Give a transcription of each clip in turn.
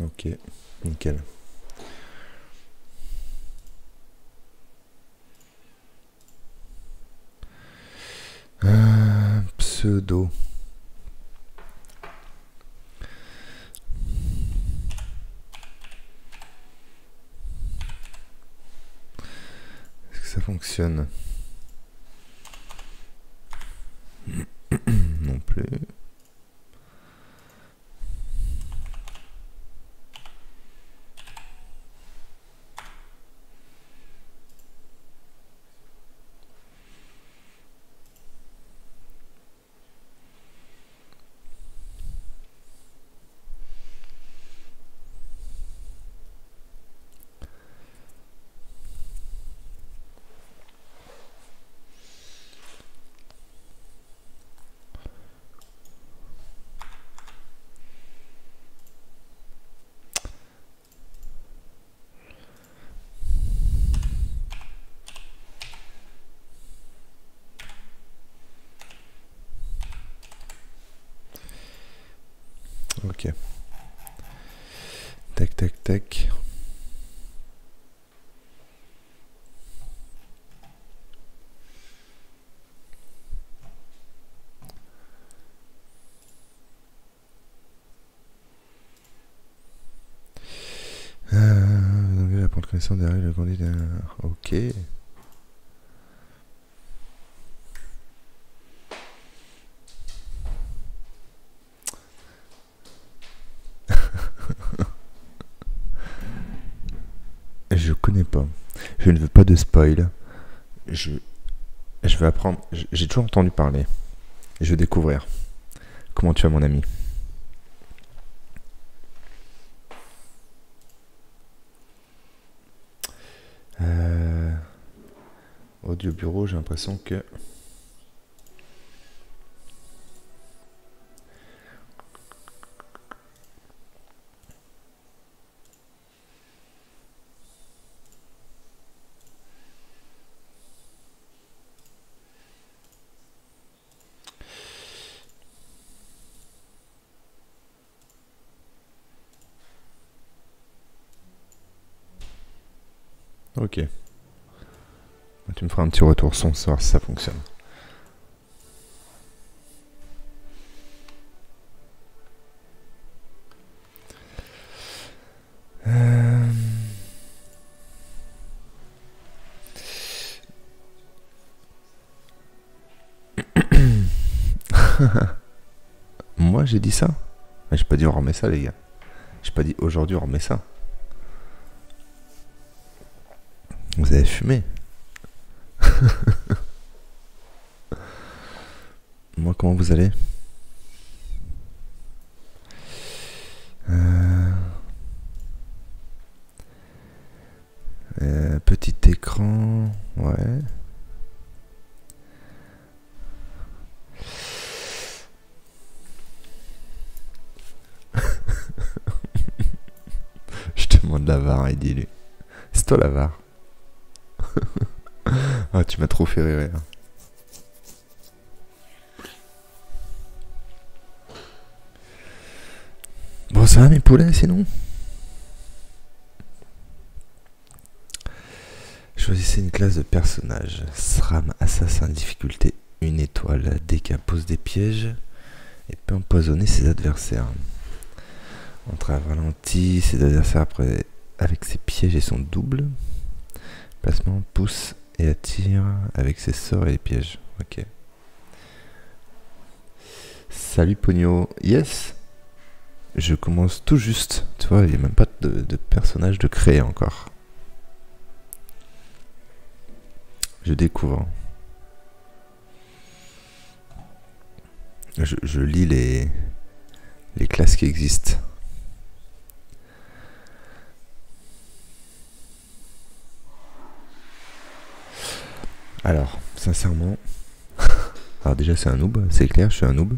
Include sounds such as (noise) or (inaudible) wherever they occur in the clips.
Ok, nickel. Euh, pseudo. Est-ce que ça fonctionne Non plus. Ok. Tac, tac, tac. Euh, la prendre connaissance des règles de conduite. euh, Ok. Je connais pas. Ne veux pas de spoil. Je, je veux apprendre. J'ai toujours entendu parler. Je veux découvrir. Comment tu vas, mon ami Euh, Audio bureau, j'ai l'impression que. Ok. Tu me feras un petit retour son, savoir si ça fonctionne. Euh, (coughs) Moi j'ai dit ça J'ai pas dit on remet ça les gars. J'ai pas dit aujourd'hui on remet ça. Vous avez fumé. (laughs) Moi, comment vous allez? Hein. Bon, ça va mes poulets, sinon? Choisissez une classe de personnage. SRAM, assassin, difficulté, une étoile. DK pose des pièges et peut empoisonner ses adversaires. Entre Valenti, ses adversaires après, avec ses pièges et son double. Placement pousse et attire avec ses sorts et les pièges. Ok. Salut Pogno. Yes Je commence tout juste. Tu vois, il n'y a même pas de, personnage de créer encore. Je découvre. Je, je lis les, les classes qui existent. Alors, sincèrement, (laughs) alors déjà c'est un noob, c'est clair, je suis un noob.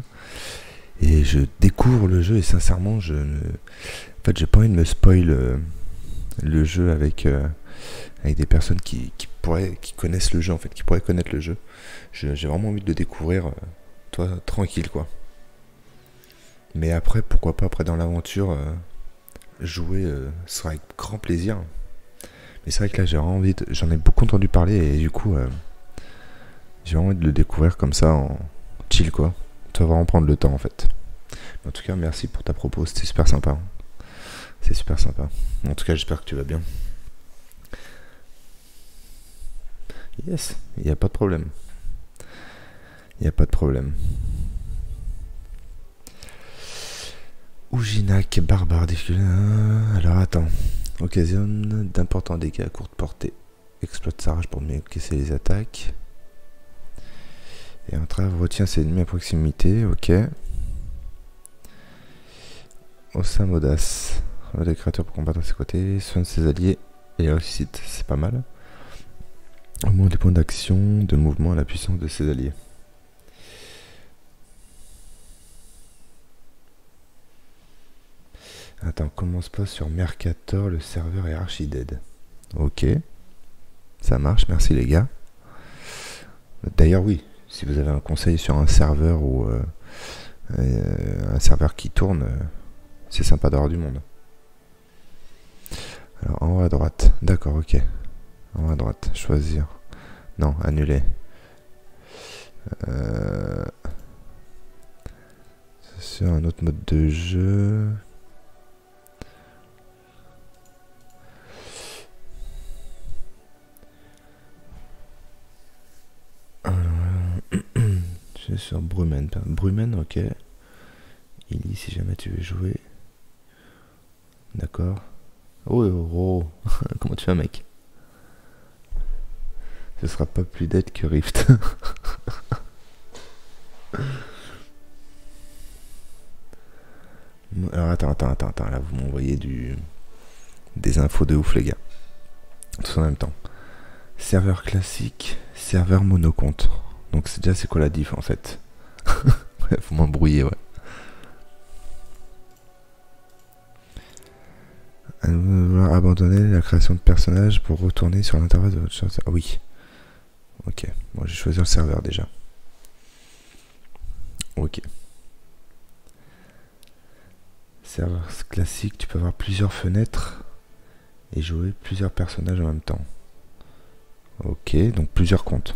Et je découvre le jeu et sincèrement, je ne... En fait, j'ai pas envie de me spoil euh, le jeu avec, euh, des personnes qui, pourraient, qui connaissent le jeu, en fait, qui pourraient connaître le jeu. Je- J'ai vraiment envie de le découvrir, euh, toi, tranquille, quoi. Mais après, pourquoi pas, après dans l'aventure, jouer sera avec grand plaisir. Mais c'est vrai que là, j'ai envie, j'en ai beaucoup entendu parler et du coup, j'ai envie de le découvrir comme ça en chill, quoi. Tu vas vraiment prendre le temps, en fait. En tout cas, merci pour ta propos, c'était super sympa. C'est super sympa. En tout cas, j'espère que tu vas bien. Yes, il n'y a pas de problème. Il n'y a pas de problème. Ouginac, barbare, ah, Alors attends. Occasionne d'importants dégâts à courte portée. Exploite sa rage pour mieux casser les attaques. Et entrave retient ses ennemis à proximité. Ok. Osam audace. Les créatures pour combattre à ses côtés. Soigne ses alliés. Et ressuscite. C'est pas mal. Augmente les points d'action, de mouvement à la puissance de ses alliés. Attends, commence pas sur Mercator, le serveur est archi dead. Ok. Ça marche, merci les gars. D'ailleurs, oui, si vous avez un conseil sur un serveur ou euh, euh, un serveur qui tourne, euh, c'est sympa d'avoir du monde. Alors, en haut à droite. D'accord, ok. En haut à droite, choisir. Non, annuler. Euh... Sur un autre mode de jeu. Sur Brumen. Brumen, ok. Il si jamais tu veux jouer. D'accord. Oh, oh, oh. (laughs) comment tu vas, mec? Ce sera pas plus dead que Rift. (laughs) Alors attends, attends, attends, attends. Là, vous m'envoyez du des infos de ouf, les gars. Tout en même temps. Serveur classique, serveur monocompte. Donc c'est déjà c'est quoi la diff en fait (laughs) Ouais, Faut m'embrouiller, ouais. Abandonner la création de personnages pour retourner sur l'interface de votre chose. Ah oui. Ok. Bon, j'ai choisi le serveur déjà. Ok. Serveur classique, tu peux avoir plusieurs fenêtres et jouer plusieurs personnages en même temps. Ok, donc plusieurs comptes.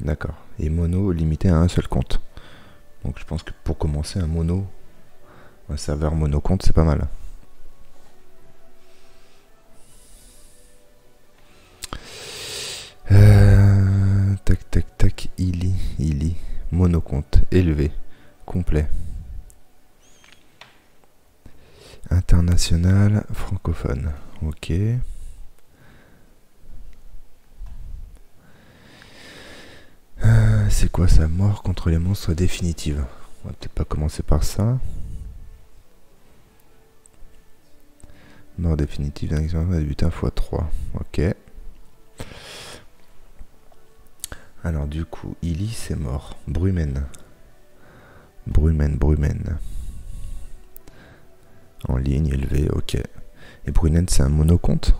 D'accord. Et mono limité à un seul compte. Donc je pense que pour commencer un mono, un serveur mono compte, c'est pas mal. Euh, tac tac tac, ili, ili, monocompte, élevé, complet. International, francophone. Ok. Euh, c'est quoi ça Mort contre les monstres définitive? On va peut-être pas commencer par ça. Mort définitive d'un exemple de butin x3. Ok. Alors du coup, Illy c'est mort. Brumen. Brumen, Brumen. En ligne, élevé, ok. Et Brunen c'est un monocompte?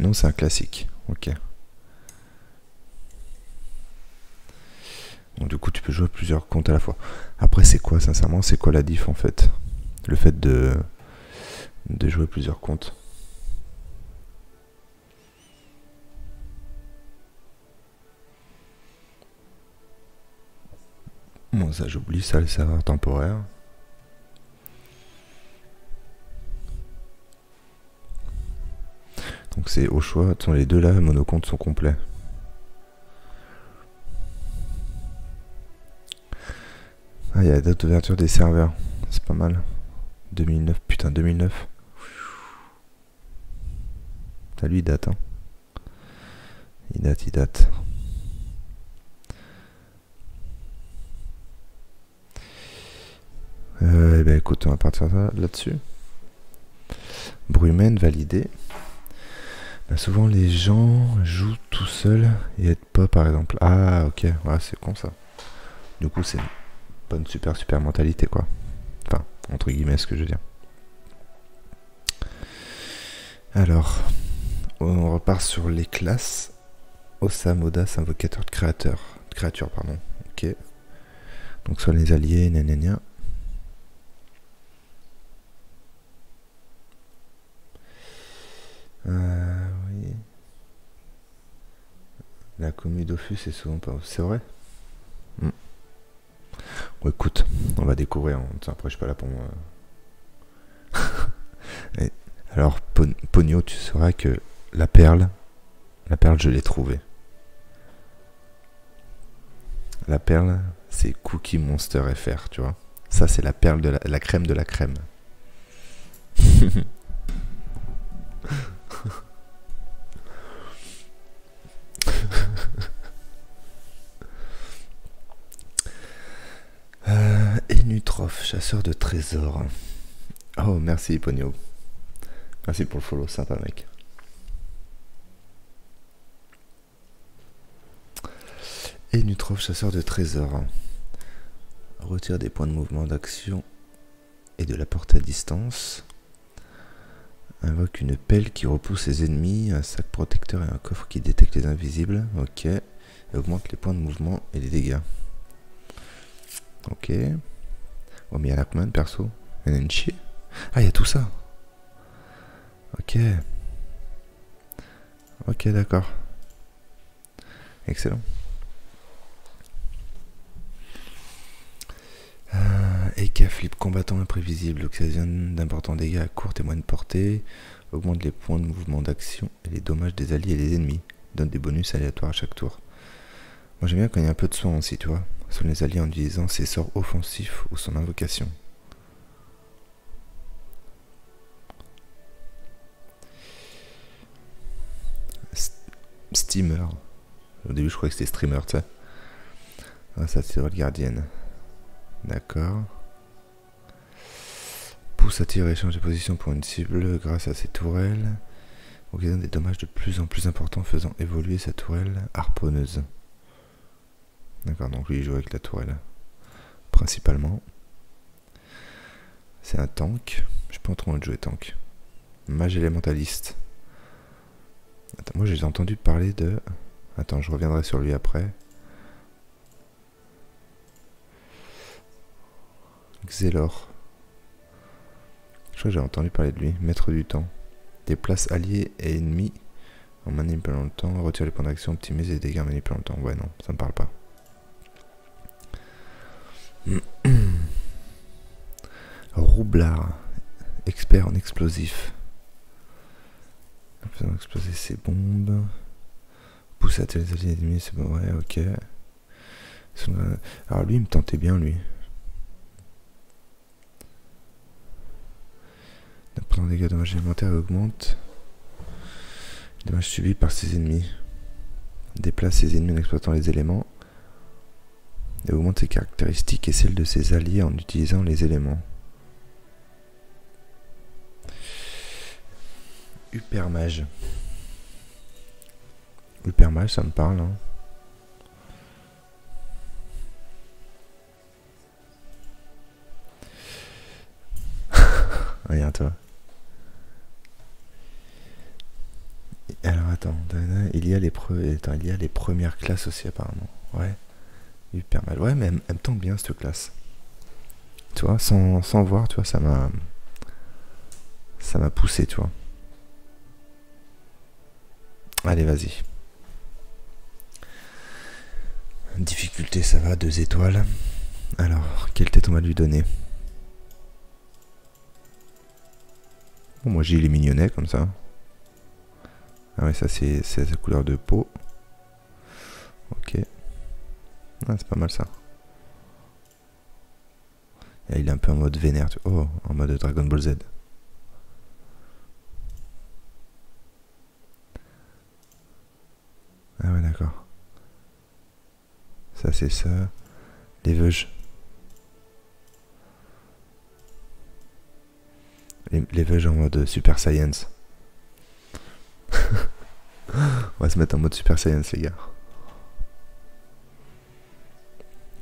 Non, c'est un classique. Ok. Donc du coup, tu peux jouer plusieurs comptes à la fois. Après, c'est quoi, sincèrement, c'est quoi la diff en fait? Le fait de, de jouer plusieurs comptes. Bon, ça j'oublie, ça, les serveurs temporaires. Donc c'est au choix, sont les deux là, monocomptes sont complets. Ah, il y a la date d'ouverture des serveurs, c'est pas mal. 2009, putain, 2009. T'as lui, il date, hein. Il date, il date. Euh, eh ben écoute, on va partir là-dessus. Brumen validé. Ben, souvent les gens jouent tout seuls et aident pas par exemple. Ah ok, ouais, c'est con ça. Du coup c'est pas une super super mentalité quoi. Enfin, entre guillemets ce que je veux dire. Alors, on repart sur les classes. Osamodas, invocateur de créateur. De créature, pardon. Ok. Donc soit les alliés, nanana. Euh. La commu d'Offus est souvent pas. C'est vrai hmm. Bon, écoute, on va découvrir. Hein. Après, je suis pas là pour moi. (laughs) alors, Pogno, tu sauras que la perle, la perle, je l'ai trouvée. La perle, c'est Cookie Monster FR, tu vois. Ça, c'est la perle de la crème de la crème. (laughs) Euh, Enutrof, chasseur de trésors. Oh, merci Ponyo. Merci pour le follow, sympa mec. Enutrof, chasseur de trésors. Retire des points de mouvement d'action et de la portée à distance. Invoque une pelle qui repousse ses ennemis, un sac protecteur et un coffre qui détecte les invisibles. Ok. Augmente les points de mouvement et les dégâts. Ok. Oh, mais il y a la perso Il y a une chier. Ah, il y a tout ça. Ok. Ok, d'accord. Excellent. Eka flip combattant imprévisible, occasionne d'importants dégâts à courte et moyenne portée, augmente les points de mouvement d'action et les dommages des alliés et des ennemis, donne des bonus aléatoires à chaque tour. Moi j'aime bien quand il y a un peu de soin aussi, tu vois, sur les alliés en utilisant ses sorts offensifs ou son invocation. Steamer. Au début je croyais que c'était streamer, tu sais. Ah, ça c'est gardienne. D'accord pousse à tirer et change de position pour une cible grâce à ses tourelles. Occasionne des dommages de plus en plus importants faisant évoluer sa tourelle harponneuse. D'accord, donc lui il joue avec la tourelle. Principalement. C'est un tank. Je peux trop de jouer tank. Mage élémentaliste. Attends, moi j'ai entendu parler de... Attends, je reviendrai sur lui après. Xelor. Je crois que j'ai entendu parler de lui. Maître du temps. Déplace alliés et ennemis en manipulant le temps. Retire les points d'action. Optimise les dégâts en manipulant le temps. Ouais, non, ça me parle pas. (clears throat) Roublard. Expert en explosifs. Faisant exploser ses bombes. Pousse à les alliés ennemis. C'est bon, ouais, ok. Alors lui, il me tentait bien, lui. Pendant les dégâts dommages élémentaires augmente. Dommages subis par ses ennemis. Déplace ses ennemis en exploitant les éléments. Et augmente ses caractéristiques et celles de ses alliés en utilisant les éléments. Hypermage. Hypermage, ça me parle. Hein. (laughs) Rien, toi. Alors attends, il y, a les il y a les premières classes aussi apparemment. Ouais. Hyper mal. Ouais, mais elle, me tente bien cette classe. Tu vois, sans, sans voir, tu vois, ça m'a. Ça m'a poussé, tu vois. Allez, vas-y. Difficulté, ça va, deux étoiles. Alors, quelle tête on va lui donner? Bon, moi j'ai les mignonnets comme ça. Ah ouais, ça c'est c'est sa couleur de peau. Ok. Ah, c'est pas mal ça. Il est un peu en mode vénère. tu- Oh, en mode Dragon Ball Z. Ah ouais, d'accord. Ça c'est ça. Les veuges. Les, les en mode Super Science. (laughs) On va se mettre en mode Super Science, les gars.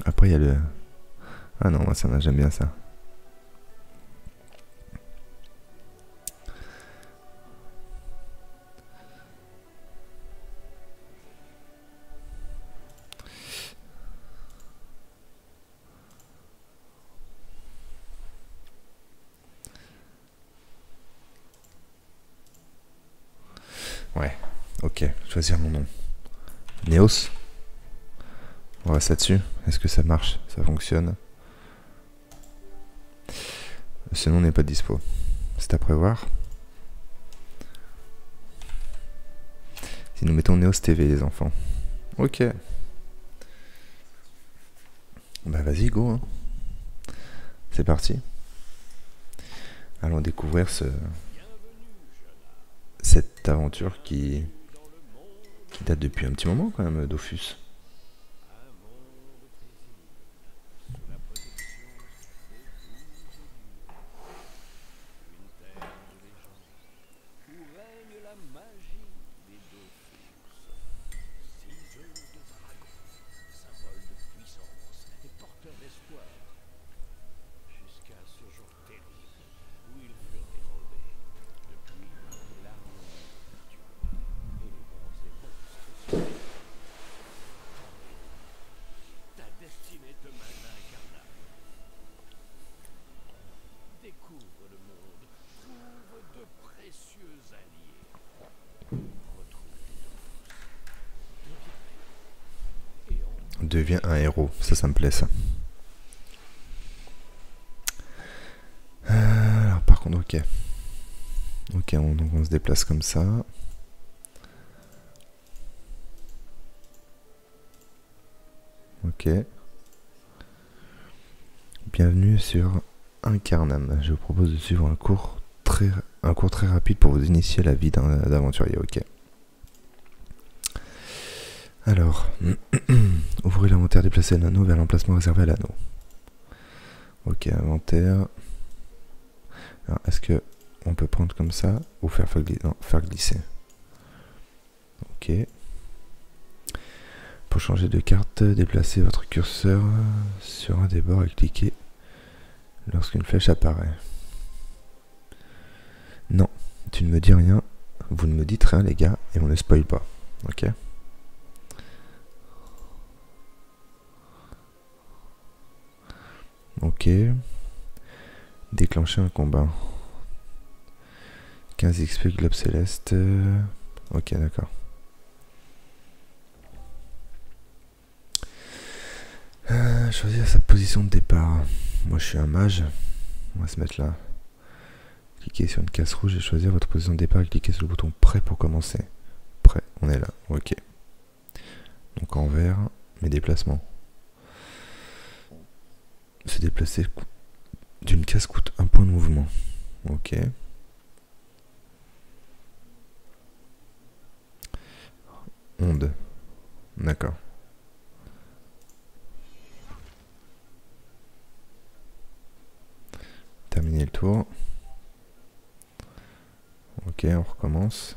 Après, il y a le. Ah non, moi, ça j'aime bien ça. Ouais, ok, choisir mon nom. Neos On reste là-dessus. Est-ce que ça marche? Ça fonctionne? Ce nom n'est pas dispo. C'est à prévoir. Si nous mettons Neos TV, les enfants. Ok. Bah vas-y, go. hein. C'est parti. Allons découvrir ce, cette aventure qui, qui date depuis un petit moment quand même, Dofus. Devient un héros. Ça, ça me plaît, ça. Euh, alors, par contre, ok. Ok, on, donc on se déplace comme ça. Ok. Bienvenue sur Incarnam. Je vous propose de suivre un cours très, un cours très rapide pour vous initier à la vie d'un d'aventurier. Ok. Alors, (clears throat) ouvrez l'inventaire, déplacez l'anneau vers l'emplacement réservé à l'anneau. Ok, inventaire. Alors, est-ce que on peut prendre comme ça ou faire, faire, glisser, Ok. Pour changer de carte, déplacez votre curseur sur un des bords et cliquez lorsqu'une flèche apparaît. Non, tu ne me dis rien, vous ne me dites rien les gars, et on ne spoil pas. Ok Ok. Déclencher un combat. 15 XP globe céleste. Ok, d'accord. Euh, choisir sa position de départ. Moi, je suis un mage. On va se mettre là. Cliquez sur une case rouge et choisir votre position de départ cliquez sur le bouton prêt pour commencer. Prêt, on est là. Ok. Donc en vert, mes déplacements. Se déplacer d'une case coûte un point de mouvement. Ok. Onde. D'accord. Terminer le tour. Ok, on recommence.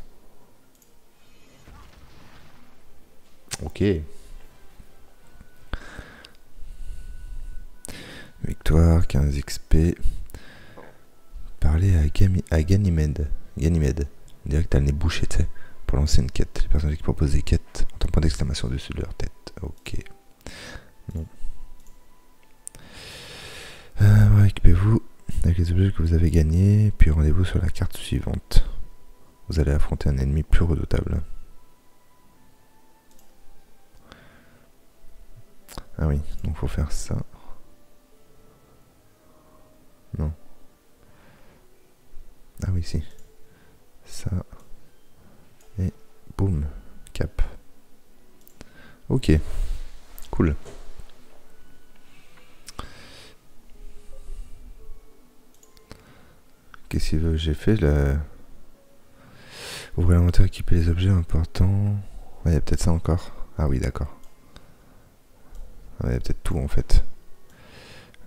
Ok. Victoire, 15 XP. Parler à, Gami- à Ganymède. Ganymède. On dirait que t'as le nez bouché, tu sais, pour lancer une quête. Les personnages qui proposent des quêtes ont un point d'exclamation dessus de leur tête. Ok. Non. Euh, Équipez-vous avec les objets que vous avez gagnés, puis rendez-vous sur la carte suivante. Vous allez affronter un ennemi plus redoutable. Ah oui, donc faut faire ça. Non. Ah oui, si. Ça. Et boum. Cap. Ok. Cool. Qu'est-ce que j'ai fait là? Ouvrir l'inventaire, équiper les objets importants. Il y a peut-être ça encore. Ah oui, d'accord. Il y a peut-être tout en fait.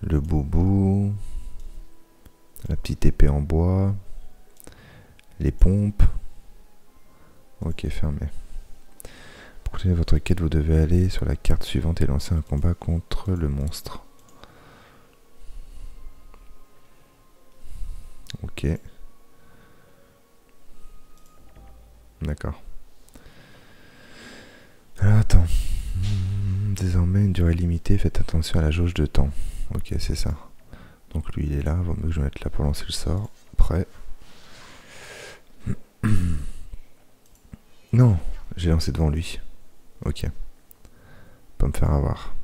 Le boubou. La petite épée en bois. Les pompes. Ok, fermé. Pour continuer votre quête, vous devez aller sur la carte suivante et lancer un combat contre le monstre. Ok. D'accord. Alors attends. Désormais, une durée limitée, faites attention à la jauge de temps. Ok, c'est ça. Donc lui, il est là. Vaut mieux que je me mette là pour lancer le sort. Prêt. (clears throat) Non, j'ai lancé devant lui. Ok. Pas me faire avoir.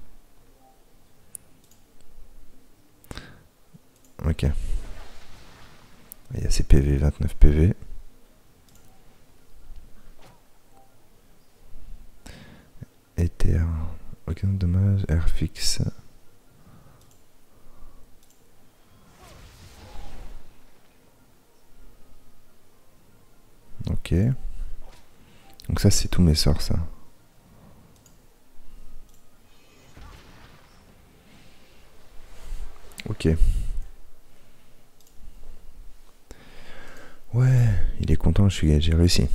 Ok. Il y a ses PV, 29 PV. Ether. Aucun dommage. Air fixe. Ok. Donc ça c'est tous mes sorts ça. Ok. Ouais, il est content, j'ai réussi.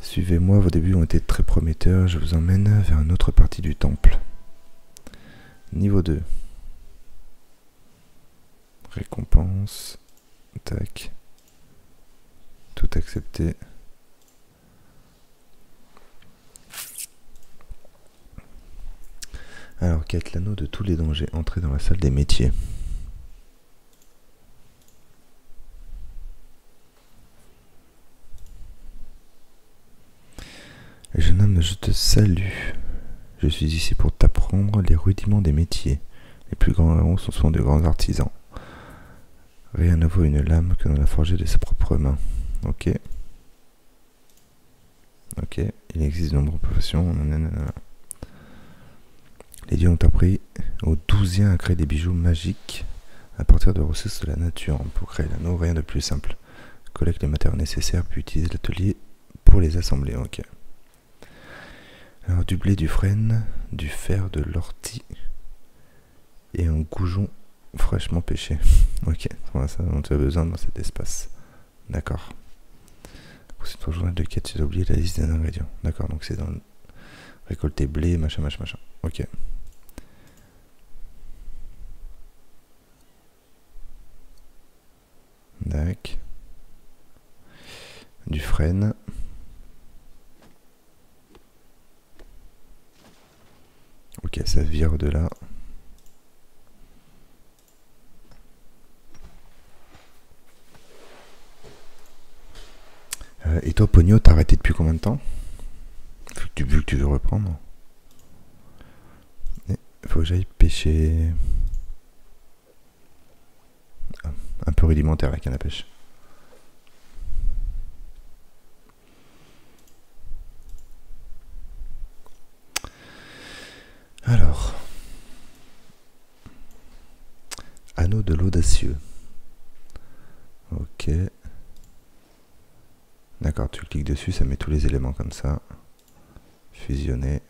Suivez-moi, vos débuts ont été très prometteurs, je vous emmène vers une autre partie du temple. Niveau 2. Récompense. Tac. Tout accepté. Alors, quête l'anneau de tous les dangers. Entrez dans la salle des métiers. Jeune homme, je te salue. Je suis ici pour t'apprendre les rudiments des métiers. Les plus grands héros sont de grands artisans. Rien ne vaut une lame que l'on a forgée de ses propres mains. Ok. Ok. Il existe de nombreuses professions. Les dieux ont appris aux douziens à créer des bijoux magiques à partir de ressources de la nature. Pour créer l'anneau, rien de plus simple. Collecte les matériaux nécessaires puis utilise l'atelier pour les assembler. Ok. Alors du blé, du frêne, du fer, de l'ortie et un goujon fraîchement pêché. (laughs) ok, ça dont tu as besoin dans cet espace. D'accord. C'est ton journal de quête, j'ai oublié la liste des ingrédients. D'accord, donc c'est dans le... récolter blé, machin, machin, machin. Ok. Dac. Du frêne. Ok, ça vire de là. Euh, et toi, Pogno, t'as arrêté depuis combien de temps tu, que tu veux reprendre. Il faut que j'aille pêcher. Ah, un peu rudimentaire la canne à pêche. Alors. Anneau de l'audacieux. Ok. D'accord, tu cliques dessus, ça met tous les éléments comme ça. Fusionner.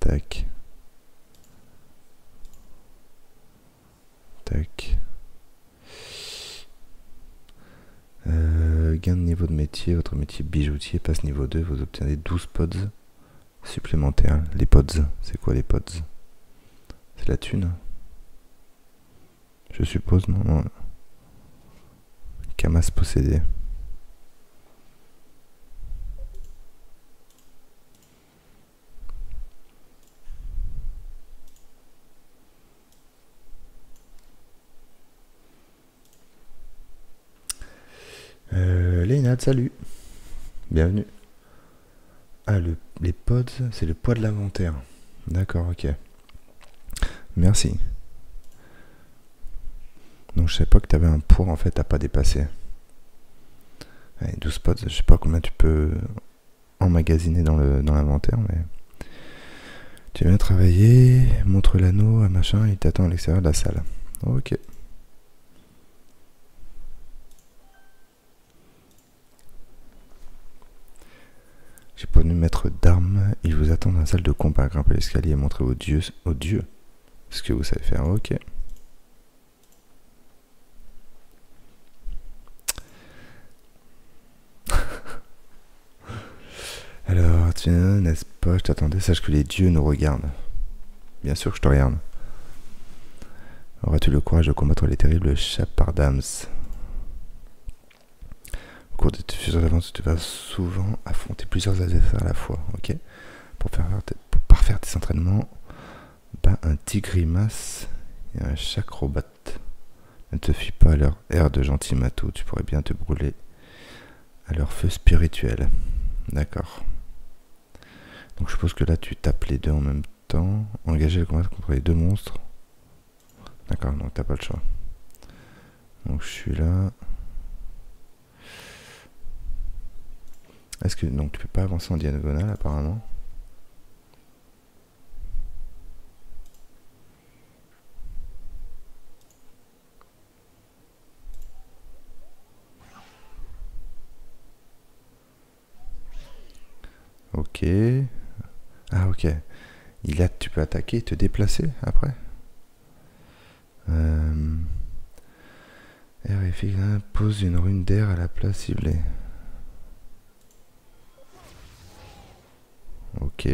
Tac. Tac. Euh, gain de niveau de métier, votre métier bijoutier passe niveau 2, vous obtenez 12 pods supplémentaires. Les pods, c'est quoi les pods? C'est la thune? Je suppose, non, non. Camas possédé. Euh, Lénade, salut. Bienvenue. Ah, le, les pods, c'est le poids de l'inventaire. D'accord, ok. Merci. Donc je sais pas que tu avais un poids en fait à pas dépasser. Allez, 12 pods, je sais pas combien tu peux emmagasiner dans l'inventaire, mais. Tu viens travailler, montre l'anneau à machin, il t'attend à l'extérieur de la salle. Ok. J'ai pas venu mettre d'armes. Il vous attend dans la salle de combat. Grimper l'escalier et montrer dieux, aux dieux ce que vous savez faire. Ok. Alors, tiens, n'est-ce pas Je t'attendais. Sache que les dieux nous regardent. Bien sûr que je te regarde. Auras-tu le courage de combattre les terribles Chapardams Au cours de tes futures aventures, tu vas souvent affronter plusieurs adversaires à la fois, ok? Pour, faire, parfaire tes entraînements, bat un tigrimas et un chacrobat. Ne te fuis pas à leur air de gentil matou, tu pourrais bien te brûler à leur feu spirituel. D'accord. Donc je suppose que là tu tapes les deux en même temps. Engager le combat contre les deux monstres. D'accord, donc t'as pas le choix. Donc je suis là. Est-ce que donc tu peux pas avancer en diagonale apparemment? Ok. Ah ok. Il a, tu peux attaquer et te déplacer après? Euh... R pose une rune d'air à la place ciblée. Ok.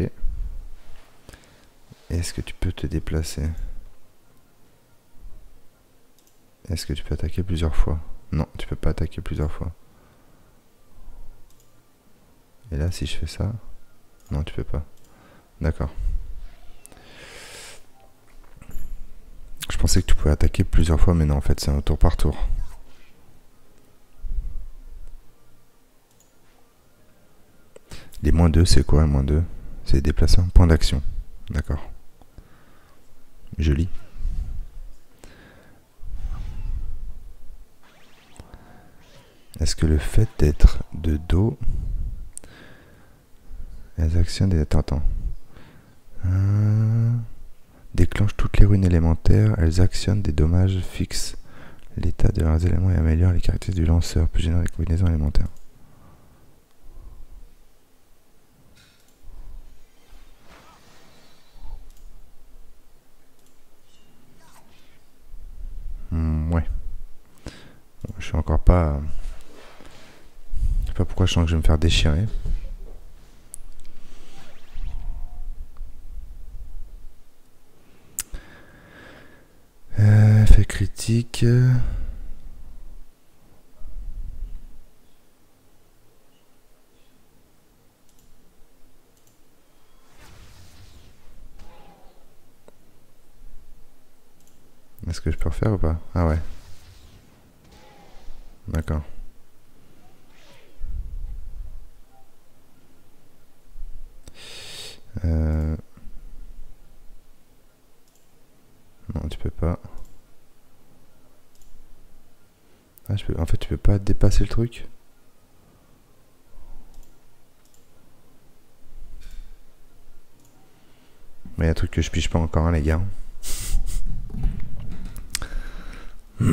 Est-ce que tu peux te déplacer? Est-ce que tu peux attaquer plusieurs fois? Non, tu peux pas attaquer plusieurs fois. Et là, si je fais ça... Non, tu peux pas. D'accord. Je pensais que tu pouvais attaquer plusieurs fois, mais non, en fait, c'est un tour par tour. Les moins 2, c'est quoi, moins 2 C'est déplacer un point d'action. D'accord. Joli. Est-ce que le fait d'être de dos les actions des... Attends, Déclenche toutes les runes élémentaires. Elles actionnent des dommages fixes. L'état de leurs éléments et améliore les caractéristiques du lanceur. Peut générer des combinaisons élémentaires. Ouais. Je suis encore pas... Je sais pas pourquoi je sens que je vais me faire déchirer. Critique. Est-ce que je peux refaire ou pas? Ah ouais. D'accord. Euh... Non, tu peux pas. Ah, je peux... En fait, tu peux pas dépasser le truc Mais il y a un truc que je piche pas encore, hein, les gars. (coughs)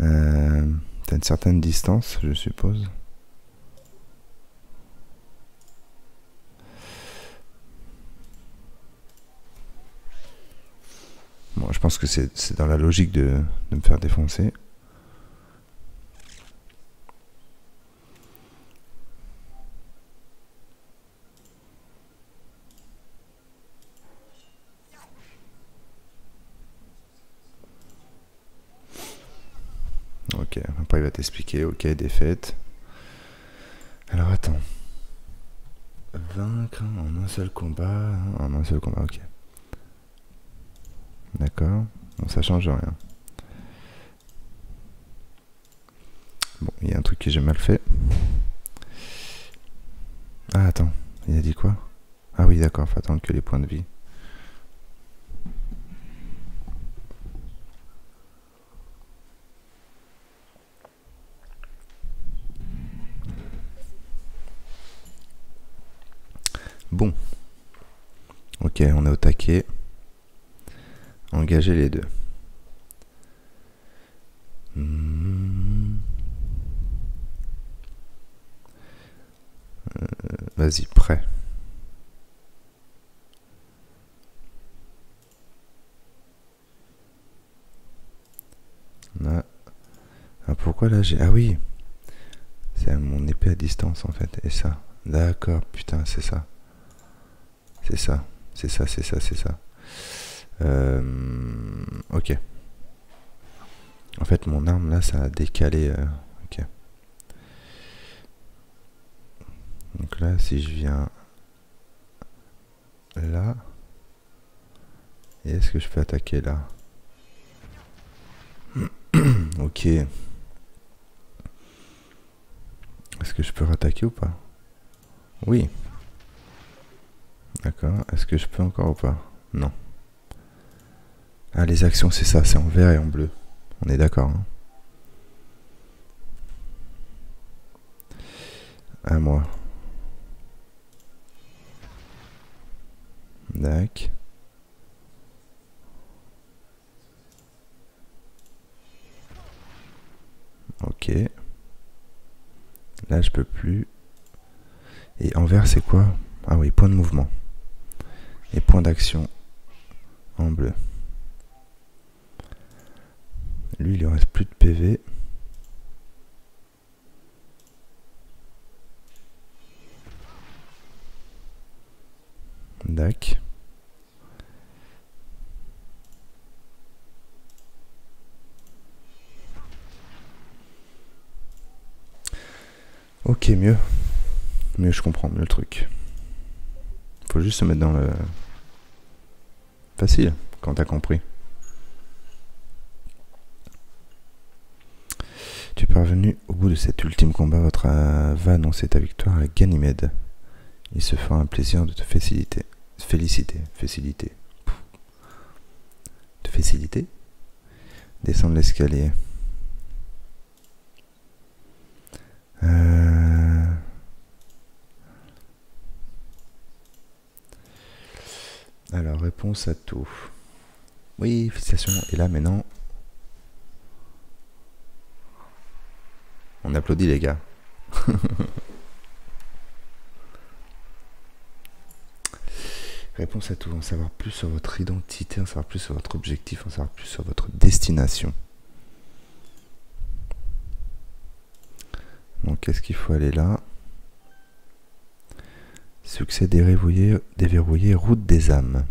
euh, T'as une certaine distance, je suppose. Je pense que c'est dans la logique de, de me faire défoncer. Ok, après il va t'expliquer, ok, défaite. Alors attends. Vaincre en un seul combat, en un seul combat, ok. D'accord. Bon, ça change rien. Bon, il y a un truc que j'ai mal fait. Ah, attends, il a dit quoi? Ah oui, d'accord, faut attendre que les points de vie. Bon. Ok, on est au taquet. Engager les deux. Euh, Vas-y, prêt. Ah. Ah, pourquoi là j'ai... Ah oui C'est mon épée à distance en fait. Et ça. D'accord, putain, c'est ça. C'est ça. C'est ça, c'est ça, c'est ça. Euh, ok. En fait, mon arme là, ça a décalé. euh, ok. Donc là, si je viens là, et est-ce que je peux attaquer là? (coughs) Ok. Est-ce que je peux rattaquer ou pas? Oui. D'accord. Est-ce que je peux encore ou pas? Non. Ah, les actions, c'est ça, c'est en vert et en bleu. On est d'accord. Hein à moi. Dac. Ok. Là, je peux plus. Et en vert, c'est quoi? Ah oui, point de mouvement. Et point d'action en bleu. Lui, il lui reste plus de PV. Dac. Ok, mieux. Mieux, je comprends mieux le truc. Faut juste se mettre dans le... Facile, quand t'as compris. Tu es parvenu au bout de cet ultime combat. Votre euh, va annoncer ta victoire à Ganymède. Il se fera un plaisir de te féliciter. Féliciter. Faciliter. Te faciliter Descendre l'escalier. Euh... Alors, réponse à tout. Oui, félicitations. Et là, maintenant, on applaudit les gars. (laughs) Réponse à tout. En savoir plus sur votre identité, en savoir plus sur votre objectif, en savoir plus sur votre destination. Donc, qu'est-ce qu'il faut aller là? Succès déverrouillé, déverrouillé, route des âmes.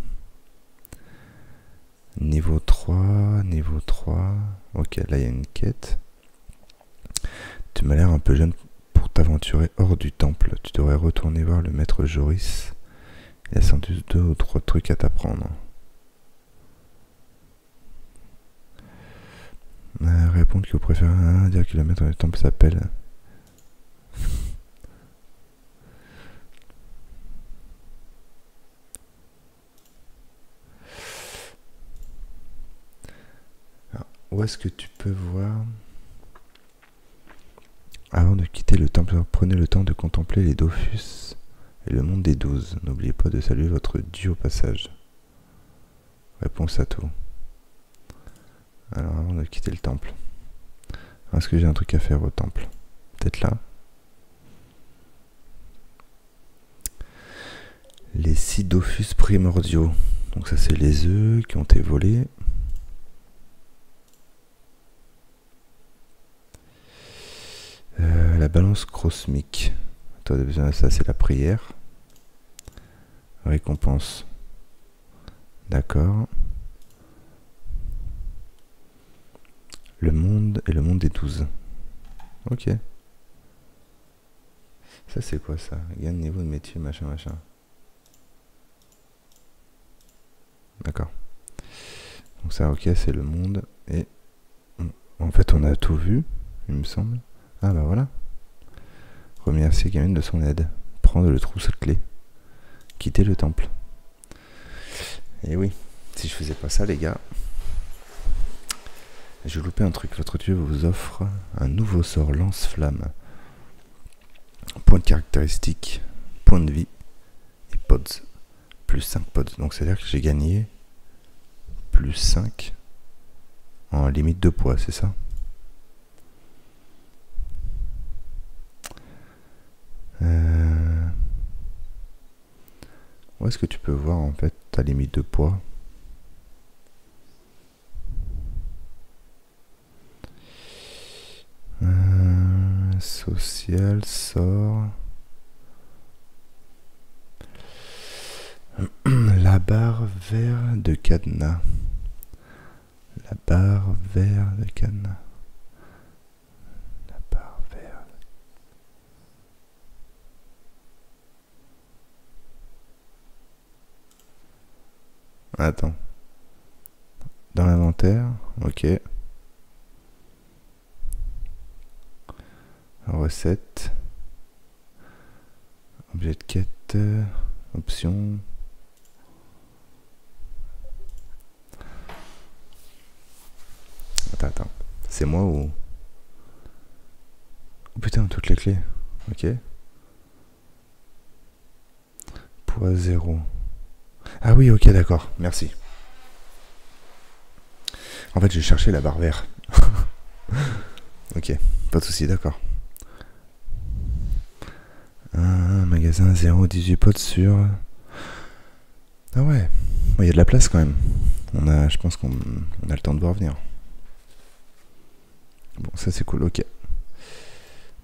Niveau 3, niveau 3. Ok, là il y a une quête. Tu m'as l'air un peu jeune pour t'aventurer hors du temple. Tu devrais retourner voir le maître Joris. Il y a sans doute deux ou trois trucs à t'apprendre. Euh, répondre que vous préférez dire que le maître du temple s'appelle. (laughs) Où est-ce que tu peux voir Avant de quitter le temple, prenez le temps de contempler les Dofus et le monde des douze. N'oubliez pas de saluer votre dieu au passage. Réponse à tout. Alors avant de quitter le temple. Est-ce que j'ai un truc à faire au temple? Peut-être là? Les six Dofus primordiaux. Donc ça c'est les œufs qui ont été volés. Euh, la balance cosmique. Toi, ça c'est la prière. Récompense. D'accord. Le monde et le monde des douze. Ok. Ça c'est quoi ça? Gagne niveau de métier, machin, machin. D'accord. Donc ça, ok, c'est le monde. Et en fait, on a tout vu, il me semble. Ah bah voilà. Remercier Gamin de son aide. Prendre le trousseau de clés. Quitter le temple. Et oui, si je faisais pas ça, les gars, j'ai loupé un truc. Votre dieu vous offre un nouveau sort lance-flamme. Point de caractéristique, point de vie et pods. Plus 5 pods. Donc c'est-à-dire que j'ai gagné plus 5 en limite de poids, c'est ça? Euh, Où est-ce que tu peux voir en fait ta limite de poids? Euh, Social, sort. (clears throat) La barre vert de cadenas. La barre vert de cadenas. La barre vert. Attends. Dans l'inventaire, ok. Recette. Objet de quête. euh, Option. Attends, attends. C'est moi ou? Oh putain, toutes les clés. Ok. Poids zéro. Ah oui, ok, d'accord. Merci. En fait, j'ai cherché la barre verte. (laughs) ok, pas de souci, d'accord. Un magasin 0,18 potes sur. Ah ouais, il y a de la place quand même. On a, je pense qu'on on a le temps de voir venir. Bon, ça c'est cool, ok.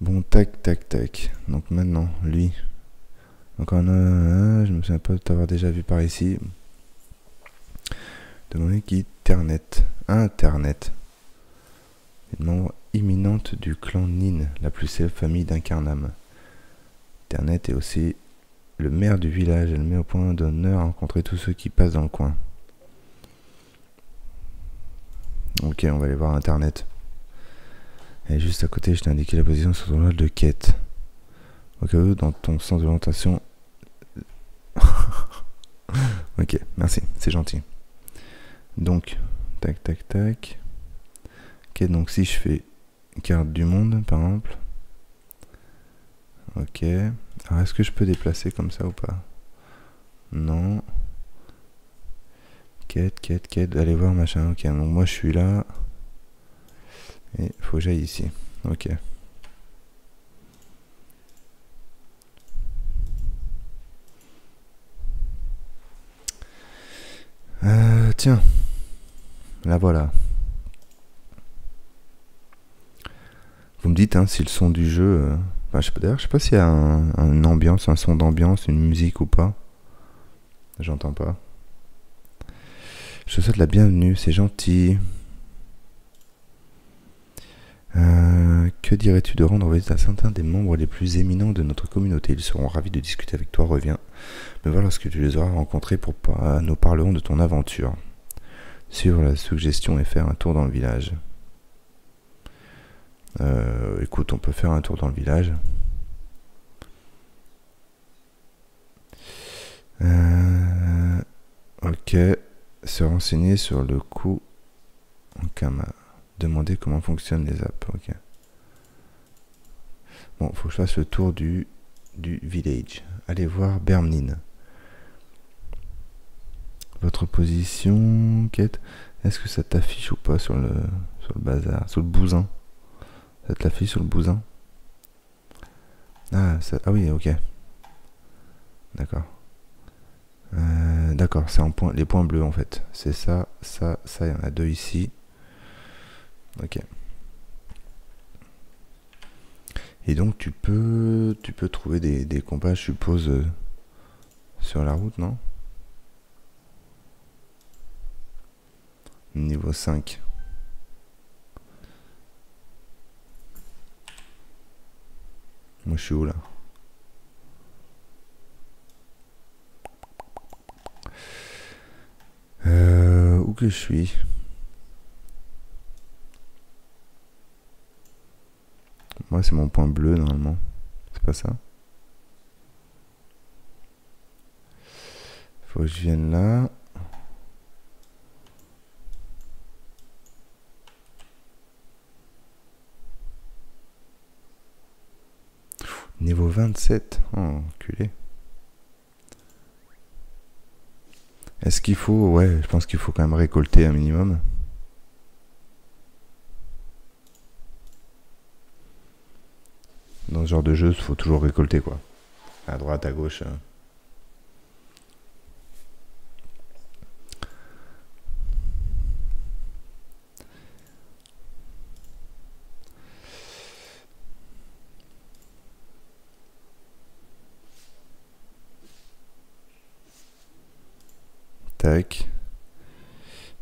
Bon, tac, tac, tac. Donc maintenant, lui. Encore un, un, je me souviens pas de t'avoir déjà vu par ici. Demander qui Internet. Internet. Une membre imminente du clan Nin, la plus célèbre famille d'Incarnam. Internet est aussi le maire du village. Elle met au point d'honneur à rencontrer tous ceux qui passent dans le coin. Ok, on va aller voir Internet. Et juste à côté, je t'ai indiqué la position sur ton de quête. Dans ton sens d'orientation. (laughs) ok, merci, c'est gentil. Donc, tac, tac, tac. Ok, donc si je fais carte du monde, par exemple. Ok. Alors, est-ce que je peux déplacer comme ça ou pas? Non. Quête, quête, quête. Allez voir, machin. Ok, donc moi je suis là. Et faut que j'aille ici. Ok. Euh, tiens. La voilà. Vous me dites hein, si le son du jeu. euh, je d'ailleurs, je sais pas s'il y a un, ambiance, un son d'ambiance, une musique ou pas. J'entends pas. Je te souhaite la bienvenue, c'est gentil. Euh, que dirais-tu de rendre visite à certains des membres les plus éminents de notre communauté? Ils seront ravis de discuter avec toi. Reviens me voir lorsque tu les auras rencontrés pour nous parlerons de ton aventure. Suivre la suggestion et faire un tour dans le village. Euh, écoute, on peut faire un tour dans le village. Euh, ok. Se renseigner sur le coût en Kama. Demander comment fonctionnent les apps. Ok. Bon, faut que je fasse le tour du, du village. Allez voir Bermnin. Votre position, quête. Est-ce que ça t'affiche ou pas sur le, sur le bazar Sur le bousin? Ça te l'affiche sur le bousin? Ah, ça- ah oui, ok. D'accord. Euh, D'accord, c'est en point, les points bleus en fait. C'est ça, ça, ça, il y en a deux ici. Ok. Et donc tu peux, tu peux trouver des, des je suppose, euh, sur la route, non? Niveau 5. Moi je suis où là? Euh, où que je suis? Moi, c'est mon point bleu normalement. C'est pas ça? Faut que je vienne là. Niveau 27 Oh, enculé. Est-ce qu'il faut... Ouais, je pense qu'il faut quand même récolter un minimum. Dans ce genre de jeu, il faut toujours récolter, quoi. À droite, à gauche. hein.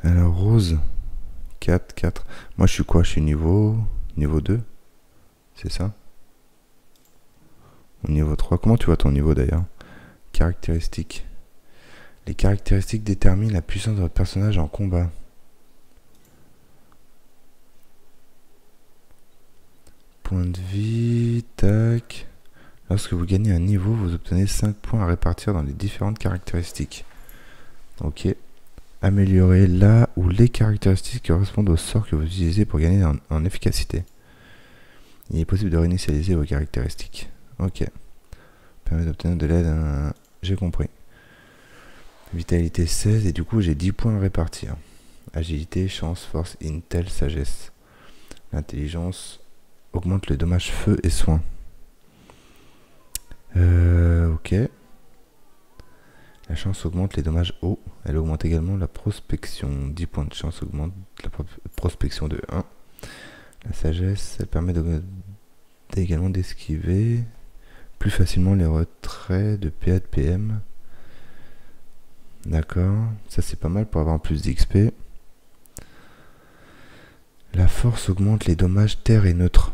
Alors, rose. 4, 4. Moi, je suis quoi? Je suis niveau... Niveau 2 C'est ça? Au niveau 3. Comment tu vois ton niveau, d'ailleurs? Caractéristiques. Les caractéristiques déterminent la puissance de votre personnage en combat. Point de vie, tac. Lorsque vous gagnez un niveau, vous obtenez 5 points à répartir dans les différentes caractéristiques. Ok. Améliorer là où les caractéristiques correspondent au sort que vous utilisez pour gagner en, efficacité. Il est possible de réinitialiser vos caractéristiques. Ok. Permet d'obtenir de l'aide. hein, J'ai compris. Vitalité 16 et du coup j'ai 10 points à répartir. Agilité, chance, force, intel, sagesse. L'intelligence augmente le dommage feu et soin. Euh, ok. La chance augmente les dommages eau. Elle augmente également la prospection. 10 points de chance augmente la pro- prospection de 1. La sagesse, elle permet également d'esquiver plus facilement les retraits de PA de PM. D'accord. Ça c'est pas mal pour avoir plus d'XP. La force augmente les dommages terre et neutre.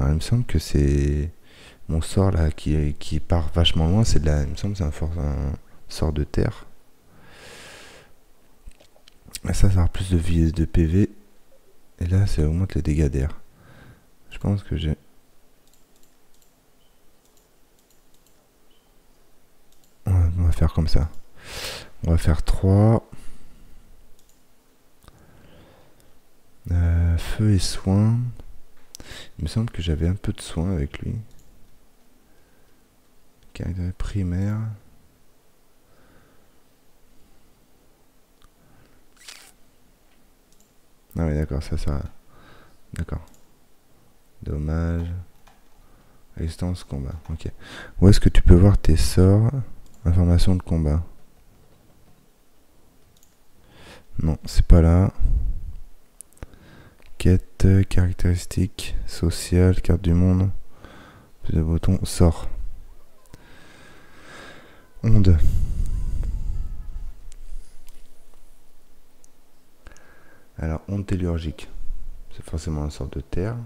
Il me semble que c'est mon sort là qui, part vachement loin. C'est de la, il me semble c'est un, un sort de terre. Et ça, ça a plus de vie de PV. Et là, ça augmente les dégâts d'air. Je pense que j'ai. On va- on va faire comme ça. On va faire 3. Euh, feu et soin. Il me semble que j'avais un peu de soin avec lui. Caractère primaire. Ah oui, d'accord, ça, ça. D'accord. Dommage. Résistance, combat. Ok. Où est-ce que tu peux voir tes sorts? Information de combat. Non, c'est pas là. Quête, euh, caractéristiques, sociales, carte du monde. Plus de boutons, sort. Onde. Alors, onde tellurgique. C'est forcément une sorte de terre.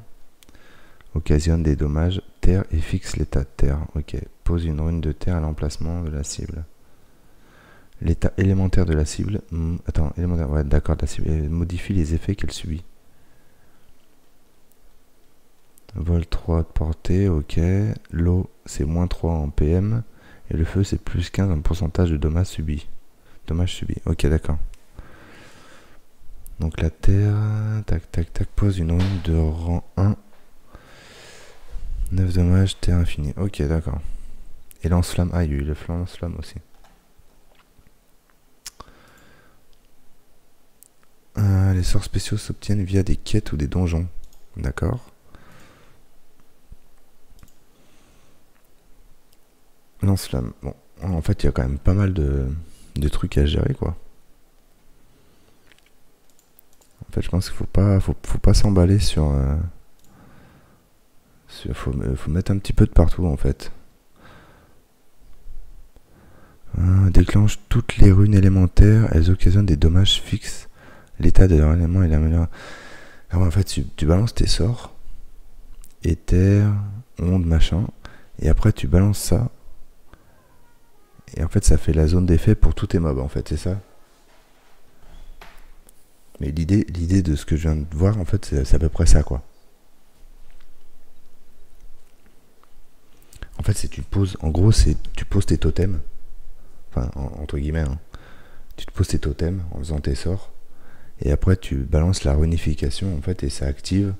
Occasionne des dommages terre et fixe l'état de terre. Ok. Pose une rune de terre à l'emplacement de la cible. L'état élémentaire de la cible. hmm, attends, élémentaire. Ouais, d'accord, la cible. Elle modifie les effets qu'elle subit. Vol 3 de portée, ok. L'eau, c'est moins 3 en PM. Et le feu, c'est plus 15 en pourcentage de dommages subis. Dommages subis, ok, d'accord. Donc la terre, tac, tac, tac, pose une rune de rang 1. 9 dommages, terre infinie. Ok, d'accord. Et lance-flamme, ah, il y a eu le lance-flamme aussi. Euh, les sorts spéciaux s'obtiennent via des quêtes ou des donjons. D'accord. Lance-flamme. Bon, en fait, il y a quand même pas mal de trucs à gérer, quoi. En fait, je pense qu'il faut pas, faut, pas s'emballer sur. Euh, sur- faut, me- faut mettre un petit peu de partout, en fait. Euh, déclenche toutes les runes élémentaires. Elles occasionnent des dommages fixes. L'état de leur élément est l'améliore. Alors, en fait, tu, tu balances tes sorts. Éther, onde, machin. Et après, tu balances ça. Et en fait, ça fait la zone d'effet pour tous tes mobs, en fait, c'est ça? Mais l'idée, de ce que je viens de voir, en fait, c'est à peu près ça, quoi. En fait, c'est tu poses. En gros, c'est tu poses tes totems. Enfin, en- entre guillemets. hein. Tu te poses tes totems en faisant tes sorts. Et après, tu balances la réunification, en fait, et ça active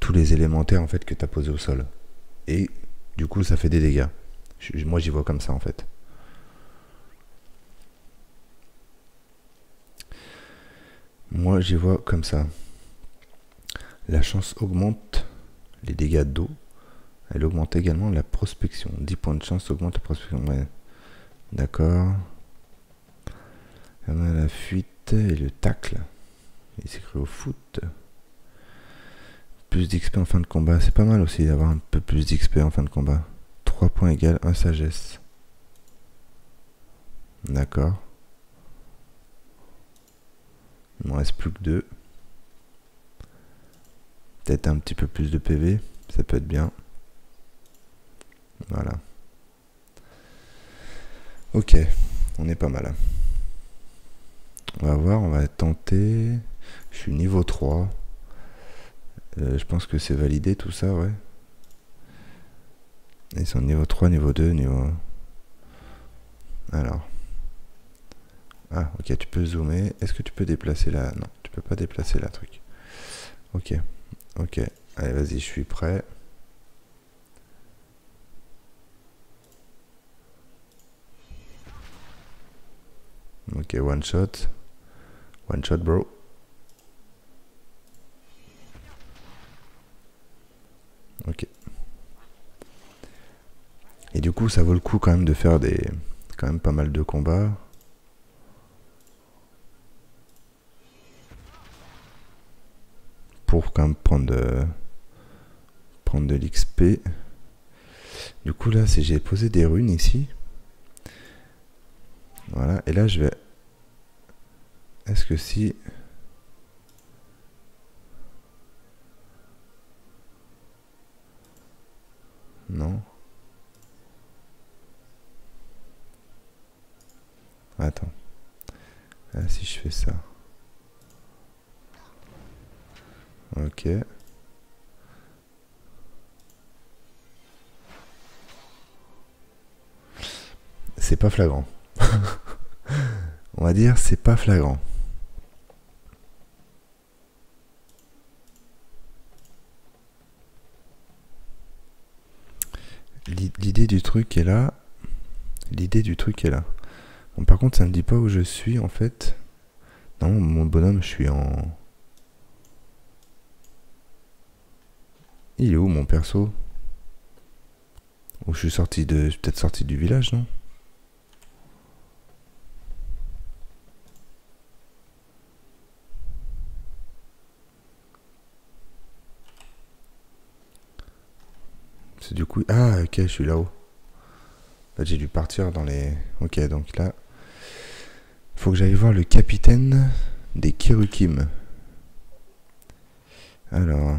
tous les élémentaires, en fait, que tu as posés au sol. Et du coup, ça fait des dégâts. Moi, j'y vois comme ça, en fait. Moi, j'y vois comme ça. La chance augmente les dégâts d'eau. Elle augmente également la prospection. 10 points de chance augmente la prospection. D'accord. On a la fuite et le tacle. Il s'écrit au foot. Plus d'XP en fin de combat. C'est pas mal aussi d'avoir un peu plus d'XP en fin de combat. 3 points égale 1 sagesse. D'accord. Il me reste plus que 2. Peut-être un petit peu plus de PV. Ça peut être bien. Voilà. Ok. On est pas mal. On va voir, on va tenter. Je suis niveau 3. Euh, je pense que c'est validé tout ça, ouais. Ils sont niveau 3, niveau 2, niveau... Alors. Ah, ok, tu peux zoomer. Est-ce que tu peux déplacer la... Non, tu peux pas déplacer la truc. Ok, ok. Allez, vas-y, je suis prêt. Ok, one shot. One shot, bro. Ok. Et du coup, ça vaut le coup quand même de faire des... quand même pas mal de combats. Pour quand même prendre de... prendre de l'XP. Du coup, là, c'est j'ai posé des runes ici. Voilà, et là, je vais... Est-ce que si... Non. Attends. Ah, si je fais ça. Ok. C'est pas flagrant. (laughs) On va dire c'est pas flagrant. L'i- L'idée du truc est là. L'idée du truc est là. Par contre, ça me dit pas où je suis en fait. Non, mon bonhomme, je suis en. Il est où mon perso? Ou je suis sorti de. Peut-être sorti du village, non? C'est du coup. Ah, ok, je suis là-haut. En fait, j'ai dû partir dans les. Ok, donc là. Faut que j'aille voir le capitaine des Kirukim. Alors.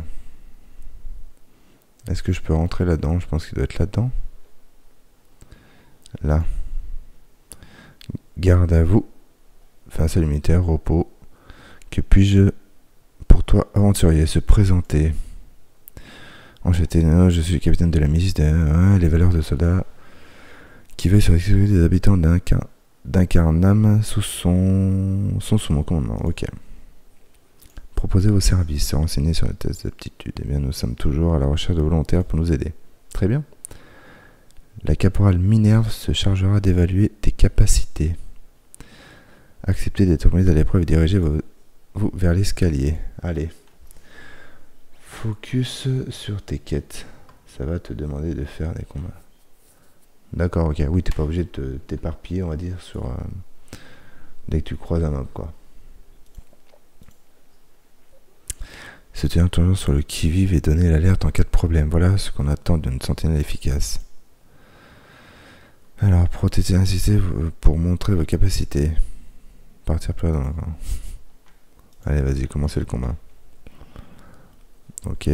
Est-ce que je peux rentrer là-dedans? Je pense qu'il doit être là-dedans. Là. Garde à vous. Face à l'unitaire, repos. Que puis-je pour toi, aventurier, se présenter? Enchanté, je suis le capitaine de la de euh, les valeurs de soldats qui veillent sur la sécurité des habitants d'un Car- d'un Carnam sous son sous mon commandement. Ok. Proposez vos services, se renseigner sur les tests d'aptitude. Eh bien, nous sommes toujours à la recherche de volontaires pour nous aider. Très bien. La caporale Minerve se chargera d'évaluer tes capacités. Acceptez d'être mise à l'épreuve et dirigez vos- vous vers l'escalier. Allez. Focus sur tes quêtes. Ça va te demander de faire des combats. D'accord, ok. Oui, t'es pas obligé de t'éparpiller, on va dire, sur. euh, dès que tu croises un mob, quoi. Se tenir toujours sur le qui-vive et donner l'alerte en cas de problème. Voilà ce qu'on attend d'une sentinelle efficace. Alors, protéger, insister pour montrer vos capacités. Partir plus dans. Allez, vas-y, commencez le combat. Ok.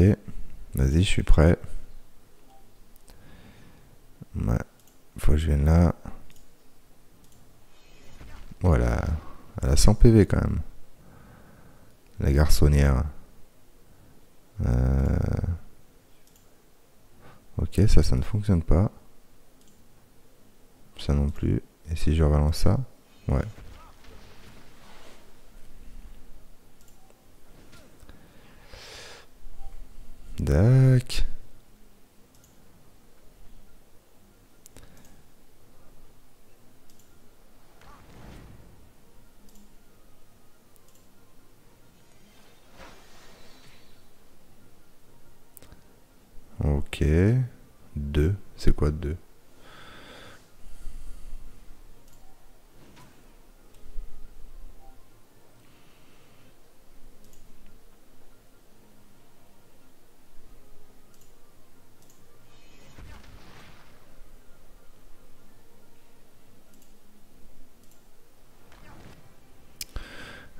Vas-y, je suis prêt. Ouais. Faut que je vienne là. Voilà. Elle a 100 PV quand même. La garçonnière. Euh, Ok. Ça, ça ne fonctionne pas. Ça non plus. Et si je relance ça? Ouais. Dac. Ok. 2. C'est quoi 2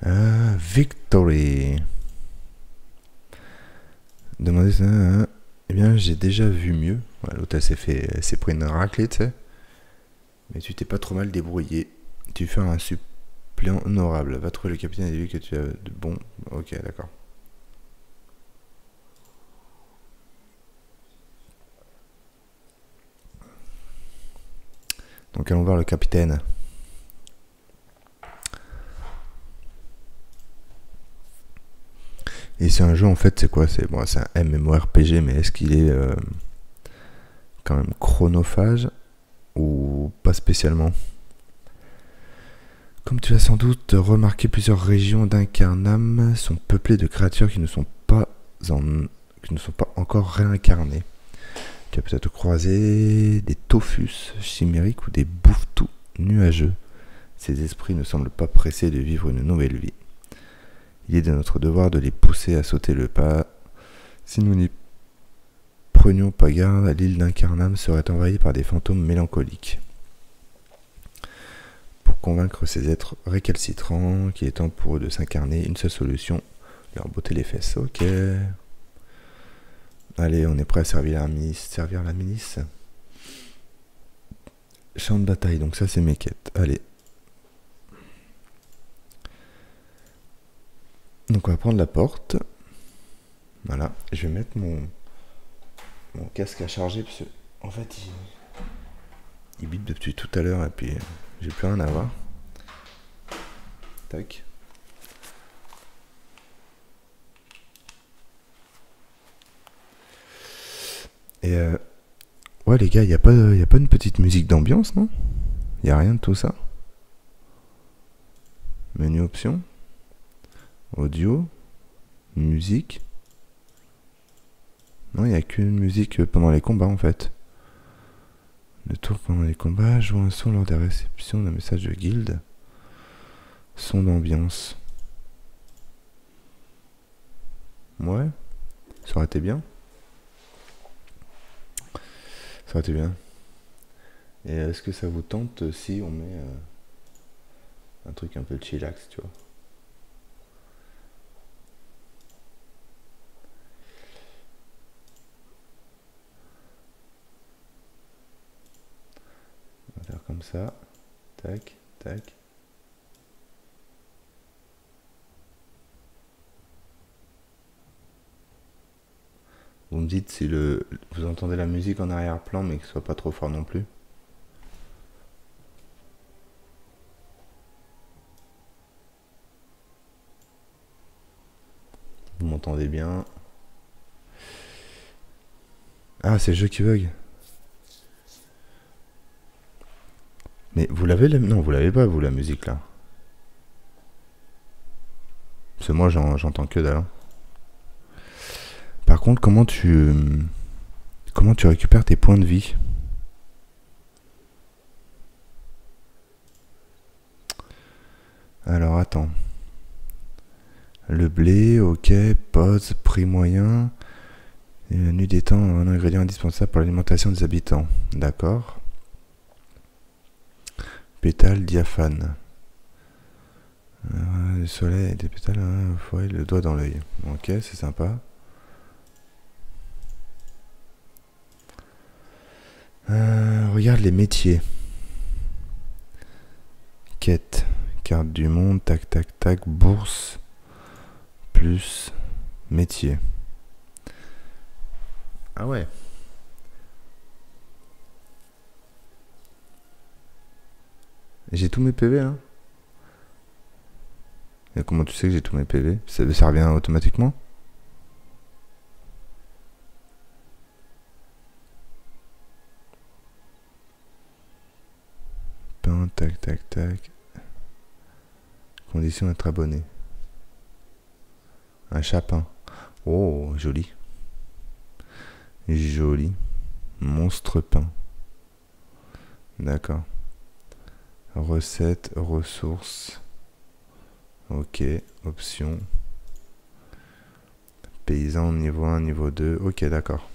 Ah, victory. Demandez ça. hein. Eh bien, j'ai déjà vu mieux. Ouais, L'autre, s'est fait, s'est pris une raclée, tu sais. Mais tu t'es pas trop mal débrouillé. Tu fais un suppléant honorable. Va trouver le capitaine et lui que tu as de bon. Ok, d'accord. Donc allons voir le capitaine. Et c'est un jeu en fait, c'est quoi? C'est bon, un MMORPG, mais est-ce qu'il est, euh, quand même chronophage ou pas spécialement? Comme tu l'as sans doute remarqué, plusieurs régions d'Incarnam sont peuplées de créatures qui ne sont pas en, qui ne sont pas encore réincarnées. Tu as peut-être croisé des tophus chimériques ou des bouffetous nuageux. Ces esprits ne semblent pas pressés de vivre une nouvelle vie. Il est de notre devoir de les pousser à sauter le pas. Si nous n'y prenions pas garde, l'île d'Incarnam serait envahie par des fantômes mélancoliques. Pour convaincre ces êtres récalcitrants qu'il est temps pour eux de s'incarner, une seule solution, leur botter les fesses. Ok. Allez, on est prêt à servir la milice. Servir la milice Champ de bataille, donc ça c'est mes quêtes. Allez. Donc on va prendre la porte. Voilà. Je vais mettre mon, casque à charger parce que en fait il, il depuis tout à l'heure et puis j'ai plus rien à voir. Tac. Et euh, ouais les gars, il n'y a, pas- y a pas une petite musique d'ambiance, non? Il a rien de tout ça? Menu options Audio Musique Non, il n'y a qu'une musique pendant les combats en fait. Le tour pendant les combats, joue un son lors des réceptions d'un message de guilde. Son d'ambiance. Ouais, ça aurait été bien. Ça aurait été bien. Et est-ce que ça vous tente si on met euh, un truc un peu chillax, tu vois? Comme ça. Tac, tac. Vous me dites si le, vous entendez la musique en arrière-plan, mais que ce soit pas trop fort non plus. Vous m'entendez bien Ah, c'est le jeu qui bug. Mais vous l'avez la... Non, vous l'avez pas, vous, la musique, là. Parce que moi, j'en- j'entends que dalle. hein. Par contre, comment tu... Comment tu récupères tes points de vie? Alors, attends. Le blé, ok, pause, prix moyen. Et la nuit des un ingrédient indispensable pour l'alimentation des habitants. D'accord. Pétales diaphane. Euh, le soleil et des pétales, hein, le doigt dans l'œil. Ok, c'est sympa. Euh, regarde les métiers. Quête. Carte du monde, tac tac tac, bourse, plus métier. Ah ouais. J'ai tous mes PV là Et comment tu sais que j'ai tous mes PV ça, revient automatiquement? Tac, tac, tac. Condition d'être abonné. Un chapin. Oh, joli. Joli. Monstre pain. D'accord. Recette, ressources. Ok, options. Paysan niveau 1, niveau 2. Ok, d'accord.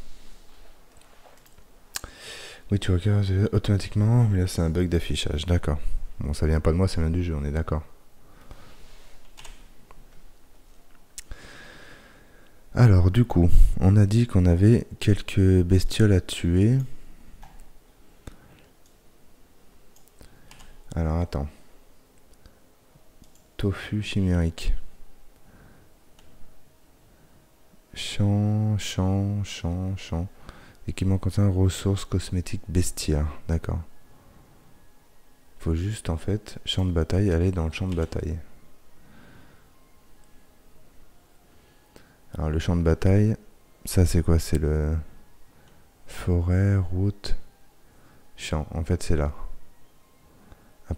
Oui, tu regardes euh, automatiquement, mais là c'est un bug d'affichage. D'accord. Bon, ça vient pas de moi, ça vient du jeu, on est d'accord. Alors, du coup, on a dit qu'on avait quelques bestioles à tuer. Alors, attends. Tofu chimérique. Champ, champ, champ, champ. Équipement contient ressources cosmétiques bestiaires. D'accord. Faut juste, en fait, champ de bataille, aller dans le champ de bataille. Alors le champ de bataille, ça c'est quoi? C'est le forêt, route, champ. En fait c'est là.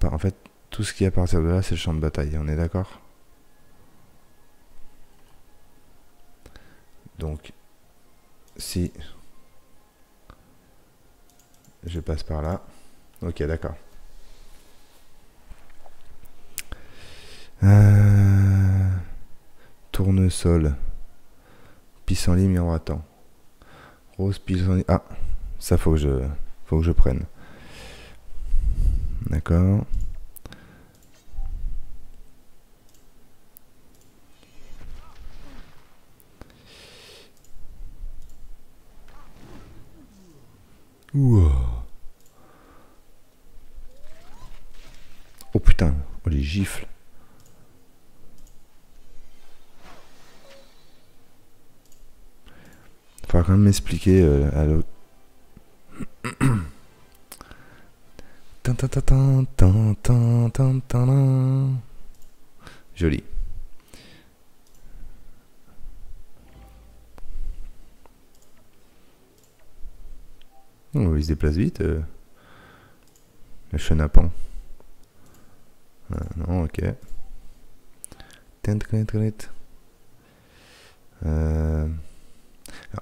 En fait tout ce qui est à partir de là c'est le champ de bataille, on est d'accord? Donc si je passe par là, ok d'accord. Euh, tournesol pissenlit miroitant. Rose pissenlit. Ah, ça faut que je, faut que je prenne. D'accord. Oh putain, oh les gifles. faudra quand même m'expliquer euh, à l'autre. (clears throat) Joli. Oh, il se déplace vite. Euh. Le chenapan. Ah, non, ok. Euh...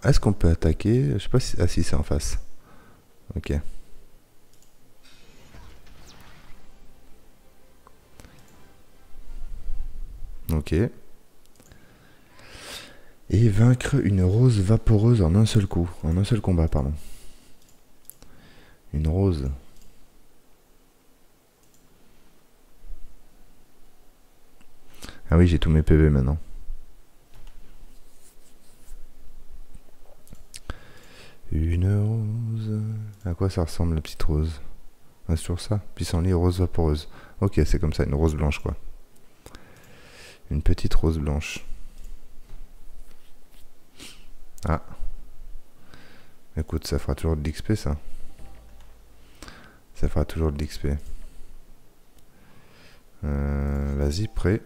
Est-ce qu'on peut attaquer Je sais pas si... Ah si, c'est en face. Ok. Ok. Et vaincre une rose vaporeuse en un seul coup. En un seul combat, pardon. Une rose. Ah oui, j'ai tous mes PV maintenant. Une rose. À quoi ça ressemble la petite rose? Ah, sur ça Pissenlit rose vaporeuse. Ok, c'est comme ça, une rose blanche quoi. Une petite rose blanche. Ah. Écoute, ça fera toujours de l'XP ça. Ça fera toujours de l'XP. Euh, Vas-y, prêt.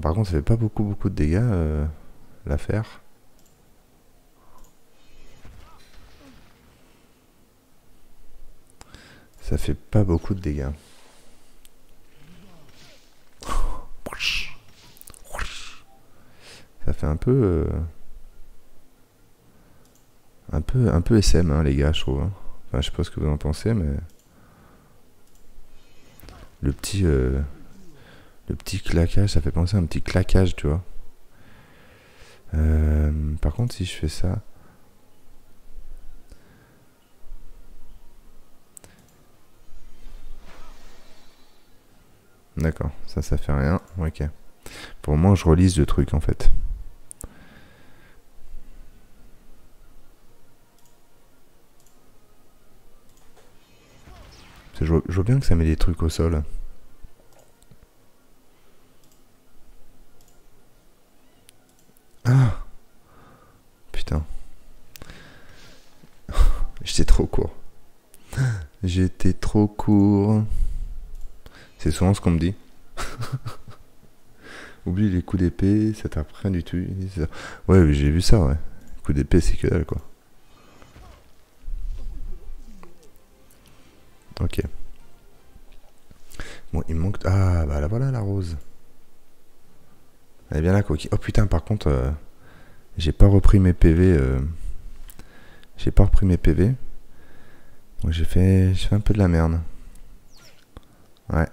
par contre, ça fait pas beaucoup beaucoup de dégâts euh, l'affaire. Ça fait pas beaucoup de dégâts. Ça fait un peu euh, un peu un peu SM hein, les gars, je trouve. Hein. Enfin, je sais pas ce que vous en pensez, mais le petit euh, le petit claquage, ça fait penser à un petit claquage, tu vois. Euh, par contre, si je fais ça... D'accord, ça, ça fait rien. Ok. Pour moi, je relise le truc, en fait. Je je vois bien que ça met des trucs au sol. trop court. (laughs) J'étais trop court. (laughs) C'est souvent ce qu'on me dit. (laughs) Oublie les coups d'épée, ça tape rien du tout. Ouais, j'ai vu ça, ouais. Coup d'épée, c'est que dalle, quoi. Ok. Bon, il manque... Ah, bah là, voilà la rose. Elle est bien la coquille. Oh putain, par contre, euh, j'ai pas repris mes PV. Euh, j'ai pas repris mes PV. Donc j'ai fait, j'ai fait un peu de la merde. Ouais.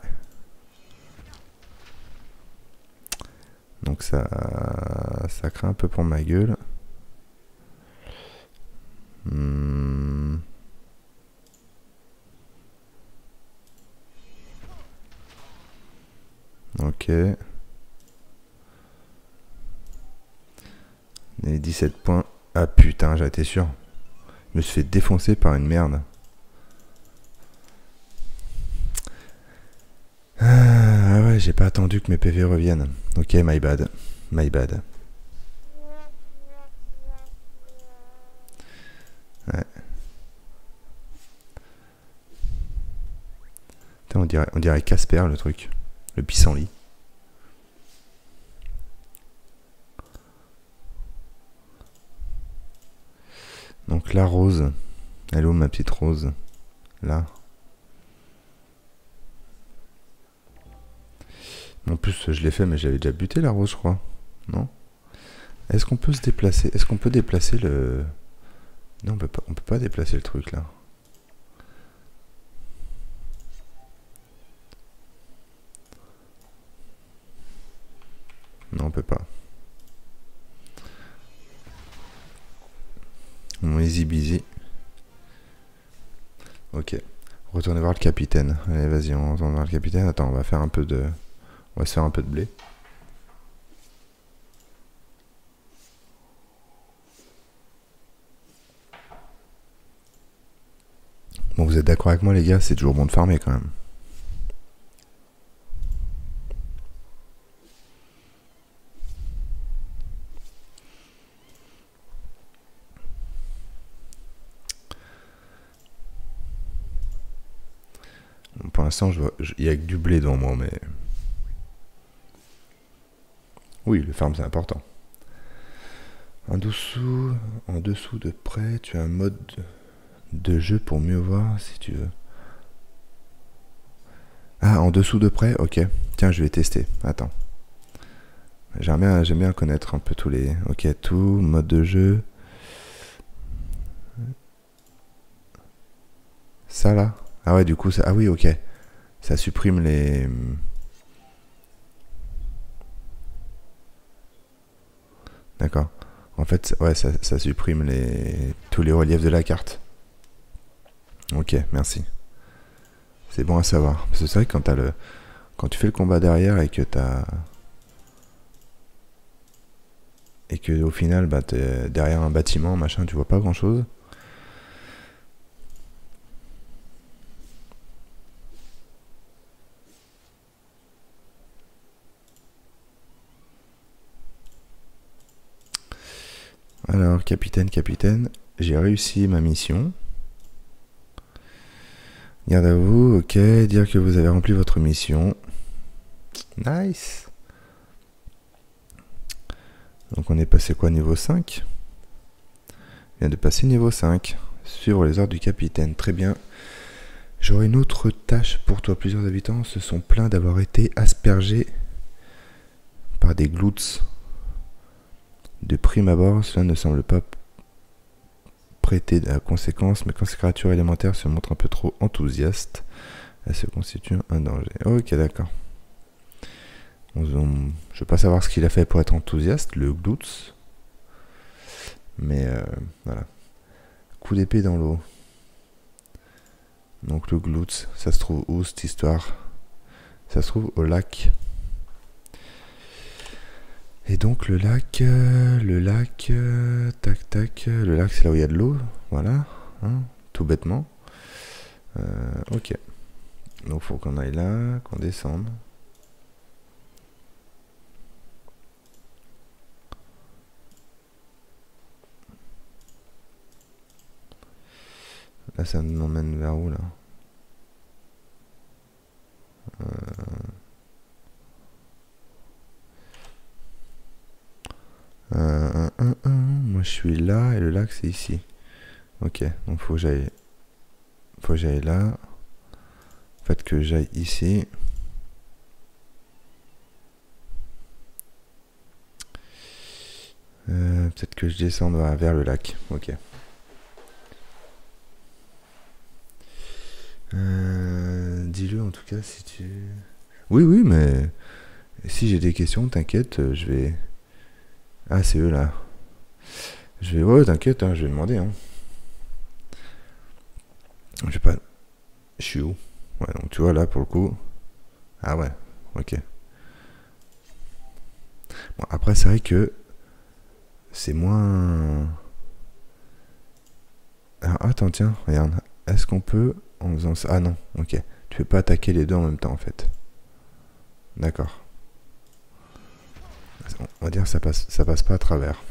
Donc ça, ça craint un peu pour ma gueule. Hmm. Ok. Les 17 points. Ah putain, été sûr. Je me suis fait défoncer par une merde. Ah ouais, j'ai pas attendu que mes PV reviennent. Ok, my bad. My bad. Ouais. on dirait, on dirait Casper le truc. Le pissenlit. Donc la rose. Où ma petite rose? Là. En plus, je l'ai fait, mais j'avais déjà buté la rose, je crois. Non? Est-ce qu'on peut se déplacer? Est-ce qu'on peut déplacer le... Non, on peut pas, on peut pas déplacer le truc, là. Non, on peut pas. Mon easy busy. Ok. Retournez voir le capitaine. Allez, vas-y, on retourne voir le capitaine. Attends, on va faire un peu de... On va se faire un peu de blé. Bon, vous êtes d'accord avec moi, les gars, c'est toujours bon de farmer quand même. pour l'instant, il n'y a que du blé dans moi, mais oui, le farm c'est important. En dessous, en dessous de près, tu as un mode de jeu pour mieux voir si tu veux. Ah, en dessous de près Ok. Tiens, je vais tester. Attends. J'aime bien, bien connaître un peu tous les... Ok, tout, mode de jeu. Ça là? Ah ouais, du coup, ça... Ah oui, ok. Ça supprime les... D'accord. En fait, ouais, ça, supprime tous les reliefs de la carte. Ok, merci. C'est bon à savoir. Parce que c'est vrai que quand, tu fais le combat derrière et que t'as... Et que au final, bah, derrière un bâtiment, machin, tu vois pas grand chose. Alors, capitaine, capitaine, j'ai réussi ma mission. Garde à vous, ok, dire que vous avez rempli votre mission. Nice. Donc on est passé quoi niveau 5 On vient de passer niveau 5. Suivre les ordres du capitaine. Très bien. J'aurai une autre tâche pour toi. Plusieurs habitants se sont plaints d'avoir été aspergés par des gloots de prime abord, cela ne semble pas prêter à conséquence, mais quand ces créatures élémentaires se montrent un peu trop enthousiastes, elles se constituent un danger. Ok, d'accord. Je ne veux pas savoir ce qu'il a fait pour être enthousiaste, le Glutz. Mais euh, voilà. Coup d'épée dans l'eau. Donc le Glutz, ça se trouve où cette histoire? Ça se trouve au lac et donc le lac, euh, le lac, euh, tac tac, le lac c'est là où il y a de l'eau, voilà, hein, tout bêtement. Euh, ok. Donc faut qu'on aille là, qu'on descende. Là, ça m'emmène vers où, là? Euh, un, un, un, un. Moi, je suis là et le lac, c'est ici. Ok, donc faut que j'aille... Faut que j'aille là. En fait, que j'aille ici. Euh, Peut-être que je descende vers le lac. Ok. Euh, Dis-le en tout cas si tu. Oui, oui, mais si j'ai des questions, t'inquiète, euh, je vais. Ah, c'est eux là. Je vais. Ouais, t'inquiète, hein, je vais demander. Hein. Je sais pas. Je suis où? Ouais, donc tu vois là pour le coup. Ah ouais, ok. Bon, après, c'est vrai que c'est moins. Ah, attends, tiens, regarde. Est-ce qu'on peut, en faisant ça? Ah non, ok. Tu peux pas attaquer les deux en même temps en fait. D'accord. On va dire ça passe, ça passe pas à travers.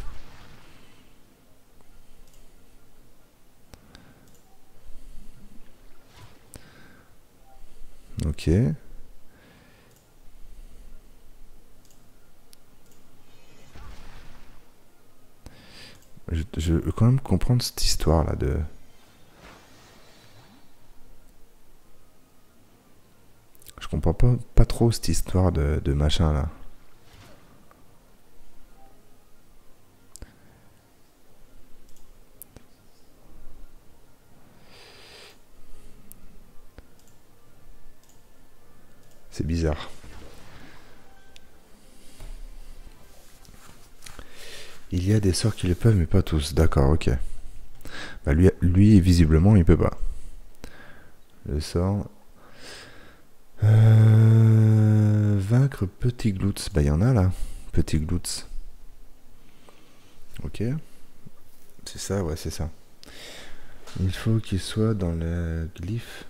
Ok. Je, je veux quand même comprendre cette histoire là de. Je comprends pas, pas trop cette histoire de, de machin là. C'est bizarre. Il y a des sorts qui le peuvent, mais pas tous. D'accord, ok. Bah lui, lui, visiblement, il peut pas. Le sort. Euh, vaincre petit glutz. Bah, il y en a là. Petit glutz. Ok. C'est ça, ouais, c'est ça. Il faut qu'il soit dans le glyphe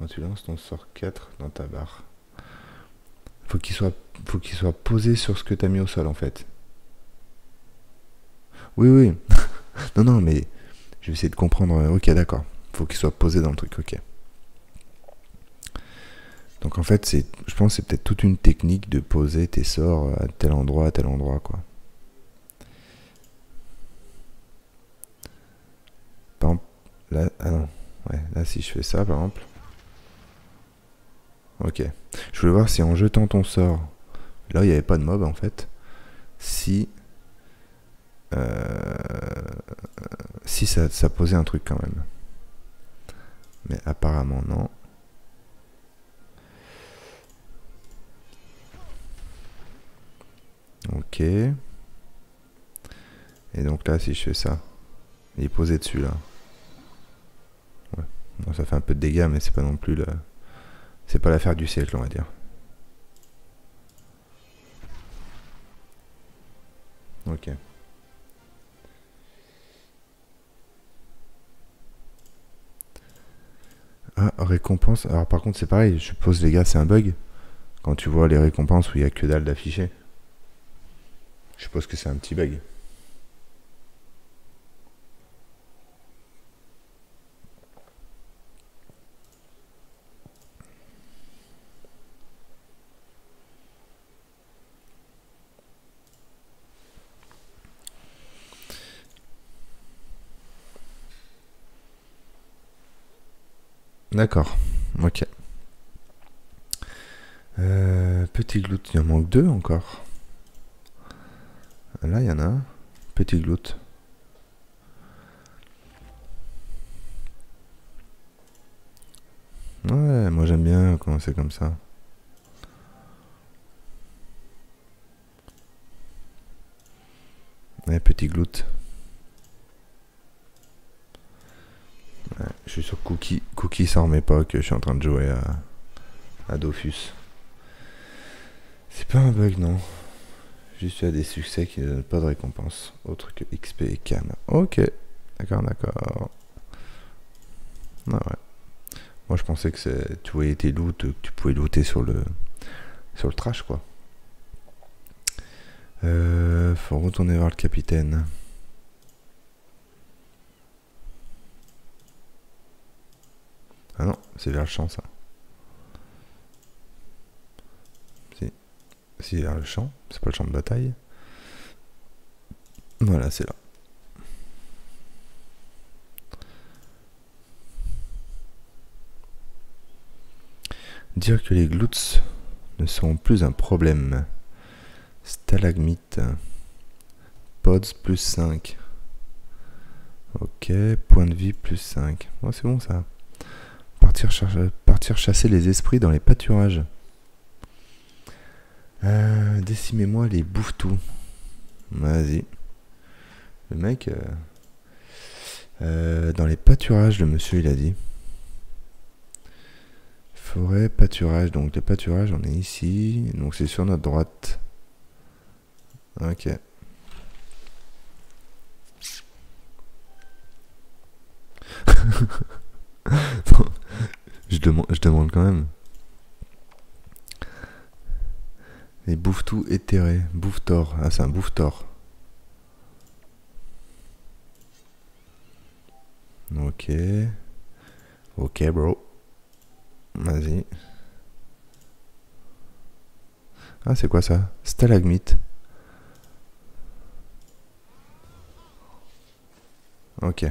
quand tu lances ton sort 4 dans ta barre. Faut qu'il soit, faut qu'il soit posé sur ce que tu as mis au sol en fait. Oui, oui. (laughs) non, non, mais je vais essayer de comprendre. Ok, d'accord. Faut qu'il soit posé dans le truc. Ok. Donc en fait, c'est, je pense, que c'est peut-être toute une technique de poser tes sorts à tel endroit, à tel endroit, quoi. Par exemple, ah non, ouais, là si je fais ça, par exemple. Ok. Je voulais voir si en jetant ton sort, là il n'y avait pas de mob en fait, si euh, si ça, posait un truc quand même. Mais apparemment non. Ok. Et donc là, si je fais ça, il est posé dessus là. Ouais. Ça fait un peu de dégâts, mais c'est pas non plus le. C'est pas l'affaire du siècle, on va dire. Ok. Ah, récompense. Alors par contre, c'est pareil, je suppose les gars, c'est un bug. Quand tu vois les récompenses où il n'y a que dalle d'affichés. Je suppose que c'est un petit bug. D'accord, ok. Euh, petit glout, il en manque deux encore. Là, il y en a un. Petit glout. Ouais, moi j'aime bien commencer comme ça. Ouais, petit glout. Je suis sur Cookie. Cookie s'en remet pas que je suis en train de jouer à, à Dofus. C'est pas un bug, non. Juste il y des succès qui ne donnent pas de récompense. Autre que XP et cam. Ok. D'accord, d'accord. Ah ouais. Moi je pensais que tu voyais tes loots, que tu pouvais looter sur le, sur le trash quoi. Euh, faut retourner voir le capitaine. Ah non, c'est vers le champ ça. Si. Si, vers le champ. C'est pas le champ de bataille. Voilà, c'est là. Dire que les glutes ne seront plus un problème. Stalagmite. Pods plus 5. Ok, point de vie plus 5. Oh, c'est bon ça. Partir, chasser les esprits dans les pâturages. Euh, Décimez-moi les bouffes-tout. Vas-y. Le mec. Euh, euh, dans les pâturages, le monsieur il a dit. Forêt, pâturage. Donc les pâturages, on est ici. Donc c'est sur notre droite. Ok. (laughs) je, demande, je demande quand même. Et bouffe tout éthéré. Bouffe tort. Ah, c'est un bouffe tort. Ok. Ok, bro. Vas-y. Ah, c'est quoi ça? Stalagmite. Ok.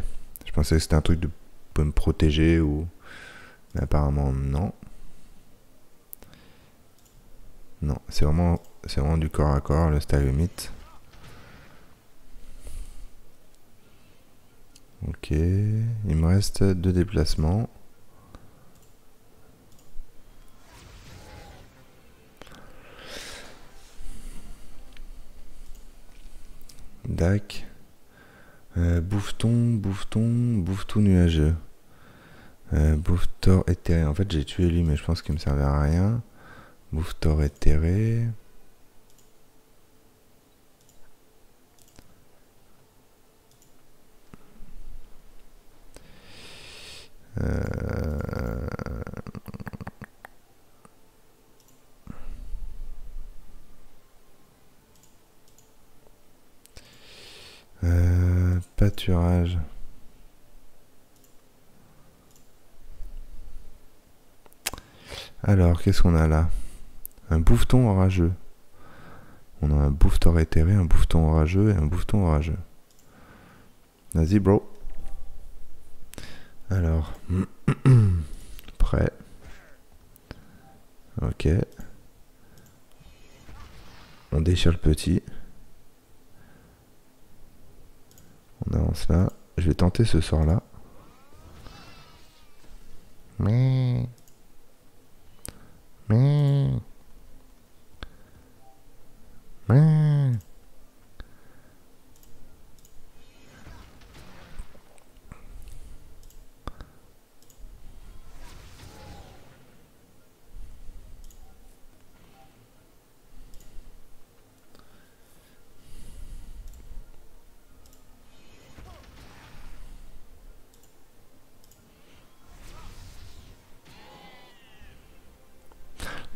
Je pensais que c'était un truc de me protéger ou. Mais apparemment, non. Non, c'est vraiment, c'est vraiment du corps à corps, le stalagmite. Ok, il me reste deux déplacements. Dac. Euh, bouffe-ton, bouffe-ton, bouffe-tout nuageux? Euh, bouffe-tor éthéré. En fait, j'ai tué lui, mais je pense qu'il me servait à rien. Bouffe-tor éthéré. Euh... Euh, pâturage. Alors, qu'est-ce qu'on a là? Un bouffeton orageux. On a un bouffeton éthéré, un bouffeton orageux et un bouffeton orageux. Vas-y, bro. Alors, (clears throat) prêt. Ok. On déchire le petit. On avance là. Je vais tenter ce sort là. Mais. Mais. Mais.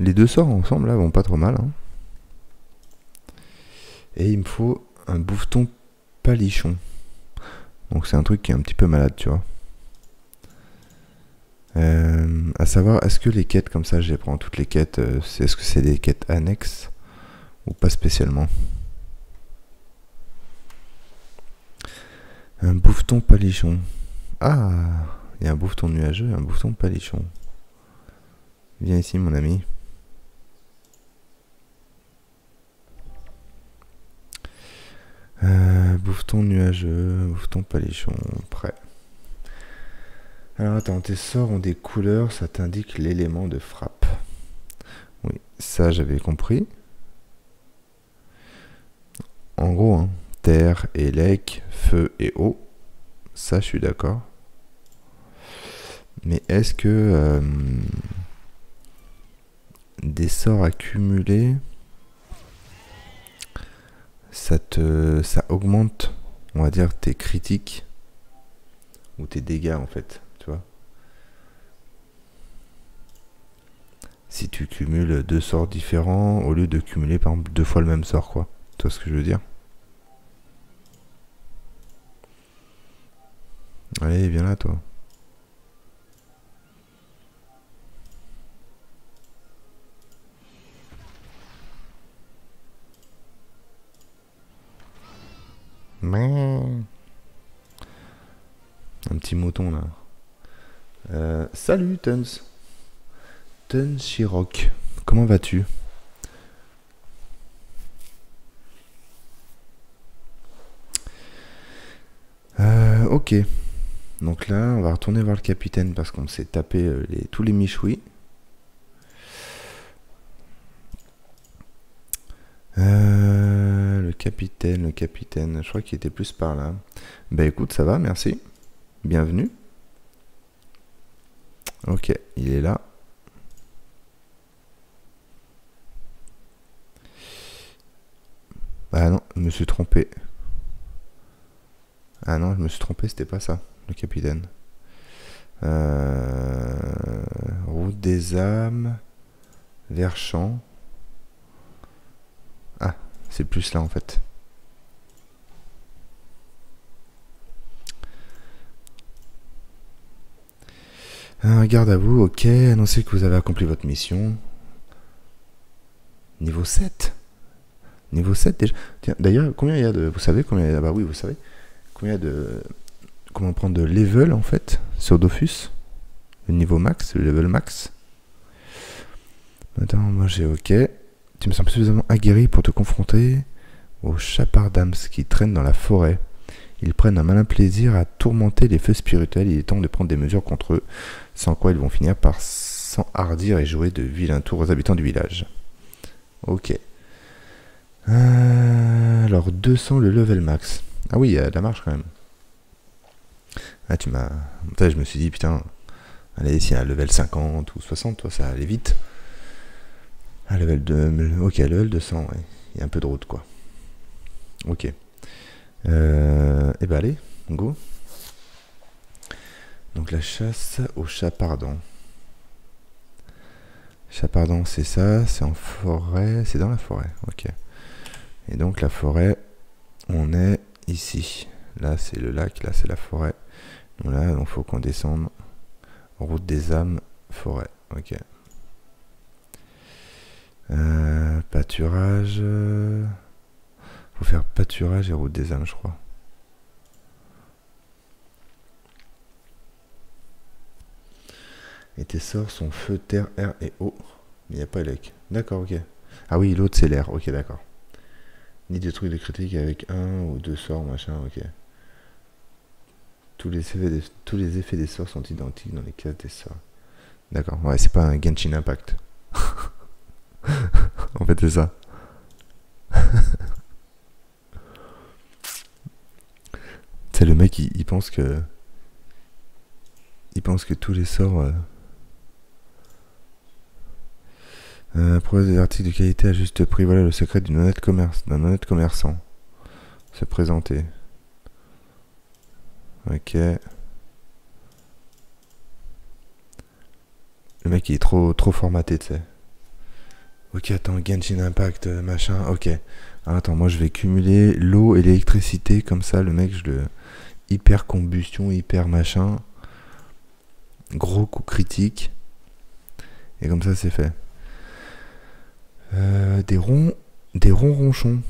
Les deux sorts ensemble là vont pas trop mal. hein. Et il me faut un bouffeton palichon. Donc c'est un truc qui est un petit peu malade, tu vois. Euh, à savoir, est-ce que les quêtes comme ça, je les prends toutes les quêtes, euh, est-ce que c'est des quêtes annexes ou pas spécialement? Un bouffeton palichon. Ah, il y a un bouffeton nuageux et un bouffeton palichon. Viens ici, mon ami. Euh, bouffeton nuageux, bouffeton palichon, prêt. Alors attends, tes sorts ont des couleurs, ça t'indique l'élément de frappe. Oui, ça j'avais compris. En gros, hein, terre, élec, feu et eau. Ça, je suis d'accord. Mais est-ce que euh, des sorts accumulés, ça te, ça augmente, on va dire, tes critiques ou tes dégâts en fait, tu vois Si tu cumules deux sorts différents au lieu de cumuler par exemple deux fois le même sort, quoi. Tu vois ce que je veux dire? Allez, viens là, toi. Un petit mouton là. Euh, salut Tuns. Tuns Chirac. Comment vas-tu? Euh, ok. Donc là, on va retourner voir le capitaine parce qu'on s'est tapé euh, les, tous les michouis. Euh, le capitaine, le capitaine, je crois qu'il était plus par là. Bah écoute, ça va, merci. Bienvenue. Ok, il est là. Ah non, je me suis trompé. Ah non, je me suis trompé, c'était pas ça, le capitaine. Euh, route des âmes, vers champ. Ah, c'est plus là en fait. Un garde à vous, ok. Annoncez que vous avez accompli votre mission. Niveau 7 Niveau 7 déjà. D'ailleurs, combien il y a de. Vous savez combien il y a. Bah oui, vous savez. Combien de. Comment prendre de level en fait sur Dofus? Le niveau max, le level max. Attends, moi j'ai ok. Tu me sembles suffisamment aguerri pour te confronter aux chapardams qui traînent dans la forêt. Ils prennent un malin plaisir à tourmenter les feux spirituels. Il est temps de prendre des mesures contre eux, sans quoi ils vont finir par s'enhardir et jouer de vilains tours aux habitants du village. Ok. Euh, alors 200 le level max. Ah oui, il y a de la marche quand même. Ah tu m'as... Je me suis dit, putain, allez, si un level 50 ou 60, toi, ça allait vite. Un level 2... Ok, level 200, ouais. Il y a un peu de route, quoi. Ok. Euh, et ben allez, go. Donc la chasse au chapardon. Chapardon, c'est ça, c'est en forêt, c'est dans la forêt, ok. Et donc la forêt, on est ici. Là, c'est le lac, là, c'est la forêt. Donc là, il faut qu'on descende. Route des âmes, forêt, ok. Euh, pâturage. Faut faire pâturage et route des âmes, je crois. Et tes sorts sont feu, terre, air et eau. Mais il n'y a pas élec. D'accord, ok. Ah oui, l'autre c'est l'air. Ok, d'accord. Ni des trucs de critique avec un ou deux sorts, machin, ok. Tous les effets des, tous les effets des sorts sont identiques dans les cases des sorts. D'accord, ouais, c'est pas un Genshin Impact. (laughs) (laughs) en fait, c'est ça. (laughs) C'est le mec, il, pense que. Il pense que tous les sorts. Euh, euh, des articles de qualité à juste prix. Voilà le secret d'une honnête commerce, d'un honnête commerçant. Se présenter. Ok. Le mec il est trop trop formaté, tu sais. Ok, attends, Genshin Impact, euh, machin. Ok. Attends, moi je vais cumuler l'eau et l'électricité comme ça. Le mec, je le hyper combustion, hyper machin. Gros coup critique. Et comme ça, c'est fait. Euh, des ronds, des ronds ronchons.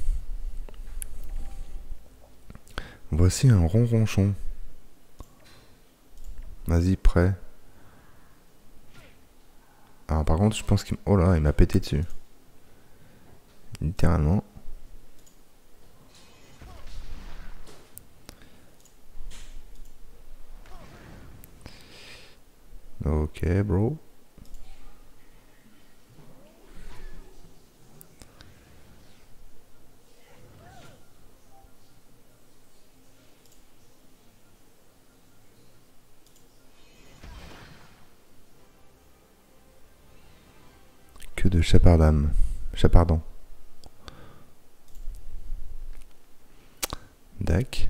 Voici un rond ronchon. Vas-y, prêt. Alors par contre, je pense qu'il... Oh là, il m'a pété dessus. Littéralement. Ok, bro. Chapardam. Chapardon. Dac.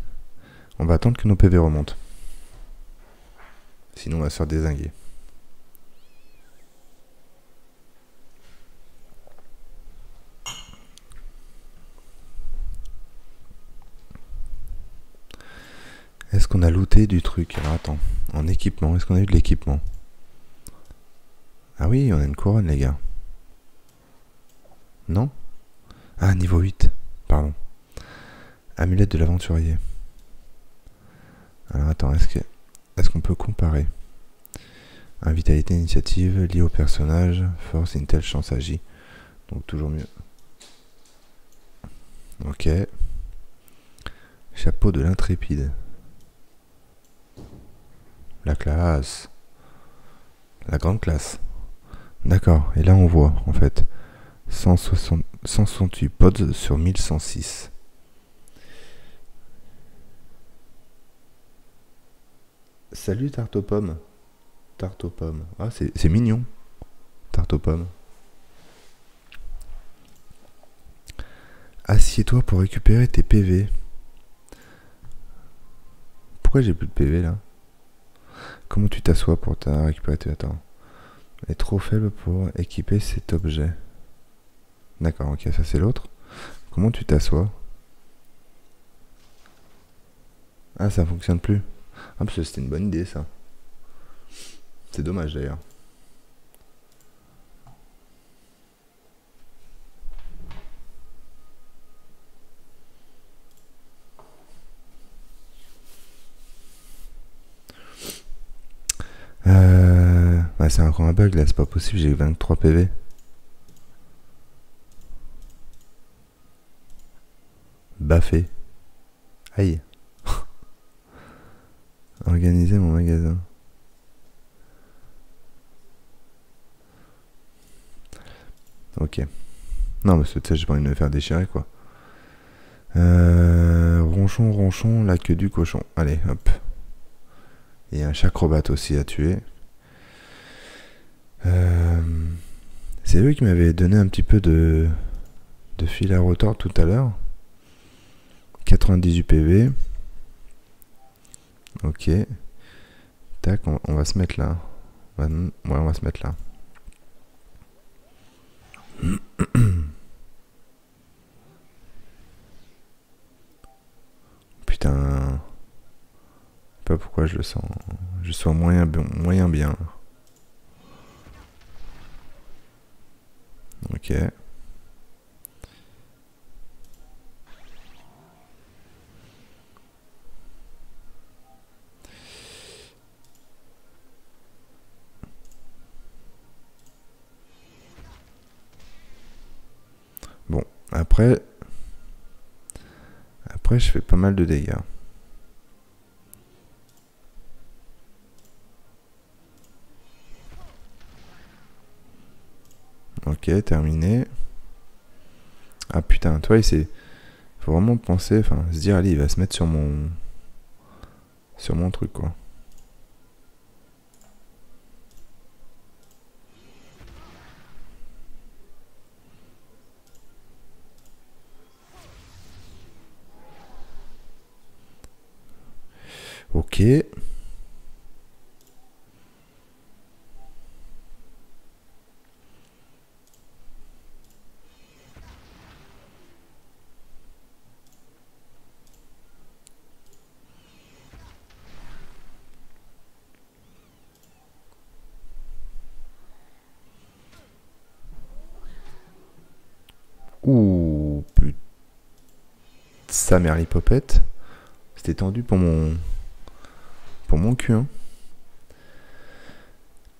On va attendre que nos PV remontent. Sinon, on va se faire désinguer. Est-ce qu'on a looté du truc? Attends, en équipement, est-ce qu'on a eu de l'équipement? Ah oui, on a une couronne les gars. Non Ah, niveau 8, pardon. Amulette de l'aventurier. Alors attends, est-ce que est-ce qu'on peut comparer Invitalité, initiative, liée au personnage, force, une telle chance agit. Donc toujours mieux. Ok. Chapeau de l'intrépide. La classe. La grande classe. D'accord. Et là on voit en fait 160, 168 pods sur 1106. Salut tarte aux pommes. Tarte aux pommes. Ah, c'est mignon. Tarte aux pommes. Assieds-toi pour récupérer tes PV. Pourquoi j'ai plus de PV là? Comment tu t'assois pour ta récupérer tes... Attends. Est trop faible pour équiper cet objet. D'accord, ok, ça c'est l'autre. Comment tu t'assois? Ah, ça fonctionne plus. Ah, parce que c'était une bonne idée ça. C'est dommage d'ailleurs. Euh... C'est encore un bug là, c'est pas possible, j'ai 23 PV. Baffé. Aïe. (laughs) Organiser mon magasin. Ok. Non, parce que tu sais, j'ai pas envie de me faire déchirer quoi. Euh, ronchon, ronchon, la queue du cochon. Allez, hop. Il y a un chacrobate aussi à tuer. Euh, c'est eux qui m'avaient donné un petit peu de, de fil à retordre tout à l'heure. 98 PV. Ok. Tac, on, va se mettre là. Ouais, on va se mettre là. (coughs) Putain. Pas pourquoi je le sens. Je sens moyen, moyen bien. Ok. Bon, après, après je fais pas mal de dégâts. Ok, terminé. Ah putain, toi, c'est faut vraiment penser, enfin, se dire, allez, il va se mettre sur mon, sur mon truc, quoi. Ok. Ouh, putain. Sa mère. C'était tendu pour mon. Mon cul, hein.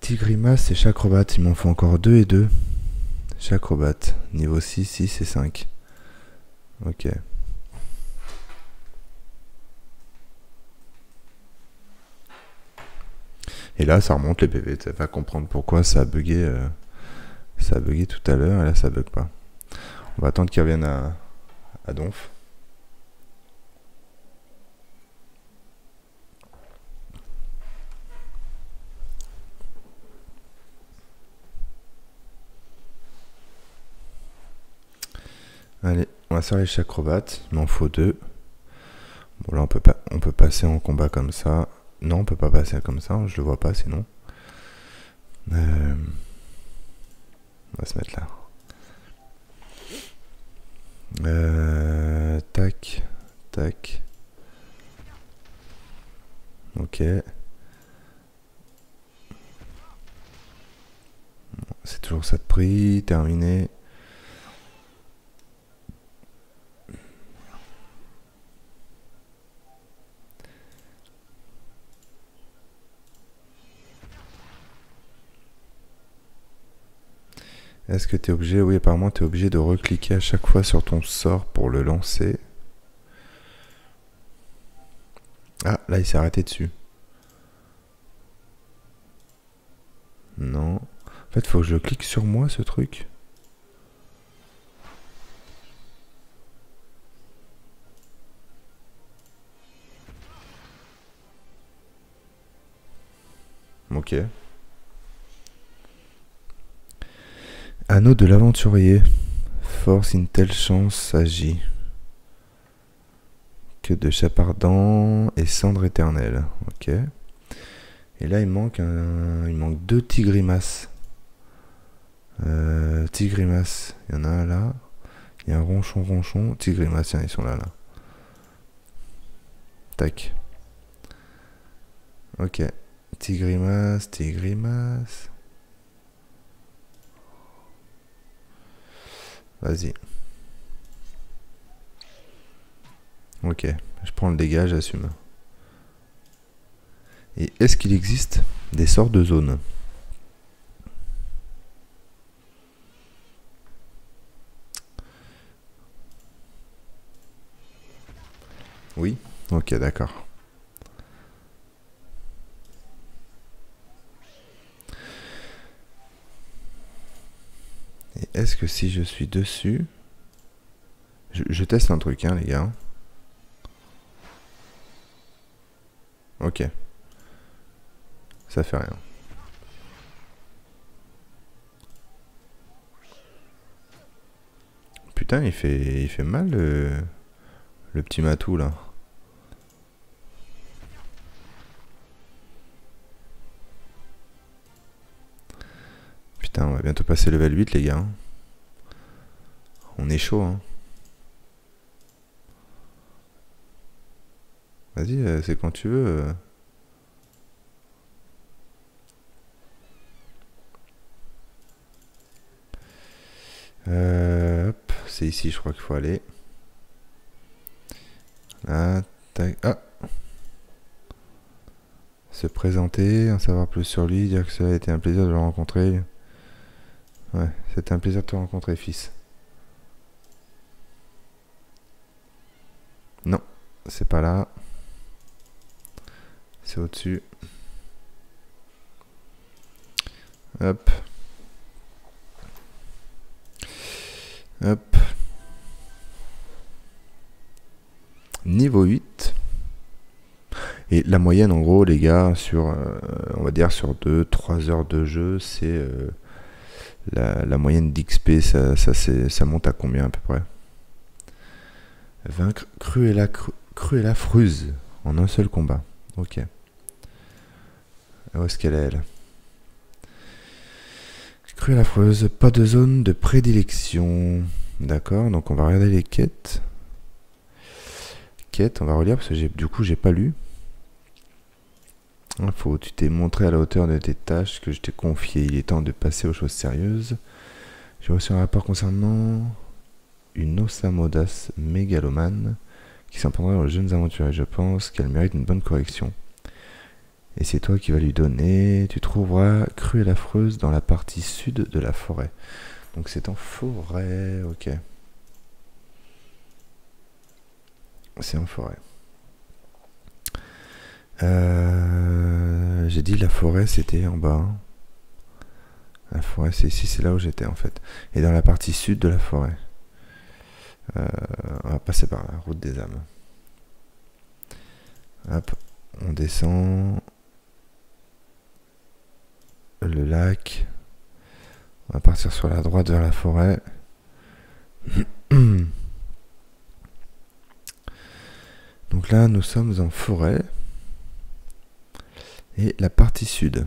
Tigrimas et Chacrobat, il m'en faut encore 2 et 2. Chacrobat, niveau 6, 6 et 5. Ok. Et là, ça remonte les PV. Ça va comprendre pourquoi ça a bugué. euh, ça a bugué tout à l'heure et là, ça bug pas. On va attendre qu'il revienne à, à Donf. Allez, on va faire les chacrobates. Il m'en faut deux. Bon là on peut pas on peut passer en combat comme ça. Non, on peut pas passer comme ça, je le vois pas sinon. Euh, On va se mettre là. Euh, tac, tac. Ok. C'est toujours ça de prix, terminé. Est-ce que tu es obligé? Oui, apparemment, tu es obligé de recliquer à chaque fois sur ton sort pour le lancer. Ah, là, il s'est arrêté dessus. Non. En fait, faut que je clique sur moi, ce truc. Ok. Anneau de l'aventurier. Force une telle chance agit. Que de chapardant et cendre éternelle. Ok. Et là, il manque un, il manque deux tigrimas. Euh, tigrimas, il y en a un là. Il y a un ronchon, ronchon. Tigrimas, tiens, ils sont là, là. Tac. Ok. Tigrimas, tigrimas. Vas-y. Ok, je prends le dégât, j'assume. Et est-ce qu'il existe des sorts de zone Oui Ok, d'accord. Et est-ce que si je suis dessus... Je, teste un truc, hein, les gars. Ok. Ça fait rien. Putain, il fait, il fait mal le, le petit matou là. Putain, on va bientôt passer level 8 les gars. On est chaud hein. Vas-y, euh, c'est quand tu veux. Euh. Euh, c'est ici, je crois qu'il faut aller. Là, tac, ah Se présenter, en savoir plus sur lui, dire que ça a été un plaisir de le rencontrer. Ouais, c'était un plaisir de te rencontrer, fils. Non, c'est pas là. C'est au-dessus. Hop. Hop. Niveau 8. Et la moyenne, en gros, les gars, sur, euh, on va dire sur 2-3 heures de jeu, c'est euh, la, moyenne d'XP, ça, ça, ça monte à combien à peu près? Vaincre Cruella, Cruella Fruse en un seul combat. Ok. Où est-ce qu'elle est, elle Cruella Fruse, pas de zone de prédilection. D'accord, donc on va regarder les quêtes. Quêtes, on va relire parce que du coup j'ai pas lu. Info, tu t'es montré à la hauteur de tes tâches que je t'ai confiées. Il est temps de passer aux choses sérieuses. J'ai reçu un rapport concernant une Osamodas mégalomane qui s'en prendrait aux jeunes aventuriers. Je pense qu'elle mérite une bonne correction. Et c'est toi qui vas lui donner. Tu trouveras crue et l'affreuse dans la partie sud de la forêt. Donc c'est en forêt, ok. C'est en forêt. Euh, j'ai dit la forêt, c'était en bas. La forêt, c'est ici, c'est là où j'étais en fait. Et dans la partie sud de la forêt. Euh, on va passer par la route des âmes. Hop, on descend. Le lac. On va partir sur la droite vers la forêt. (clears throat) Donc là, nous sommes en forêt et la partie sud.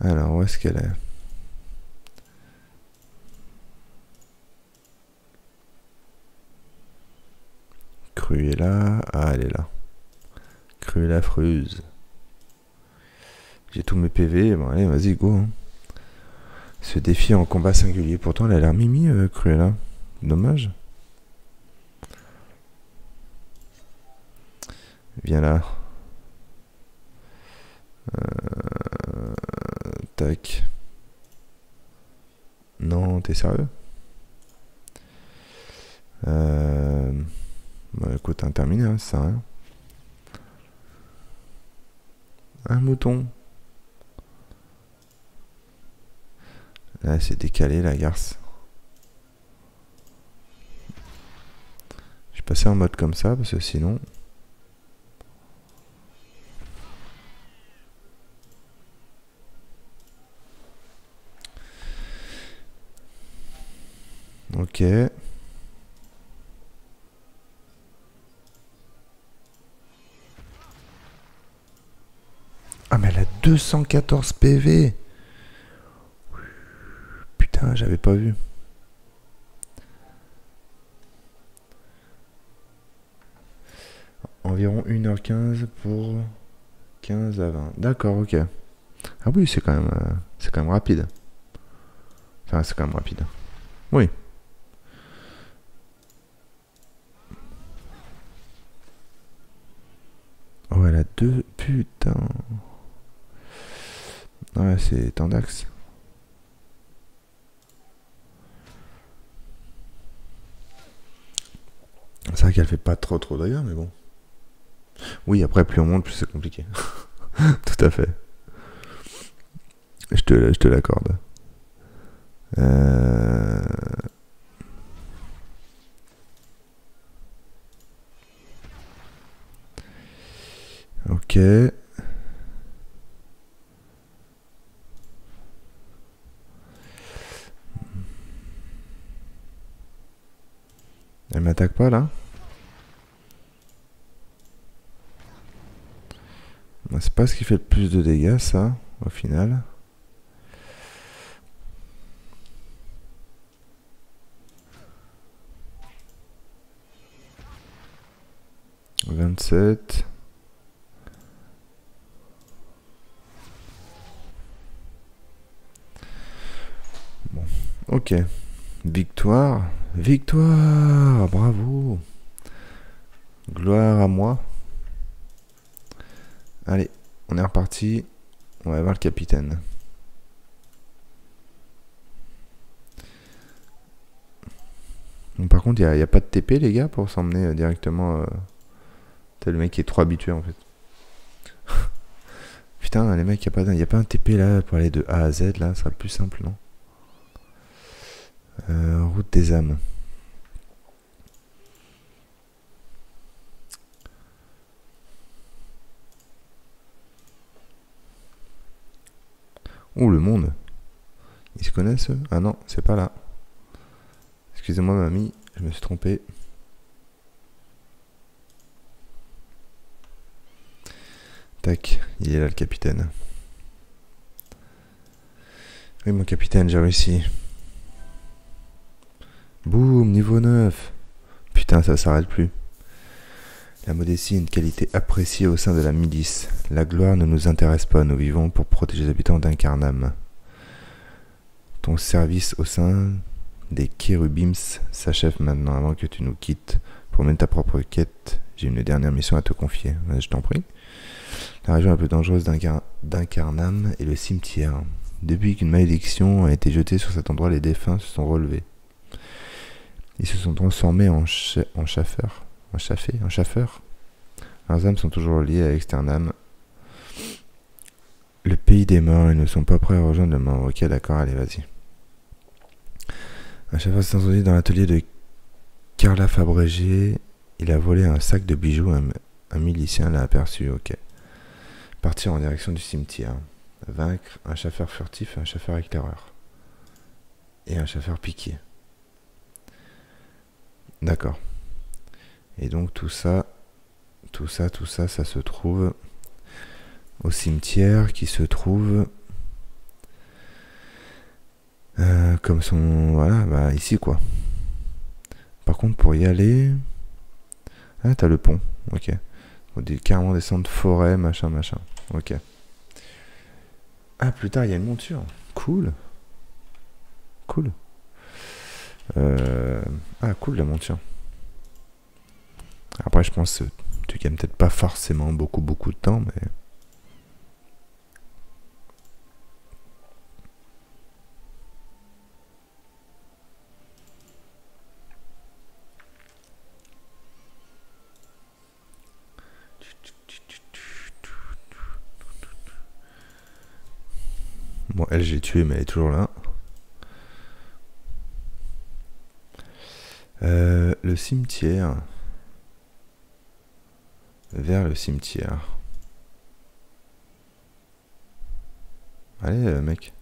Alors, où est-ce qu'elle est, là. Ah, elle est là. Cru la fruse. J'ai tous mes PV. Bon, allez, vas-y, go. Hein. Ce défi en combat singulier. Pourtant, elle a l'air mimi, euh, Cruella. Dommage. Viens là. Euh, tac. Non, t'es sérieux? Euh... Bah écoute, un terminé, hein, ça rien. Un mouton. Là, c'est décalé, la garce. Je vais passer en mode comme ça, parce que sinon... Ok. Ah mais elle a 214 PV Putain, j'avais pas vu. Environ 1h15 pour 15 à 20. D'accord, ok. Ah oui, c'est quand même euh, c'est quand même rapide. Enfin, c'est quand même rapide. Oui. Oh, elle a deux. Putain. Ouais, c'est Tandax. C'est vrai qu'elle fait pas trop trop d'ailleurs, mais bon. Oui, après, plus on monte, plus c'est compliqué. (laughs) Tout à fait. Je te, je te l'accorde. Euh... Ok. Elle m'attaque pas là C'est pas ce qui fait le plus de dégâts ça, au final. Vingt-sept. Bon, ok. Victoire. Victoire. Bravo. Gloire à moi. Allez, on est reparti. On va voir le capitaine. par contre, il n'y a, pas de TP, les gars, pour s'emmener euh, directement. Euh... T'as le mec qui est trop habitué, en fait. (laughs) Putain, les mecs, il n'y a, pas, un TP là pour aller de A à Z, là, sera le plus simple, non? Euh, Route des âmes. Oh, le monde. Ils se connaissent Ah non, c'est pas là. Excusez-moi, mamie, je me suis trompé. Tac, il est là le capitaine. Oui, mon capitaine, j'ai réussi. Boum, niveau 9. Putain, ça s'arrête plus. La modestie est une qualité appréciée au sein de la milice. La gloire ne nous intéresse pas, nous vivons pour protéger les habitants d'Incarnam. Ton service au sein des Kérubims s'achève maintenant avant que tu nous quittes pour mener ta propre quête. J'ai une dernière mission à te confier. Je t'en prie. La région la plus dangereuse d'Incarnam est le cimetière. Depuis qu'une malédiction a été jetée sur cet endroit, les défunts se sont relevés. Ils se sont transformés en, en chaffeurs un chaffé, un chaffeur. Leurs âmes sont toujours liées à Externam. Le pays des morts, ils ne sont pas prêts à rejoindre le mort. Ok, d'accord, allez, vas-y. Un chaffeur s'est entendu dans l'atelier de Carla Fabrégé. Il a volé un sac de bijoux. Un, milicien l'a aperçu. Ok. Partir en direction du cimetière. Vaincre un chaffeur furtif un chaffeur éclaireur. Et un chaffeur piquier. D'accord. Et donc tout ça, tout ça, tout ça, ça se trouve au cimetière qui se trouve euh, comme son... Voilà, bah ici quoi. Par contre pour y aller... Ah t'as le pont, ok. Faut carrément descendre forêt, machin, machin. Ok. Ah plus tard il y a une monture. Cool. Cool. Euh... Ah, cool la monture. Après, je pense que tu gagnes peut-être pas forcément beaucoup, beaucoup de temps, mais. Bon, elle, j'ai tué, mais elle est toujours là. Euh, le cimetière. Vers le cimetière. Allez, euh, mec.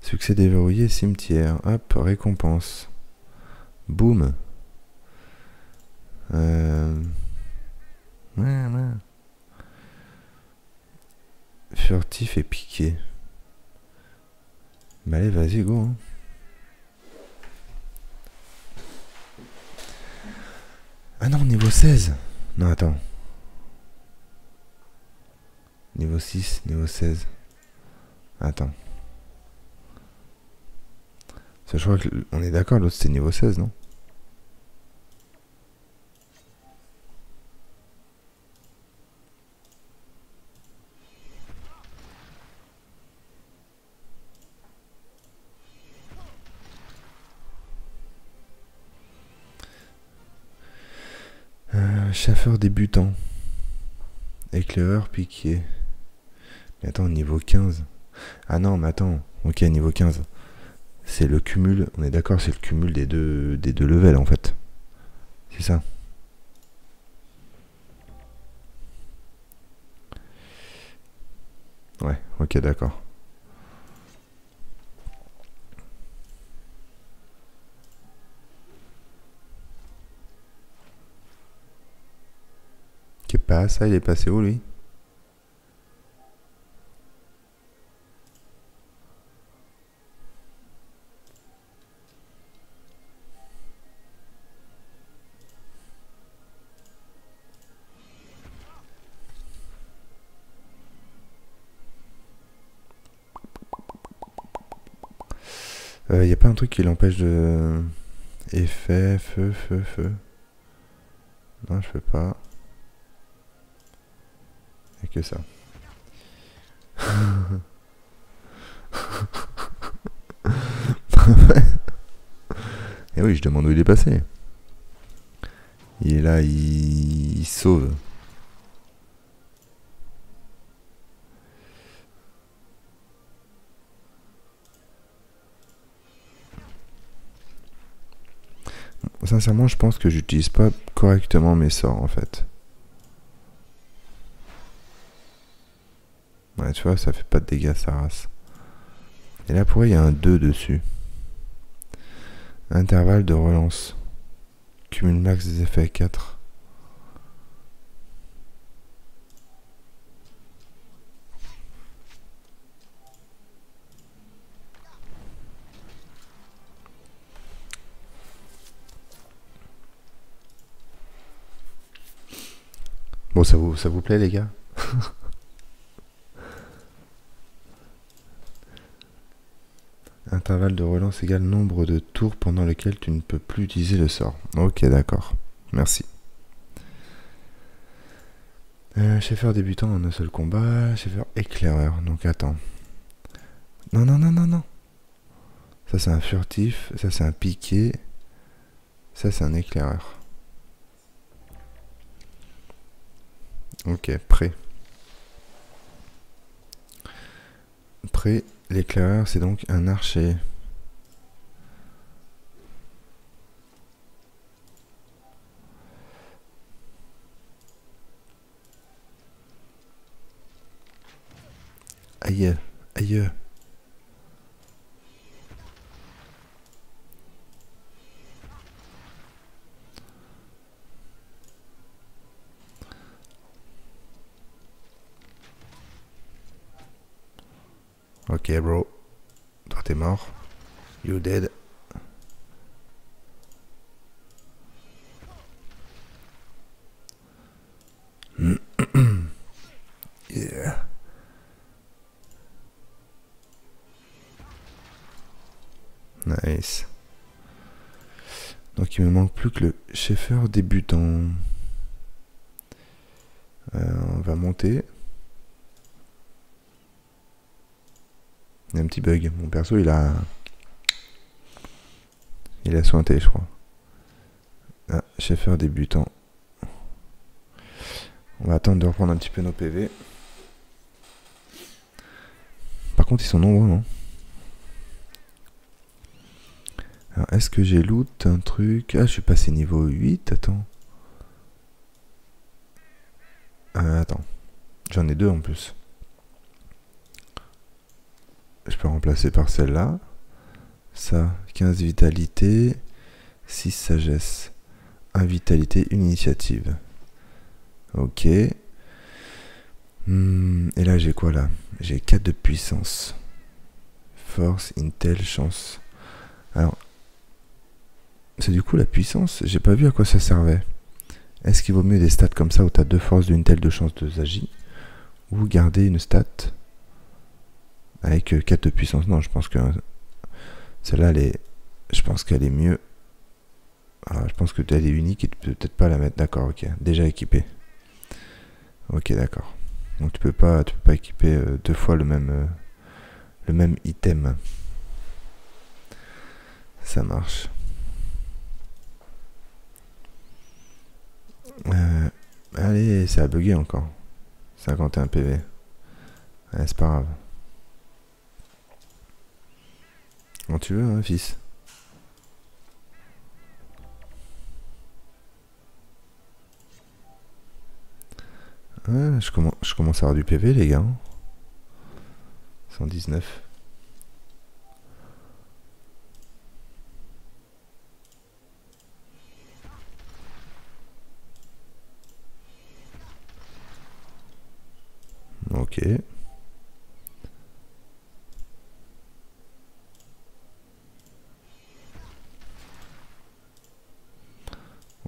Succès déverrouillé, cimetière. Hop, récompense. Boum. Euh... Ouais. Furtif et piqué. Bah allez, vas-y, go. hein. Ah non, niveau 16. Non, attends. Niveau 6, niveau 16. Attends. Je crois que l- on est d'accord, l'autre c'était niveau 16, non? Chaffeur débutant. Éclaireur piqué. Mais attends, niveau 15. Ah non, mais attends. Ok, niveau 15. C'est le cumul, on est d'accord, c'est le cumul des deux, des deux levels en fait. C'est ça. Ouais, ok, d'accord. Qu'est pas ça, il est passé où lui? Il y a pas un truc qui l'empêche de... Effet, feu, feu, feu. Non, je peux pas. Et que ça. (laughs) Et oui, je demande où il est passé. Il est là, il, il sauve. Sincèrement, je pense que j'utilise pas correctement mes sorts en fait. Tu vois, ça fait pas de dégâts, sa race. Et là, pourquoi il y a un 2 dessus? Intervalle de relance. Cumule max des effets 4. Bon, ça vous, ça vous plaît, les gars? (laughs) Intervalle de relance égale nombre de tours pendant lesquels tu ne peux plus utiliser le sort. Ok, d'accord. Merci. Euh, débutant en un seul combat. Chauffeur éclaireur. Donc attends. Non, non, non, non, non. Ça, c'est un furtif. Ça, c'est un piqué. Ça, c'est un éclaireur. Ok, prêt. Prêt. L'éclaireur, c'est donc un archer. Aïe, aïe. Bro. Toi, t'es mort. You dead. (coughs) yeah. Nice. Donc il me manque plus que le chauffeur débutant. Euh, on va monter. Il y a un petit bug. Mon perso, il a. Il a sointé, je crois. Ah, chauffeur débutant. On va attendre de reprendre un petit peu nos PV. contre, ils sont nombreux, non? Alors, est-ce que j'ai loot un truc? Ah, je suis passé niveau 8, attends. Euh, attends. J'en ai deux en plus. Je peux remplacer par celle-là. Ça, 15 vitalité, 6 sagesse. 1 vitalité, une initiative. Ok. Hmm, et là, j'ai quoi là? J'ai 4 de puissance. Force, intel, chance. Alors, c'est du coup la puissance? J'ai pas vu à quoi ça servait. Est-ce qu'il vaut mieux des stats comme ça où tu as deux forces, d'une telle, deux chances, deux agis Ou garder une stat avec 4 euh, de puissance Non, je pense que celle-là, elle est... je pense qu'elle est mieux. Ah, je pense que elle est unique et tu peux peut-être pas la mettre. D'accord, ok. Déjà équipée. Ok, d'accord. Donc tu peux pas, tu peux pas équiper euh, deux fois le même, euh, le même item. Ça marche. Euh, allez, ça a bugué encore. 51 PV. c'est pas grave. Quand tu veux, hein, fils. je, commence, je commence à avoir du PV, les gars. 119. Ok.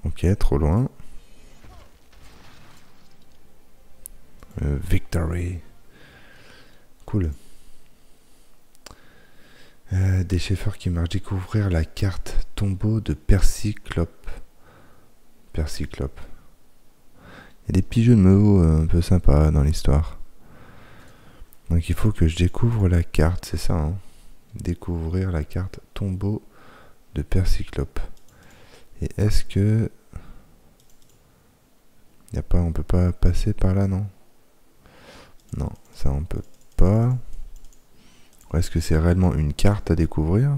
Ok, trop loin. Euh, victory. Cool. Euh, des chauffeurs qui marchent découvrir la carte tombeau de Percyclope. Percyclope. Il y a des pigeons de Meaux un peu sympas dans l'histoire. Donc il faut que je découvre la carte, c'est ça. Hein Découvrir la carte tombeau de Percyclope. Et est-ce que... Y a pas, on peut pas passer par là, non? Non, ça on peut pas. Est-ce que c'est réellement une carte à découvrir?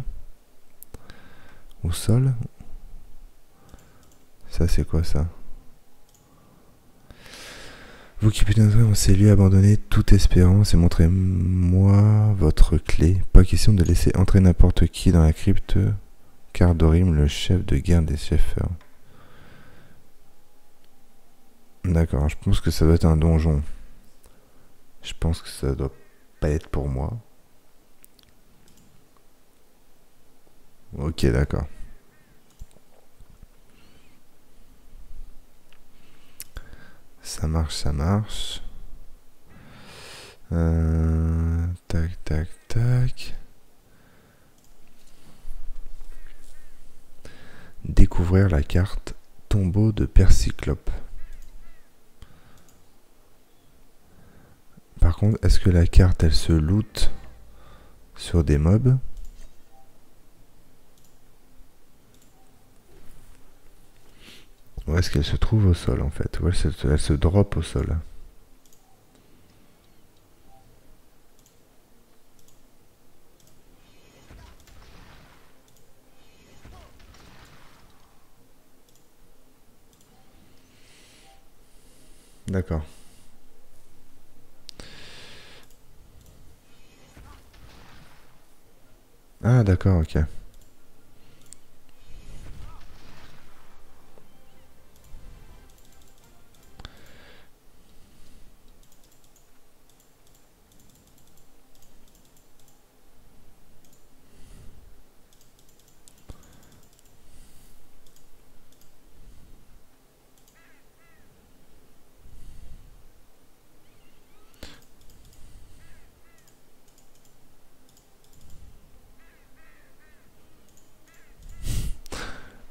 Au sol? Ça c'est quoi ça? Vous qui putain dans ces lieux abandonnés toute espérance et montrez-moi votre clé. Pas question de laisser entrer n'importe qui dans la crypte. Cardorim, le chef de guerre des chefs. D'accord, je pense que ça doit être un donjon. Je pense que ça doit pas être pour moi. Ok, d'accord. Ça marche, ça marche. Euh, tac, tac, tac. La carte tombeau de Percyclope. Par contre, est-ce que la carte, elle se loot sur des mobs? Où est-ce qu'elle se trouve au sol en fait? Où elle se, elle se drop au sol? D'accord. Ah d'accord, ok.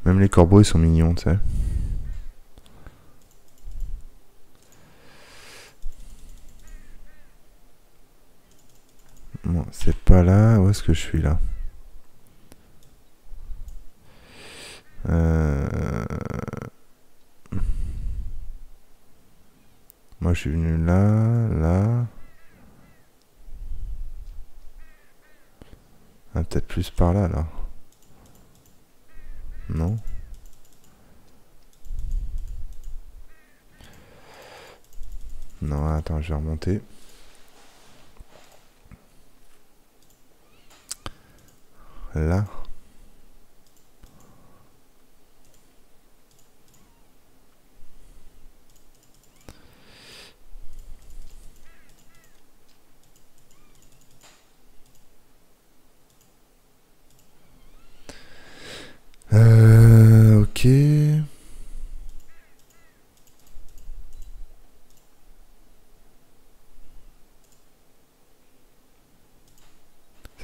Même les corbeaux, ils sont mignons, tu sais. Bon, c'est pas là. Où est-ce que je suis là? Euh, Moi, je suis venu là, là. Ah, peut-être plus par là alors. Non Non, attends, je vais remonter. Là. Euh, ok.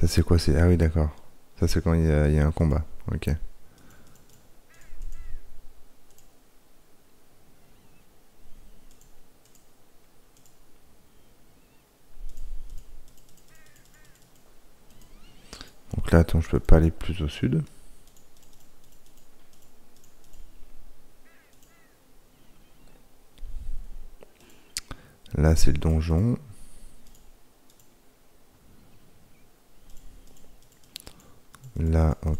Ça c'est quoi c'est Ah oui d'accord. Ça c'est quand il y, a, un combat. Ok. Donc là attends je peux pas aller plus au sud. Là, c'est le donjon. Là, ok.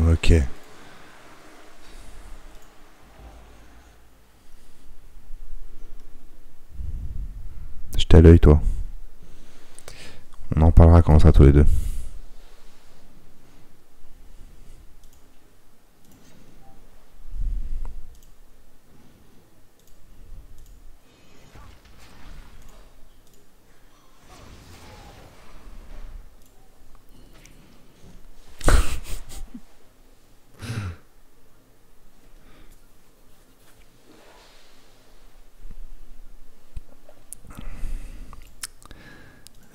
Ok. J'étais à l'œil, toi. On en parlera quand on sera tous les deux.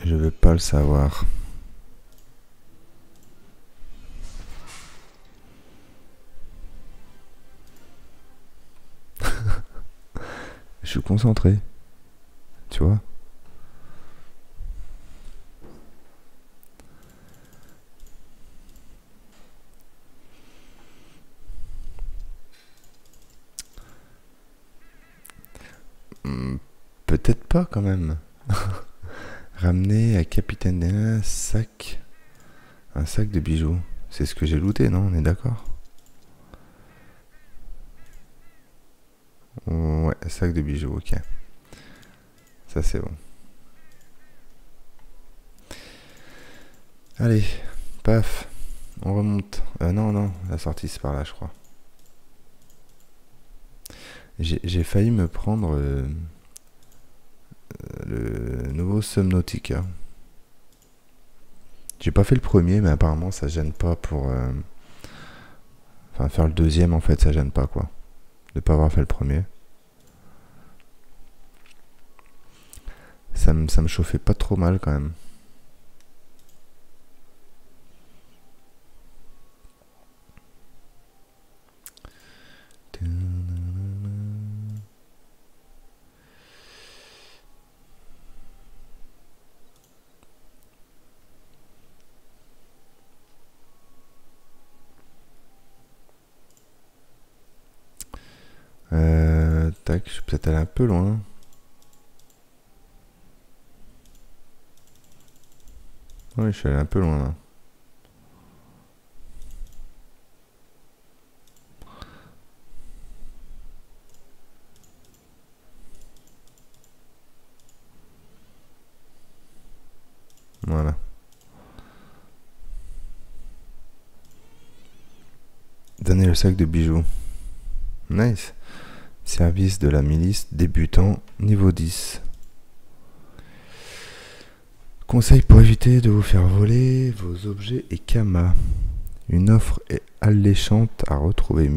Je veux pas savoir. (laughs) Je suis concentré. Tu vois? Hmm, Peut-être pas quand même. (laughs) Ramener à Capitaine un sac. Un sac de bijoux. C'est ce que j'ai looté, non On est d'accord? Ouais, sac de bijoux, ok. Ça c'est bon. Allez, paf. On remonte. Euh, non, non, la sortie c'est par là, je crois. J'ai failli me prendre euh, le nouveau Subnautica. J'ai pas fait le premier, mais apparemment ça gêne pas pour. euh, Enfin, faire le deuxième en fait, ça gêne pas quoi. De pas avoir fait le premier. Ça me, ça me chauffait pas trop mal quand même. peut-être aller un peu loin. Oui, je suis allé un peu loin. Voilà. Donner le sac de bijoux. Nice. Service de la milice débutant niveau 10. Conseil pour éviter de vous faire voler vos objets et kamas. Une offre est alléchante à retrouver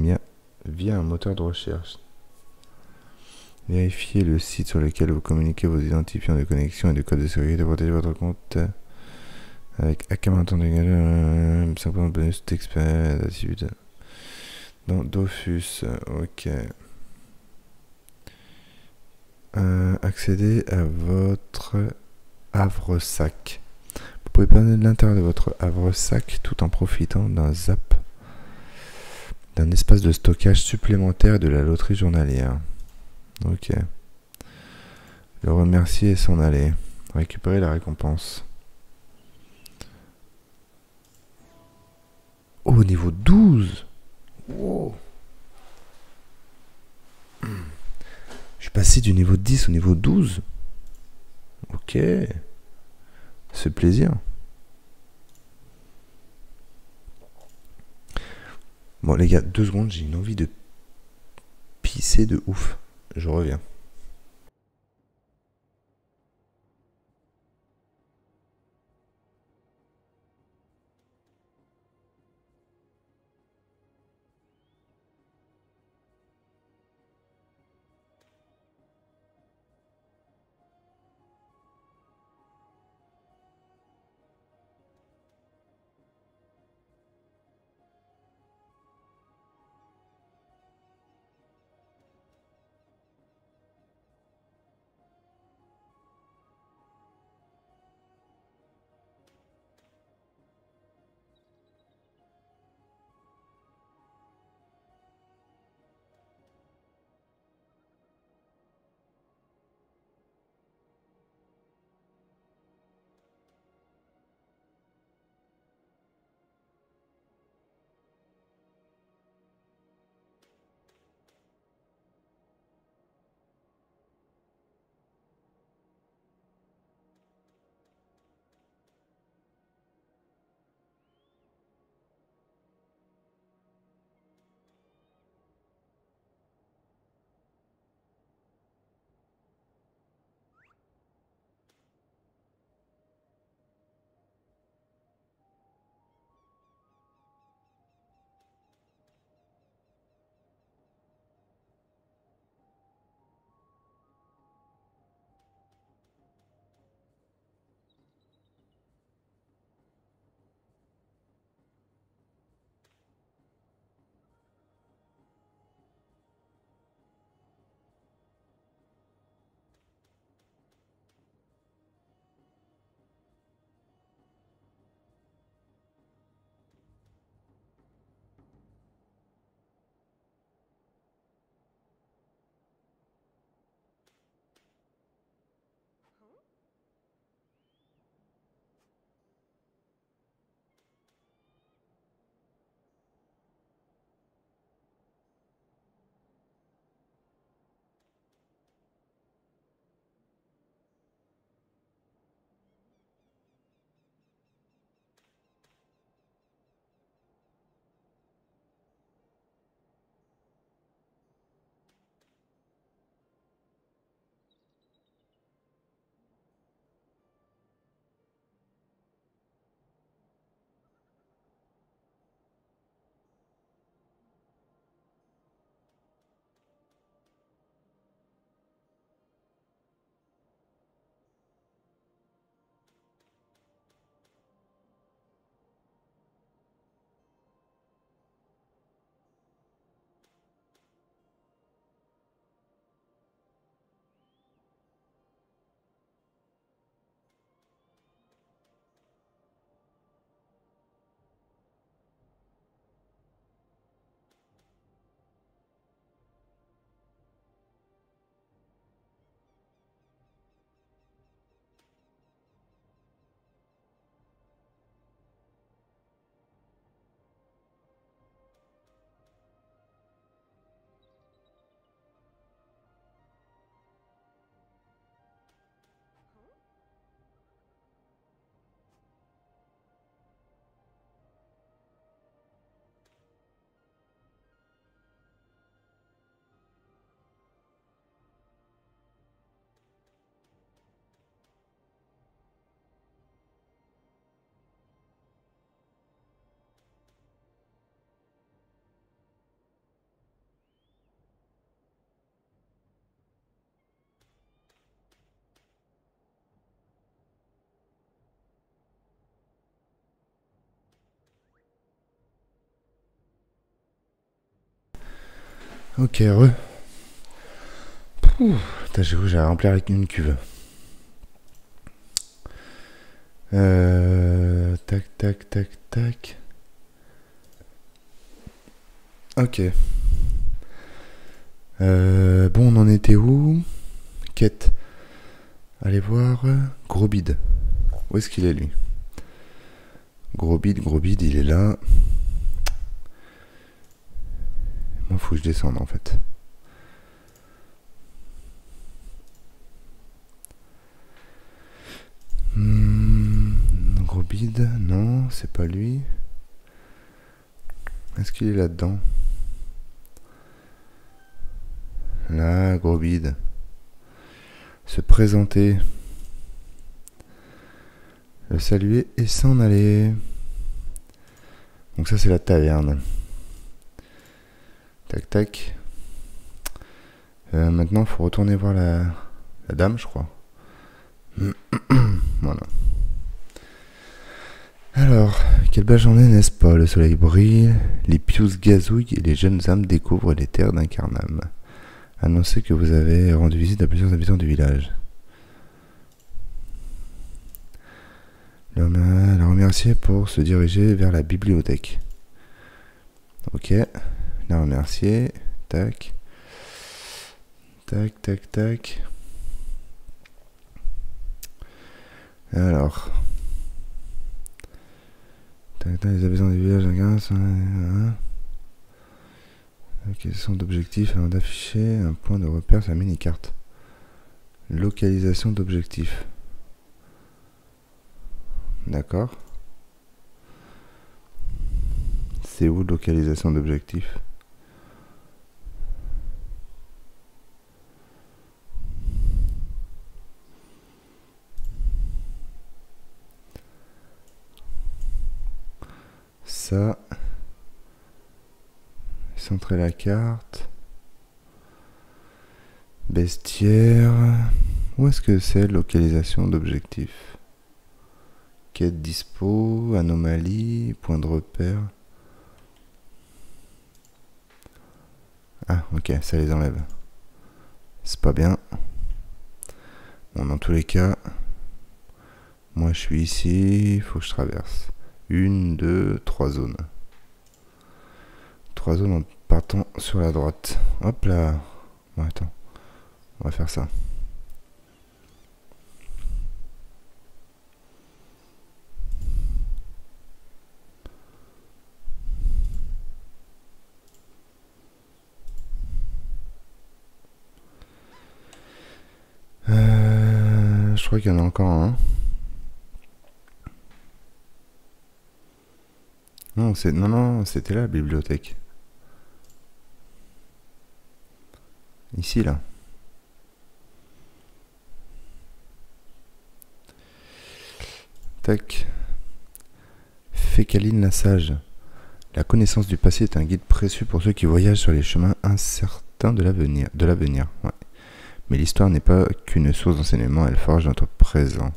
via un moteur de recherche. Vérifiez le site sur lequel vous communiquez vos identifiants de connexion et de code de sécurité. Protégez votre compte avec Akamanton de 50 bonus d'expérience. Dans Dofus, ok. Euh, accédez à votre havre-sac. Vous pouvez prendre l'intérieur de votre havre-sac tout en profitant d'un zap, d'un espace de stockage supplémentaire de la loterie journalière. Ok. Le remercier et s'en aller. Récupérer la récompense. Au niveau 12 Wow. Je suis passé du niveau 10 au niveau 12. Ok. C'est plaisir. Bon les gars, deux secondes, j'ai une envie de pisser de ouf. Je reviens. Ok, putain, j'ai remplir avec une cuve. Euh, tac, tac, tac, tac. Ok. Euh, bon, on en était où? Quête. Allez voir. Gros bide. Où est-ce qu'il est lui? Gros bide, gros bide, il est là. Moi, je en fait. Hmm, non, c'est pas lui. Est-ce qu'il est là-dedans? Là, gros bide. Se présenter. Le saluer et s'en aller. Donc ça c'est la taverne. Tac tac. Euh, maintenant faut retourner voir la, dame je crois. (clears throat) voilà. Alors, quelle belle journée n'est-ce pas? Le soleil brille, les pious gazouillent et les jeunes âmes découvrent les terres d'Incarnam. Annoncez que vous avez rendu visite à plusieurs habitants du village. La remercier pour se diriger vers la bibliothèque. Ok. Remercier. Tac. Tac, tac, tac. Alors. Tac, tac, les habitants du village hein. Acquisition d'objectifs avant d'afficher un point de repère sur la mini-carte. Localisation d'objectifs. D'accord. C'est où localisation d'objectif Ça. Centrer la carte. Bestiaire. Où est-ce que c'est localisation d'objectif Quête dispo, anomalie, point de repère. Ah, ok, ça les enlève. C'est pas bien. Bon, dans tous les cas, moi je suis ici, il faut que je traverse. Une, deux, trois zones. Trois zones en partant sur la droite. Hop là. Attends. On va faire ça. Euh, je crois qu'il y en a encore un. Non, c'est non non, c'était la bibliothèque. Ici là. Tac. Fécaline la sage. La connaissance du passé est un guide précieux pour ceux qui voyagent sur les chemins incertains de l'avenir. Mais l'histoire n'est pas qu'une source d'enseignement, elle forge notre présent.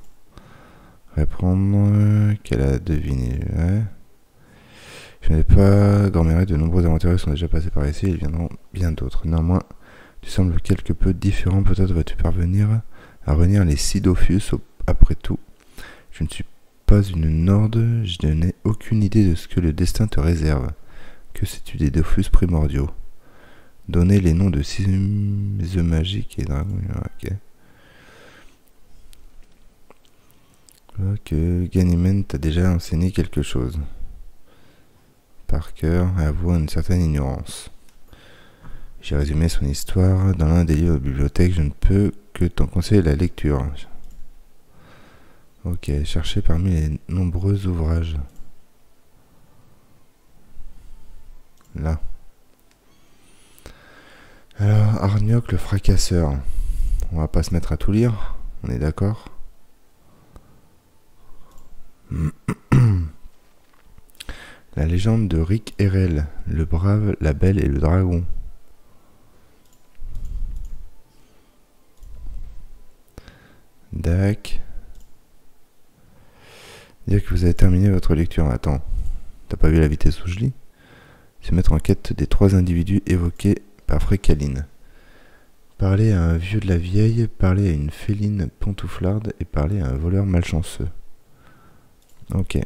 Répondre qu'elle a deviné. Je n'ai pas dormi, de nombreux aventuriers sont déjà passés par ici, il viendront bien d'autres. Néanmoins, tu sembles quelque peu différent, peut-être vas-tu parvenir à revenir les Sidophius après tout. Je ne suis pas une Norde, je n'ai aucune idée de ce que le destin te réserve. Que sais-tu des Dofus primordiaux? Donner les noms de six œufs magiques et dragons. Ok. Ok, Ganymède t'a déjà enseigné quelque chose. Parker avoue une certaine ignorance. J'ai résumé son histoire dans l'un des livres de bibliothèque. Je ne peux que t'en conseiller la lecture. Ok, chercher parmi les nombreux ouvrages. Là. Alors, Arnioc le fracasseur. On va pas se mettre à tout lire, on est d'accord? (clears throat) La légende de Rick Erel, le brave, la belle et le dragon. Dac. Dire que vous avez terminé votre lecture. Attends, t'as pas vu la vitesse où je lis? Se mettre en quête des trois individus évoqués par Frécaline. Parler à un vieux de la vieille, parler à une féline pantouflarde et parler à un voleur malchanceux. Ok.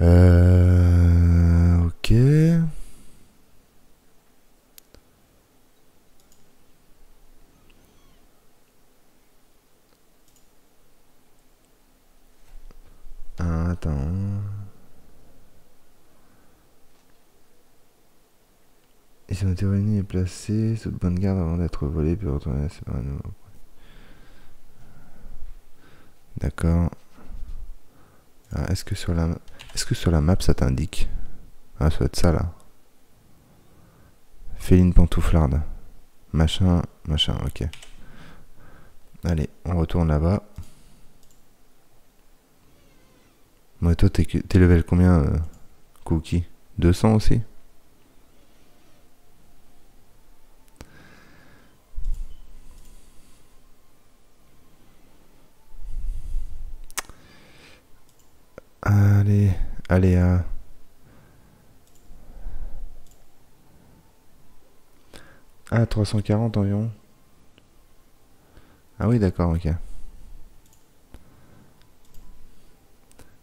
Euh, ok. Ah, attends. Ils ont été réunis et placés sous de bonne garde avant d'être volés puis retournés c'est pas nouveau. D'accord. Est-ce que sur la est-ce que sur la map ça t'indique Ah ça doit être ça là. Féline pantouflarde. Machin, machin, ok. Allez, on retourne là-bas. Moi toi t'es level combien euh, Cookie? 200 aussi? Allez, allez, à... Ah, 340 environ. Ah oui, d'accord, ok.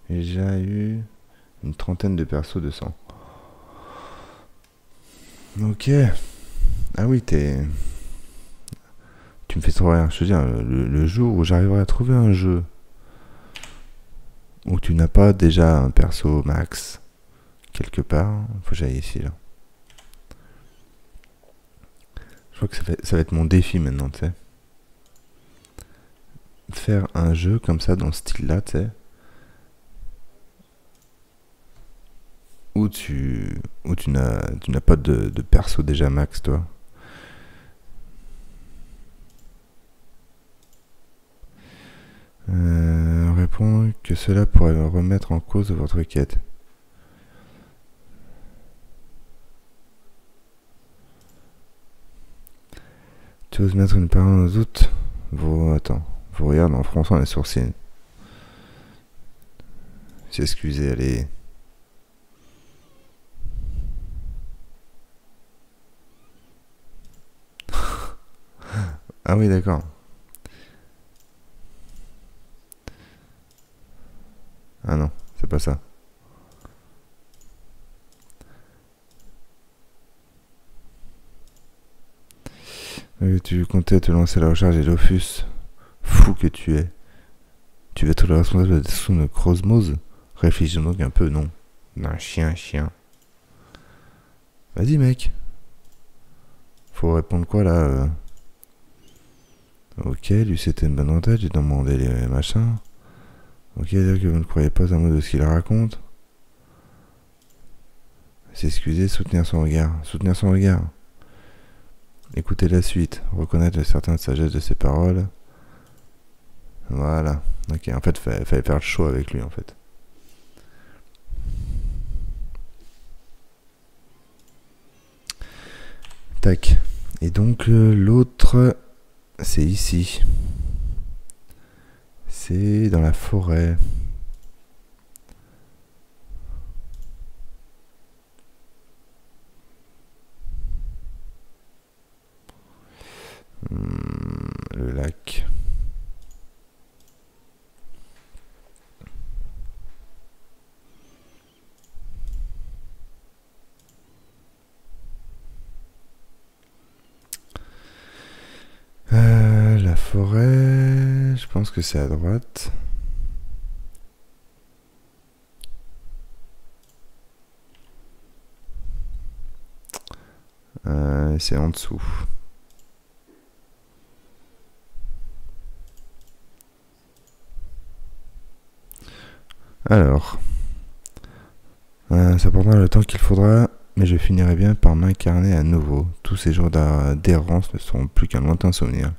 J'ai eu une trentaine de persos de sang. Ok. Ah oui, t'es... Tu me fais trop rien. Je veux dire, le jour où j'arriverai à trouver un jeu où tu n'as pas déjà un perso max quelque part, faut que j'aille ici là. Je crois que ça, va être mon défi maintenant, tu sais. Faire un jeu comme ça dans ce style-là, tu sais. Où tu, tu n'as pas de, de perso déjà max, toi. Euh, répond que cela pourrait remettre en cause votre quête. Tu oses mettre une parole en doute? Vous, attends, vous regardez en fronçant les sourcils. S'excuser, allez. (laughs) ah oui, d'accord. Ah non, c'est pas ça. Tu comptais te lancer la recherche des Lofus. Fou que tu es. Tu veux être le responsable de son Crosmose Réfléchis donc un peu, non. Un chien, chien. Vas-y, mec. Faut répondre quoi là euh? Ok, lui c'était une bonne tête, j'ai demandé les machins. Ok, dire que vous ne croyez pas un mot de ce qu'il raconte. S'excuser, soutenir son regard. Soutenir son regard. Écouter la suite. Reconnaître certaines sagesse de ses paroles. Voilà. Ok, en fait, il fallait faire le show avec lui, en fait. Tac. Et donc, euh, l'autre, c'est ici. C'est dans la forêt. Hmm, le lac. Euh, forêt, je pense que c'est à droite. Euh, c'est en dessous. Alors, euh, ça prendra le temps qu'il faudra, mais je finirai bien par m'incarner à nouveau. Tous ces jours d'errance ne seront plus qu'un lointain souvenir.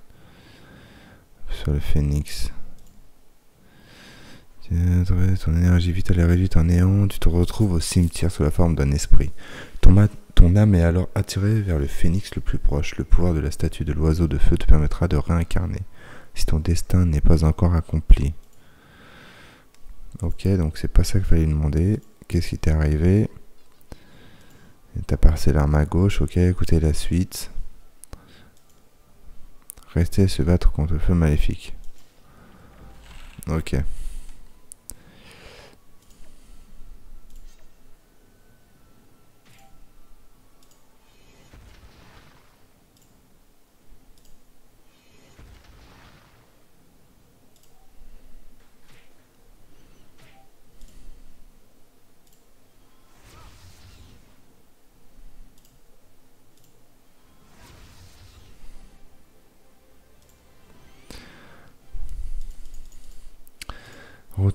Sur le phénix. Ton énergie vitale est réduite en néant, tu te retrouves au cimetière sous la forme d'un esprit. Ton, ton âme est alors attirée vers le phénix le plus proche. Le pouvoir de la statue de l'oiseau de feu te permettra de réincarner, si ton destin n'est pas encore accompli. Ok, donc c'est pas ça qu'il fallait demander. Qu'est-ce qui t'est arrivé? T'as passé l'arme à gauche, ok, écoutez la suite. Restez se battre contre le feu maléfique. Ok.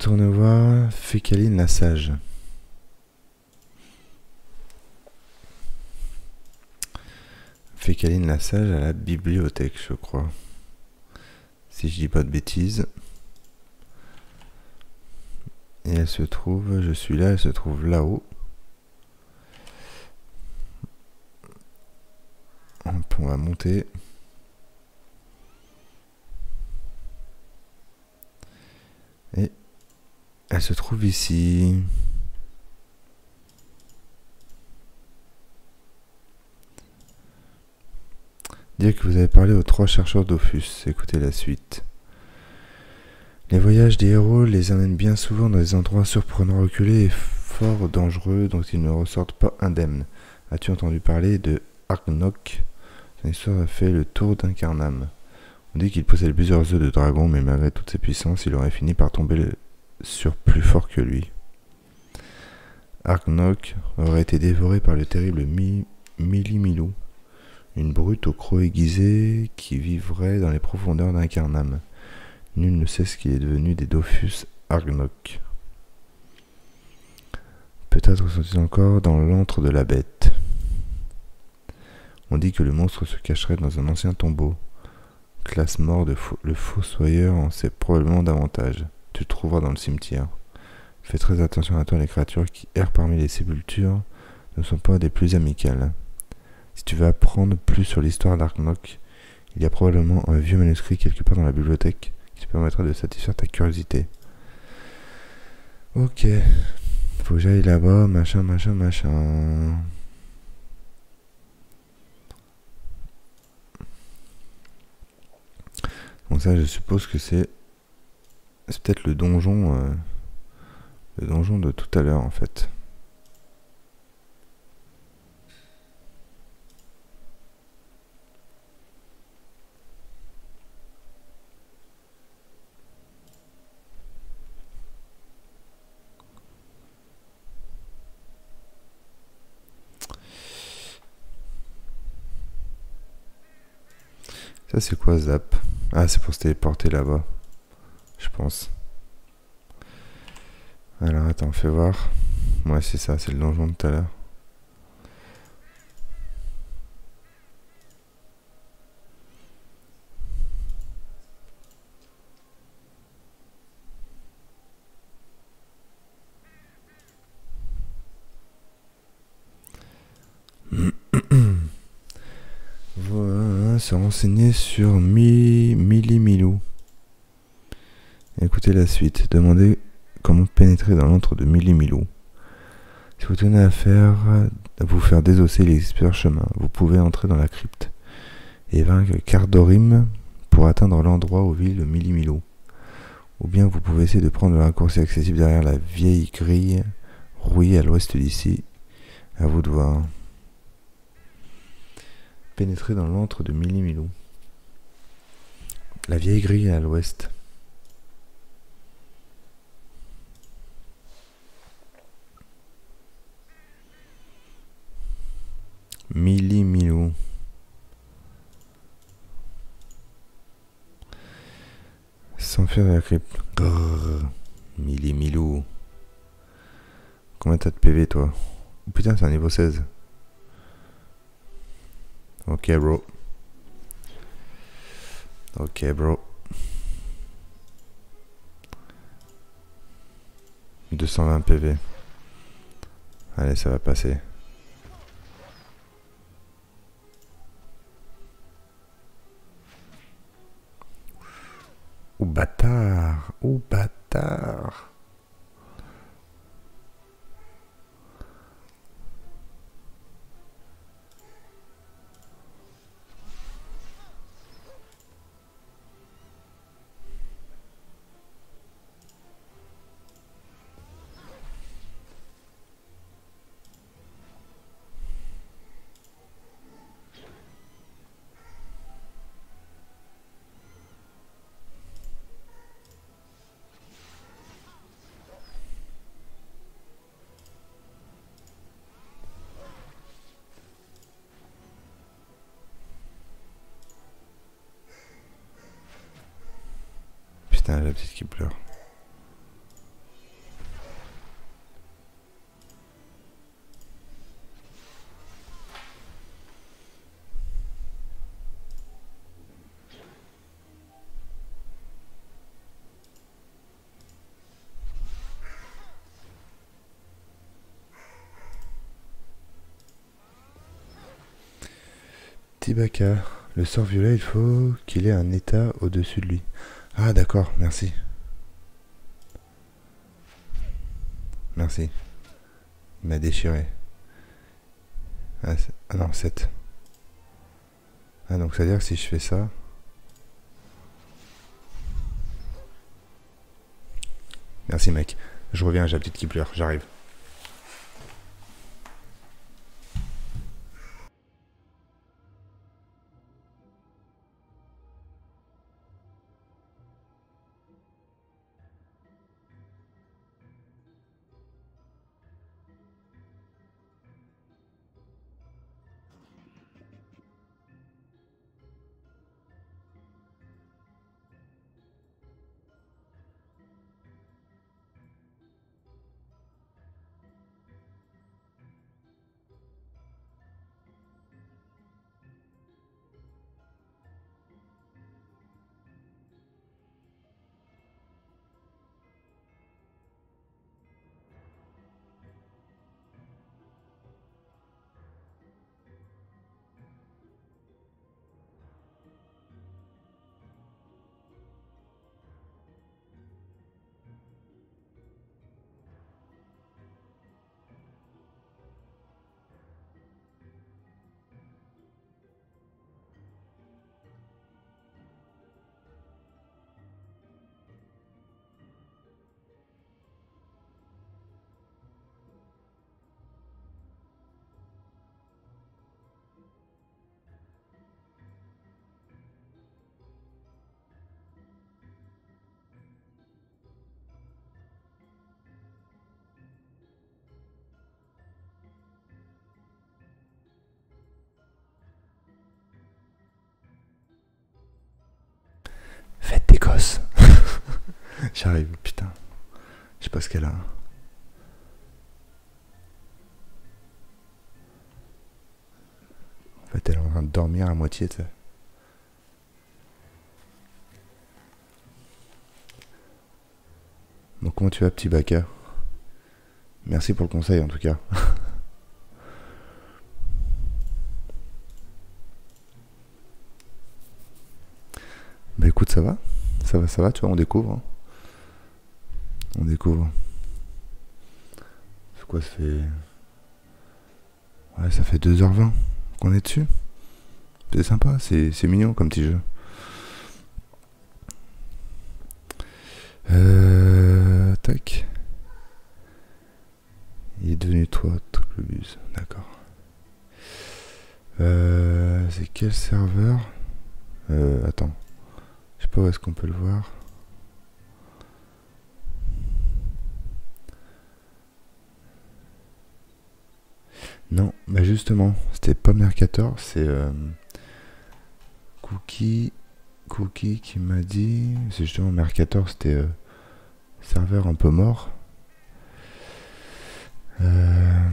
Retourne voir Fécaline la sage. Fécaline la sage à la bibliothèque, je crois. Si je dis pas de bêtises. Et elle se trouve, je suis là, elle se trouve là-haut. On va monter. Et elle se trouve ici. Dire que vous avez parlé aux trois chercheurs d'Ophus. Écoutez la suite. Les voyages des héros les amènent bien souvent dans des endroits surprenants, reculés et fort dangereux dont ils ne ressortent pas indemnes. As-tu entendu parler de Arknok Son histoire a fait le tour d'Incarnam. On dit qu'il possède plusieurs œufs de dragon, mais malgré toutes ses puissances, il aurait fini par tomber sur plus fort que lui. Arknok aurait été dévoré par le terrible Mi Milimilou, une brute au croc aiguisé qui vivrait dans les profondeurs d'Incarnam. Nul ne sait ce qu'il est devenu des Dofus Arknok. Peut-être sont-ils encore dans l'antre de la bête. On dit que le monstre se cacherait dans un ancien tombeau. Classe mort de le fossoyeur en sait probablement davantage. Tu trouveras dans le cimetière. Fais très attention à toi, les créatures qui errent parmi les sépultures ne sont pas des plus amicales. Si tu veux apprendre plus sur l'histoire d'Arknok, il y a probablement un vieux manuscrit quelque part dans la bibliothèque qui te permettra de satisfaire ta curiosité. Ok. Faut que j'aille là-bas, machin, machin, machin. Donc ça, je suppose que c'est... C'est peut-être le donjon... Euh, le donjon de tout à l'heure, en fait. Ça c'est quoi Zap? Ah c'est pour se téléporter là-bas. Alors attends, fais voir. Ouais c'est ça, c'est le donjon de tout à l'heure. (coughs) se renseigner sur Mi Milou. Écoutez la suite. Demandez comment pénétrer dans l'antre de Milou. Si vous tenez à faire, à vous faire désosser les chemins, vous pouvez entrer dans la crypte et vaincre Cardorim pour atteindre l'endroit où vit le Milou. Ou bien vous pouvez essayer de prendre le raccourci accessible derrière la vieille grille rouillée à l'ouest d'ici. À vous de voir pénétrer dans l'antre de Milou. La vieille grille à l'ouest. Milou. Sans faire la crypte. Mili Milou. Combien t'as de PV toi oh, Putain, c'est un niveau 16. Ok, bro. Ok, bro. 220 PV. Allez, ça va passer. Ou bâtard. Ou bâtard. putain, la petite qui pleure. Le sort violet, il faut qu'il ait un état au-dessus de lui. Ah d'accord, merci. Merci. Il m'a déchiré. Ah, ah non, 7. Ah donc ça veut dire que si je fais ça... Merci mec. Je reviens, j'ai la petite qui pleure, j'arrive. J'arrive, putain. Je sais pas ce qu'elle a. En fait, elle est en train de dormir à moitié, tu sais. Bon, comment tu vas, petit Baka Merci pour le conseil, en tout cas. (laughs) bah écoute, ça va Ça va, ça va, tu vois, on découvre. hein. On découvre. C'est quoi, ça fait... Ouais, ça fait 2h20 qu'on est dessus. C'est sympa, c'est mignon comme petit jeu. Euh, tac. Il est devenu toi, triple buse. D'accord. Euh, c'est quel serveur? Euh, Attends. Je sais pas où est-ce qu'on peut le voir. Non, bah justement, c'était pas Mercator, c'est euh, Cookie, Cookie qui m'a dit, c'est justement Mercator, c'était euh, serveur un peu mort. Euh,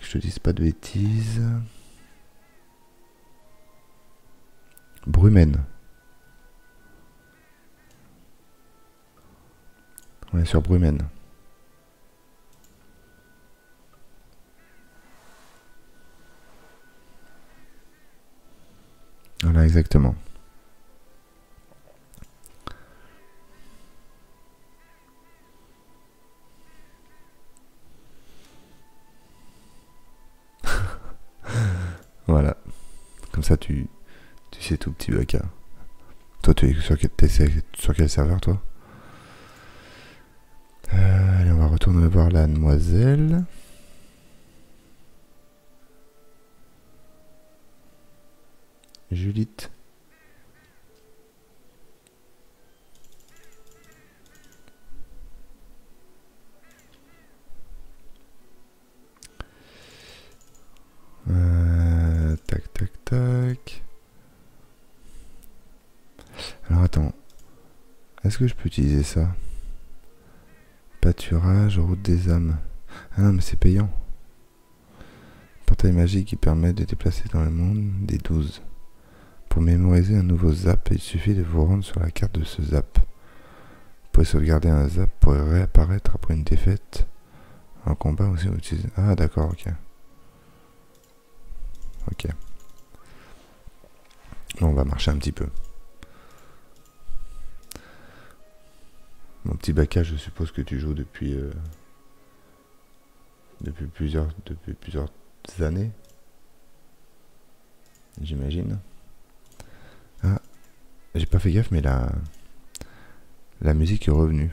que je te dise pas de bêtises. Brumen. On est sur Brumen. Exactement. (laughs) voilà. Comme ça, tu, tu sais tout, petit Baka. Toi, tu es sur quel, sur quel serveur, toi? Euh, Allez, on va retourner voir la demoiselle. Judith. Euh, tac, tac, tac. Alors attends. Est-ce que je peux utiliser ça? Pâturage, route des âmes. Ah non, mais c'est payant. Portail magique qui permet de déplacer dans le monde des 12. Pour mémoriser un nouveau zap, il suffit de vous rendre sur la carte de ce zap. Vous pouvez sauvegarder un zap pour réapparaître après une défaite. En combat aussi, vous utilisez... Ah d'accord, ok. Ok. On va marcher un petit peu. Mon petit Baka, je suppose que tu joues depuis... euh, depuis plusieurs... depuis plusieurs années. J'imagine. J'ai pas fait gaffe, mais la... La musique est revenue.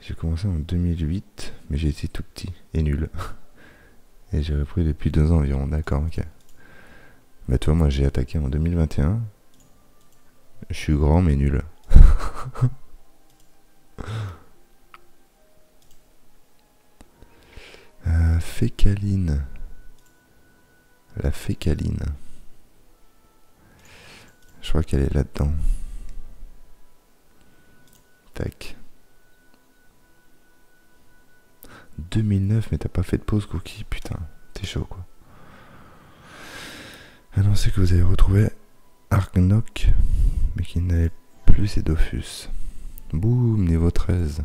J'ai commencé en 2008, mais j'ai été tout petit et nul. (laughs) Et j'ai repris depuis deux ans environ, d'accord, ok. Bah toi, moi j'ai attaqué en 2021. Je suis grand mais nul. (laughs) Euh, fécaline. La fécaline. Je crois qu'elle est là-dedans. Tac. 2009, mais t'as pas fait de pause, Cookie. Putain, t'es chaud, quoi. Annoncez que vous avez retrouvé Arknock, mais qu'il n'avait plus ses Dofus. Boum, niveau 13.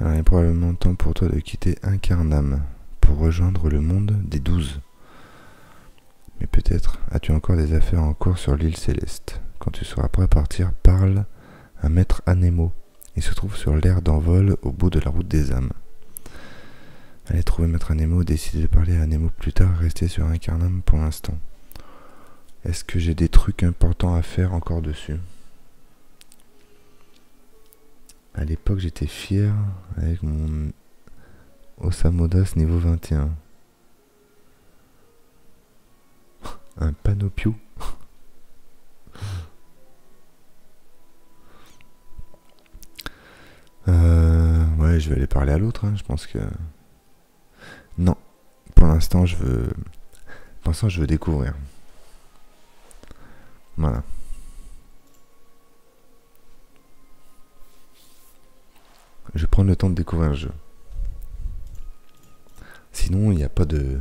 Alors, il est probablement temps pour toi de quitter Incarnam pour rejoindre le monde des douze. Mais peut-être as-tu encore des affaires en cours sur l'île céleste. Quand tu seras prêt à partir, parle à Maître Anemo. Il se trouve sur l'aire d'envol au bout de la route des âmes. Allez trouver Maître Anemo, décider de parler à Anemo plus tard, rester sur Incarnam pour l'instant. Est-ce que j'ai des trucs importants à faire encore dessus? À l'époque, j'étais fier avec mon Osamodas niveau 21. Un panopio. (laughs) Euh, ouais, je vais aller parler à l'autre. hein, Je pense que. Non. Pour l'instant, je veux. Pour l'instant, je veux découvrir. Voilà. Je vais prendre le temps de découvrir le jeu. Sinon, il n'y a pas de.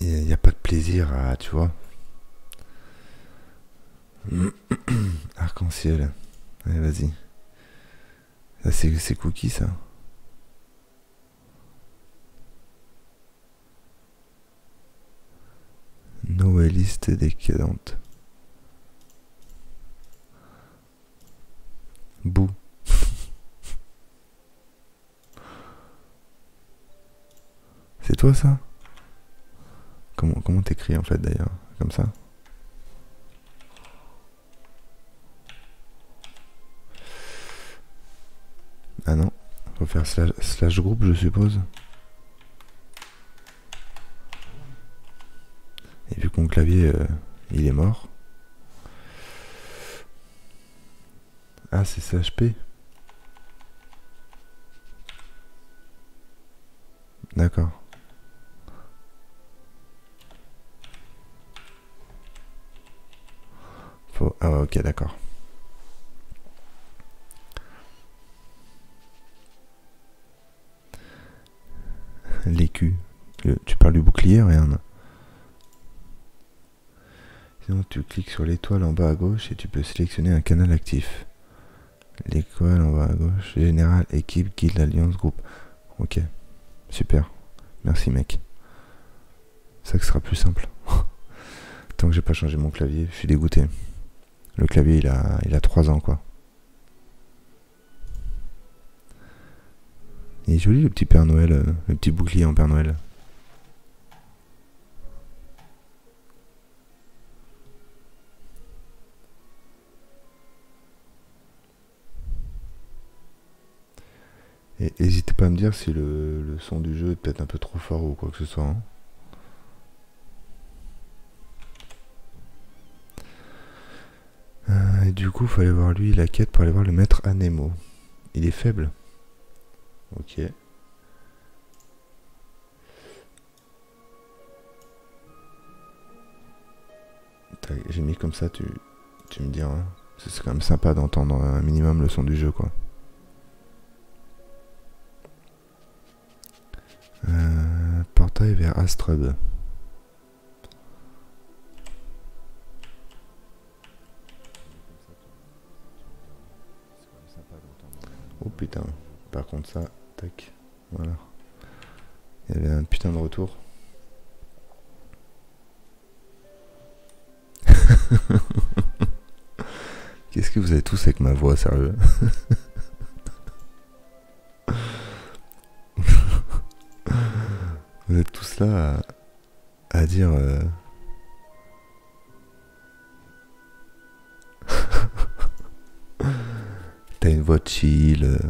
Il n'y a, pas de plaisir à. Tu vois. (coughs) Arc-en-ciel. Allez, vas-y. C'est, cookie, ça. Noëliste décadente. Bouh. C'est toi ça? Comment comment t'écris en fait d'ailleurs? Comme ça? Ah non, faut faire slash, slash groupe je suppose? Et vu que mon clavier euh, il est mort? Ah c'est slash P? D'accord. Ah ok d'accord. L'écu. Tu parles du bouclier, rien. Sinon, tu cliques sur l'étoile en bas à gauche et tu peux sélectionner un canal actif. L'étoile en bas à gauche, général, équipe, guild, alliance, groupe. Ok, super. Merci, mec. Ça que sera plus simple. (laughs) Tant que j'ai pas changé mon clavier, je suis dégoûté. Le clavier, il a, il a 3 ans, quoi. Il est joli le petit Père Noël, euh, le petit bouclier en Père Noël. Et n'hésitez pas à me dire si le, le son du jeu est peut-être un peu trop fort ou quoi que ce soit. hein. Et du coup, il fallait voir lui la quête pour aller voir le maître Anemo. Il est faible. Ok. J'ai mis comme ça, tu, tu me diras. C'est quand même sympa d'entendre un minimum le son du jeu, quoi. Euh, portail vers Astrub. Oh putain, par contre ça, tac, voilà. Il y avait un putain de retour. (laughs) Qu'est-ce que vous avez tous avec ma voix, sérieux (laughs) Vous êtes tous là à, dire... euh, T'as une voix chill,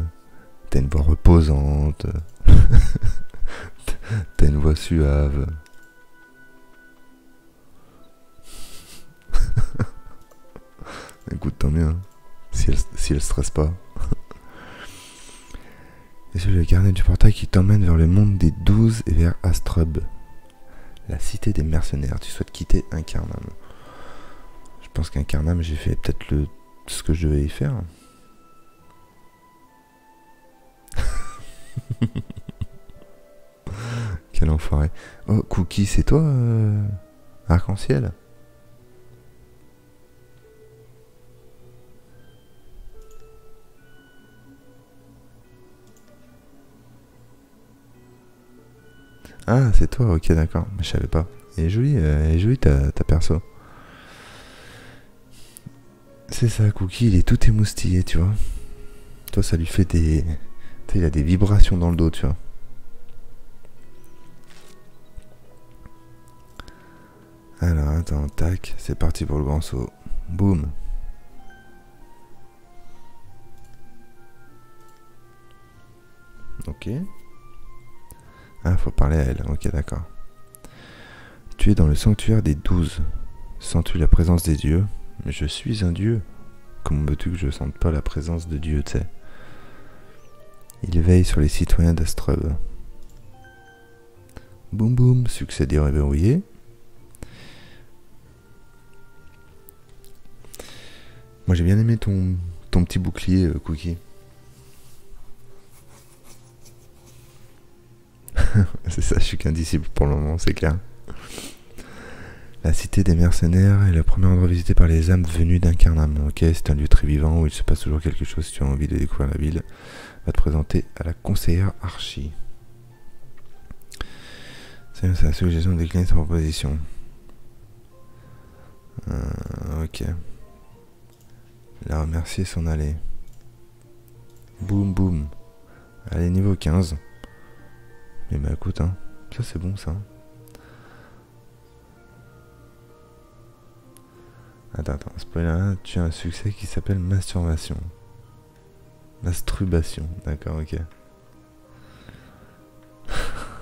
t'as une voix reposante, (laughs) t'as une voix suave. (laughs) Écoute, tant mieux, hein, si elle, si elle stresse pas. (laughs) Et c'est le carnet du portail qui t'emmène vers le monde des douze et vers Astrub, la cité des mercenaires. Tu souhaites quitter Incarnam. Je pense qu'Incarnam, j'ai fait peut-être le ce que je devais y faire. (laughs) Quel enfoiré. Oh, Cookie, c'est toi, euh, Arc-en-ciel? Ah, c'est toi, ok, d'accord. Mais je savais pas. Elle est jolie, euh, elle jolie ta, ta perso. C'est ça, Cookie, il est tout émoustillé, tu vois. Toi, ça lui fait des. Il a des vibrations dans le dos, tu vois. Alors, attends, tac, c'est parti pour le grand saut. Boum. Ok. Ah, faut parler à elle. Ok, d'accord. Tu es dans le sanctuaire des douze. Sens-tu la présence des dieux? Je suis un dieu. Comment veux-tu que je sente pas la présence de Dieu, tu sais? Il veille sur les citoyens d'Astrub. Boum boum, succès déverrouillé. Moi j'ai bien aimé ton, ton petit bouclier, euh, Cookie. (laughs) c'est ça, je suis qu'un disciple pour le moment, c'est clair. La cité des mercenaires est le premier endroit visité par les âmes venues d'Incarnam. Ok, c'est un lieu très vivant où il se passe toujours quelque chose. Si tu as envie de découvrir la ville, va te présenter à la conseillère Archie. C'est la suggestion de décliner sa proposition. Euh, ok. La remercier s'en aller. Boum boum. Allez, niveau 15. Mais bah écoute, hein. Ça c'est bon ça. Attends, attends, spoiler 1, tu as un succès qui s'appelle masturbation. Masturbation, d'accord, ok.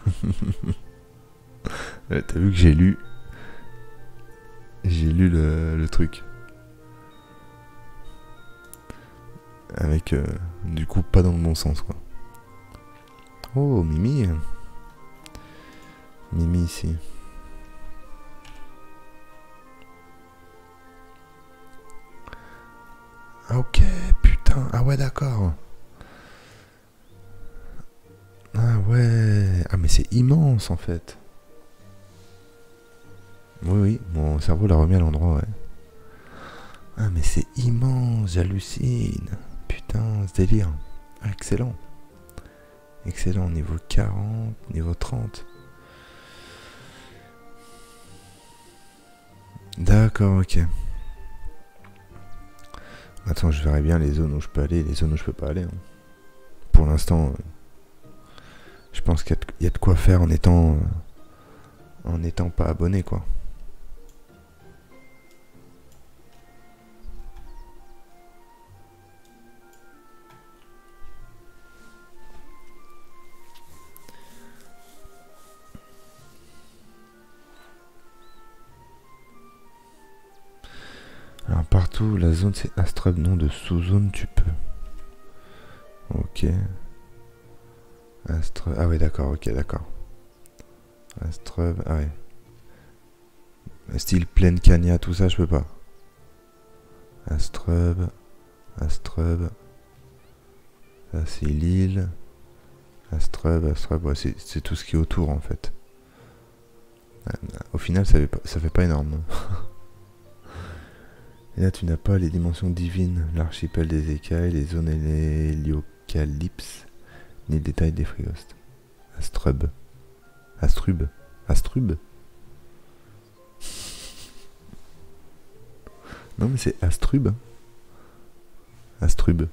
(laughs) T'as vu que j'ai lu. J'ai lu le, le truc. Avec, euh, du coup, pas dans le bon sens, quoi. Oh, Mimi. Mimi ici. Ah, ok, Ah ouais, d'accord. Ah ouais. Ah mais c'est immense en fait. Oui, oui, mon cerveau l'a remis à l'endroit. Ah mais c'est immense, j'hallucine. Putain, ce délire. Ah, excellent. Excellent, niveau 40, niveau 30. D'accord, ok. Attends, je verrai bien les zones où je peux aller et les zones où je peux pas aller. hein. Pour l'instant, euh, je pense qu'il y a de- quoi faire en étant, euh, en étant pas abonné, quoi. Alors partout, la zone c'est Astrub, nom de sous-zone, tu peux. Ok. Astre... Ah ouais, d'accord, ok, d'accord. Astrub, ah ouais. Style pleine cagna, tout ça, je peux pas. Astrub, Astrub. Ça, c'est l'île. Astrub, Astrub, ouais, c'est tout ce qui est autour, en fait. Au final, ça fait pas, ça fait pas énorme. (laughs) Et là, tu n'as pas les dimensions divines, l'archipel des écailles, les zones héliocalypses, ni le détail des frigostes. Astrub. Astrub. Astrub. Non, mais c'est Astrub. Astrub.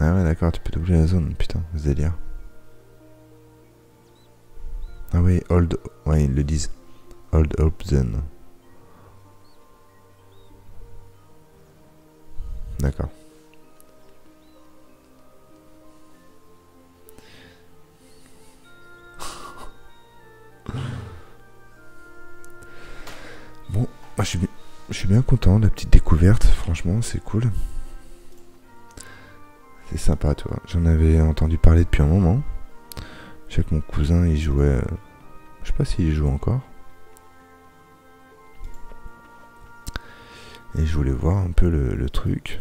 Ah ouais, d'accord, tu peux doubler la zone. Putain, c'est délire. Ah oui, Old... Ouais, ils le disent. Old Hope Zone. D'accord. (laughs) Bon, je suis, je suis bien content de la petite découverte, franchement, c'est cool. C'est sympa, toi. J'en avais entendu parler depuis un moment. Je sais que mon cousin, il jouait... Euh, je sais pas s'il joue encore. Et je voulais voir un peu le, truc.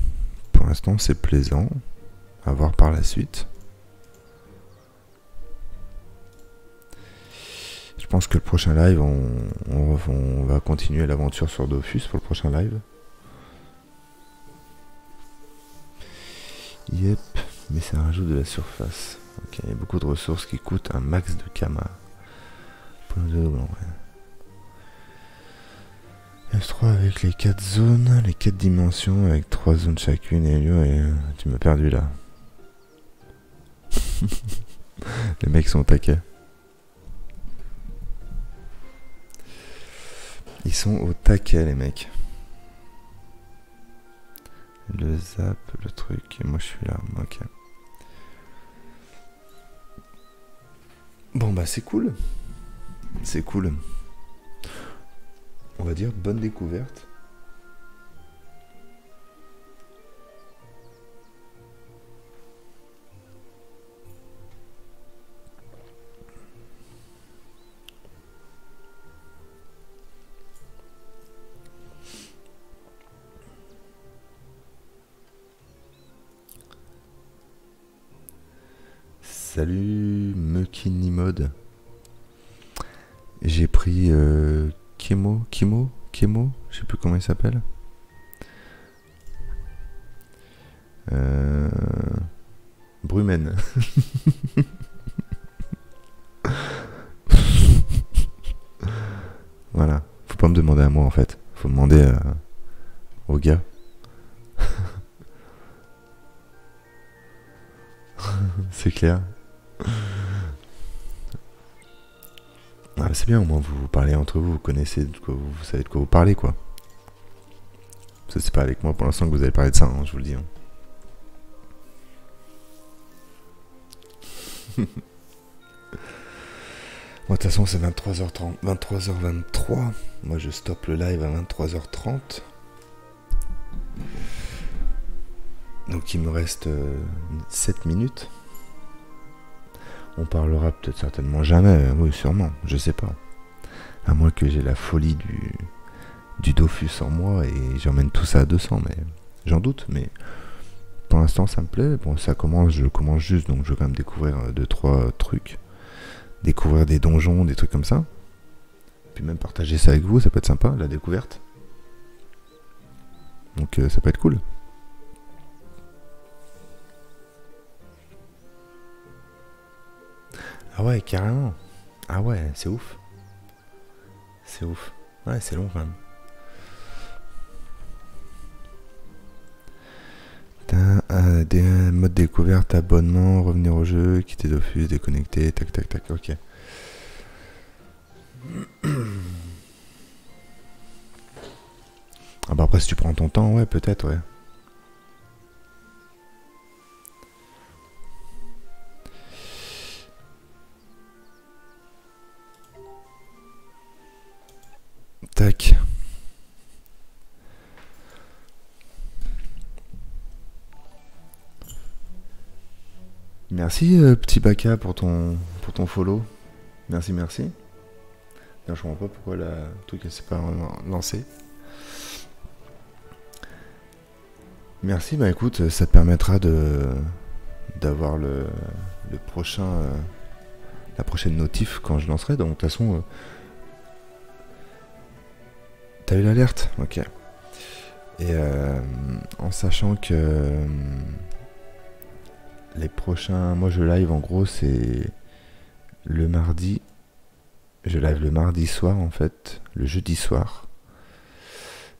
Pour l'instant, c'est plaisant. À voir par la suite. Je pense que le prochain live, on, va continuer l'aventure sur Dofus pour le prochain live. Yep, mais ça rajoute de la surface. Ok, il y a beaucoup de ressources qui coûtent un max de kama. Pour S3 avec les 4 zones, les 4 dimensions avec 3 zones chacune et et tu m'as perdu là. (laughs) les mecs sont taquets. Ils sont au taquet les mecs. Le zap, le truc, et moi je suis là, ok. Bon bah c'est cool. C'est cool on va dire, bonne découverte. Salut Mukini Mode. J'ai pris euh, Kimo, Kimo, Kimo, je sais plus comment il s'appelle. Euh... Brumen. (laughs) voilà. Faut pas me demander à moi en fait. Faut demander à... au gars. (laughs) C'est clair. C'est bien, au moins vous, vous parlez entre vous, vous connaissez, vous, savez de quoi vous parlez, quoi. C'est pas avec moi pour l'instant que vous allez parler de ça, hein, je vous le dis. Hein. (laughs) Moi, de toute façon, c'est 23h30, 23h23. Moi, je stoppe le live à 23h30. Donc, il me reste 7 euh, minutes. On parlera peut-être certainement jamais, oui sûrement, je sais pas. À moins que j'ai la folie du, du Dofus en moi et j'emmène tout ça à 200, mais j'en doute, mais pour l'instant ça me plaît. Bon, ça commence, je commence juste, donc je vais quand même découvrir 2-3 trucs. Découvrir des donjons, des trucs comme ça. Puis même partager ça avec vous, ça peut être sympa, la découverte. Donc euh, ça peut être cool. Ah ouais, carrément. Ah ouais, c'est ouf. C'est ouf. Ouais, c'est long quand même. T'as des modes découverte, abonnement, revenir au jeu, quitter Dofus, déconnecter, tac tac tac, ok. (clears throat) Ah bah après si tu prends ton temps, ouais peut-être, ouais. Merci euh, petit Baka pour ton, pour ton follow. Merci, merci. Je comprends pas pourquoi la truc ne s'est pas lancé. Merci, bah écoute, ça te permettra de d'avoir le, le prochain euh, la prochaine notif quand je lancerai. Donc de toute façon, euh, t'as eu l'alerte, ok. Et euh, en sachant que les prochains, moi je live en gros c'est le mardi. Je live le mardi soir en fait, le jeudi soir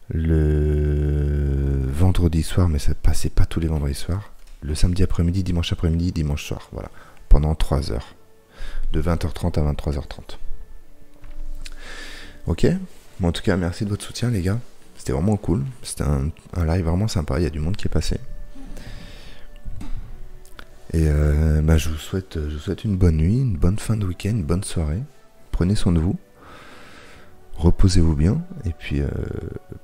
le vendredi soir, mais ça passait pas tous les vendredis soirs. Le samedi après-midi, dimanche après-midi, dimanche soir. Voilà. Pendant 3 heures. De 20h30 à 23h30. Ok? En tout cas, merci de votre soutien, les gars. C'était vraiment cool. C'était un, live vraiment sympa. Il y a du monde qui est passé. Et euh, bah, je, vous souhaite, une bonne nuit, une bonne fin de week-end, une bonne soirée. Prenez soin de vous reposez-vous bien. Et puis, euh,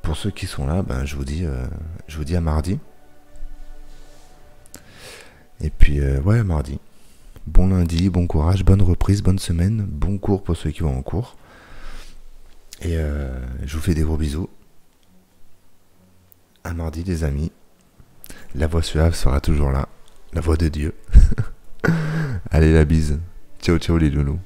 pour ceux qui sont là, ben, je, vous dis, euh, je vous dis à mardi. Et puis, ouais, mardi. Bon lundi, bon courage, bonne reprise, bonne semaine, bon cours pour ceux qui vont en cours. Et je vous fais des gros bisous. À mardi, les amis. La voix suave sera toujours là. La voix de Dieu. (laughs) Allez, la bise. Ciao, ciao, les loulous.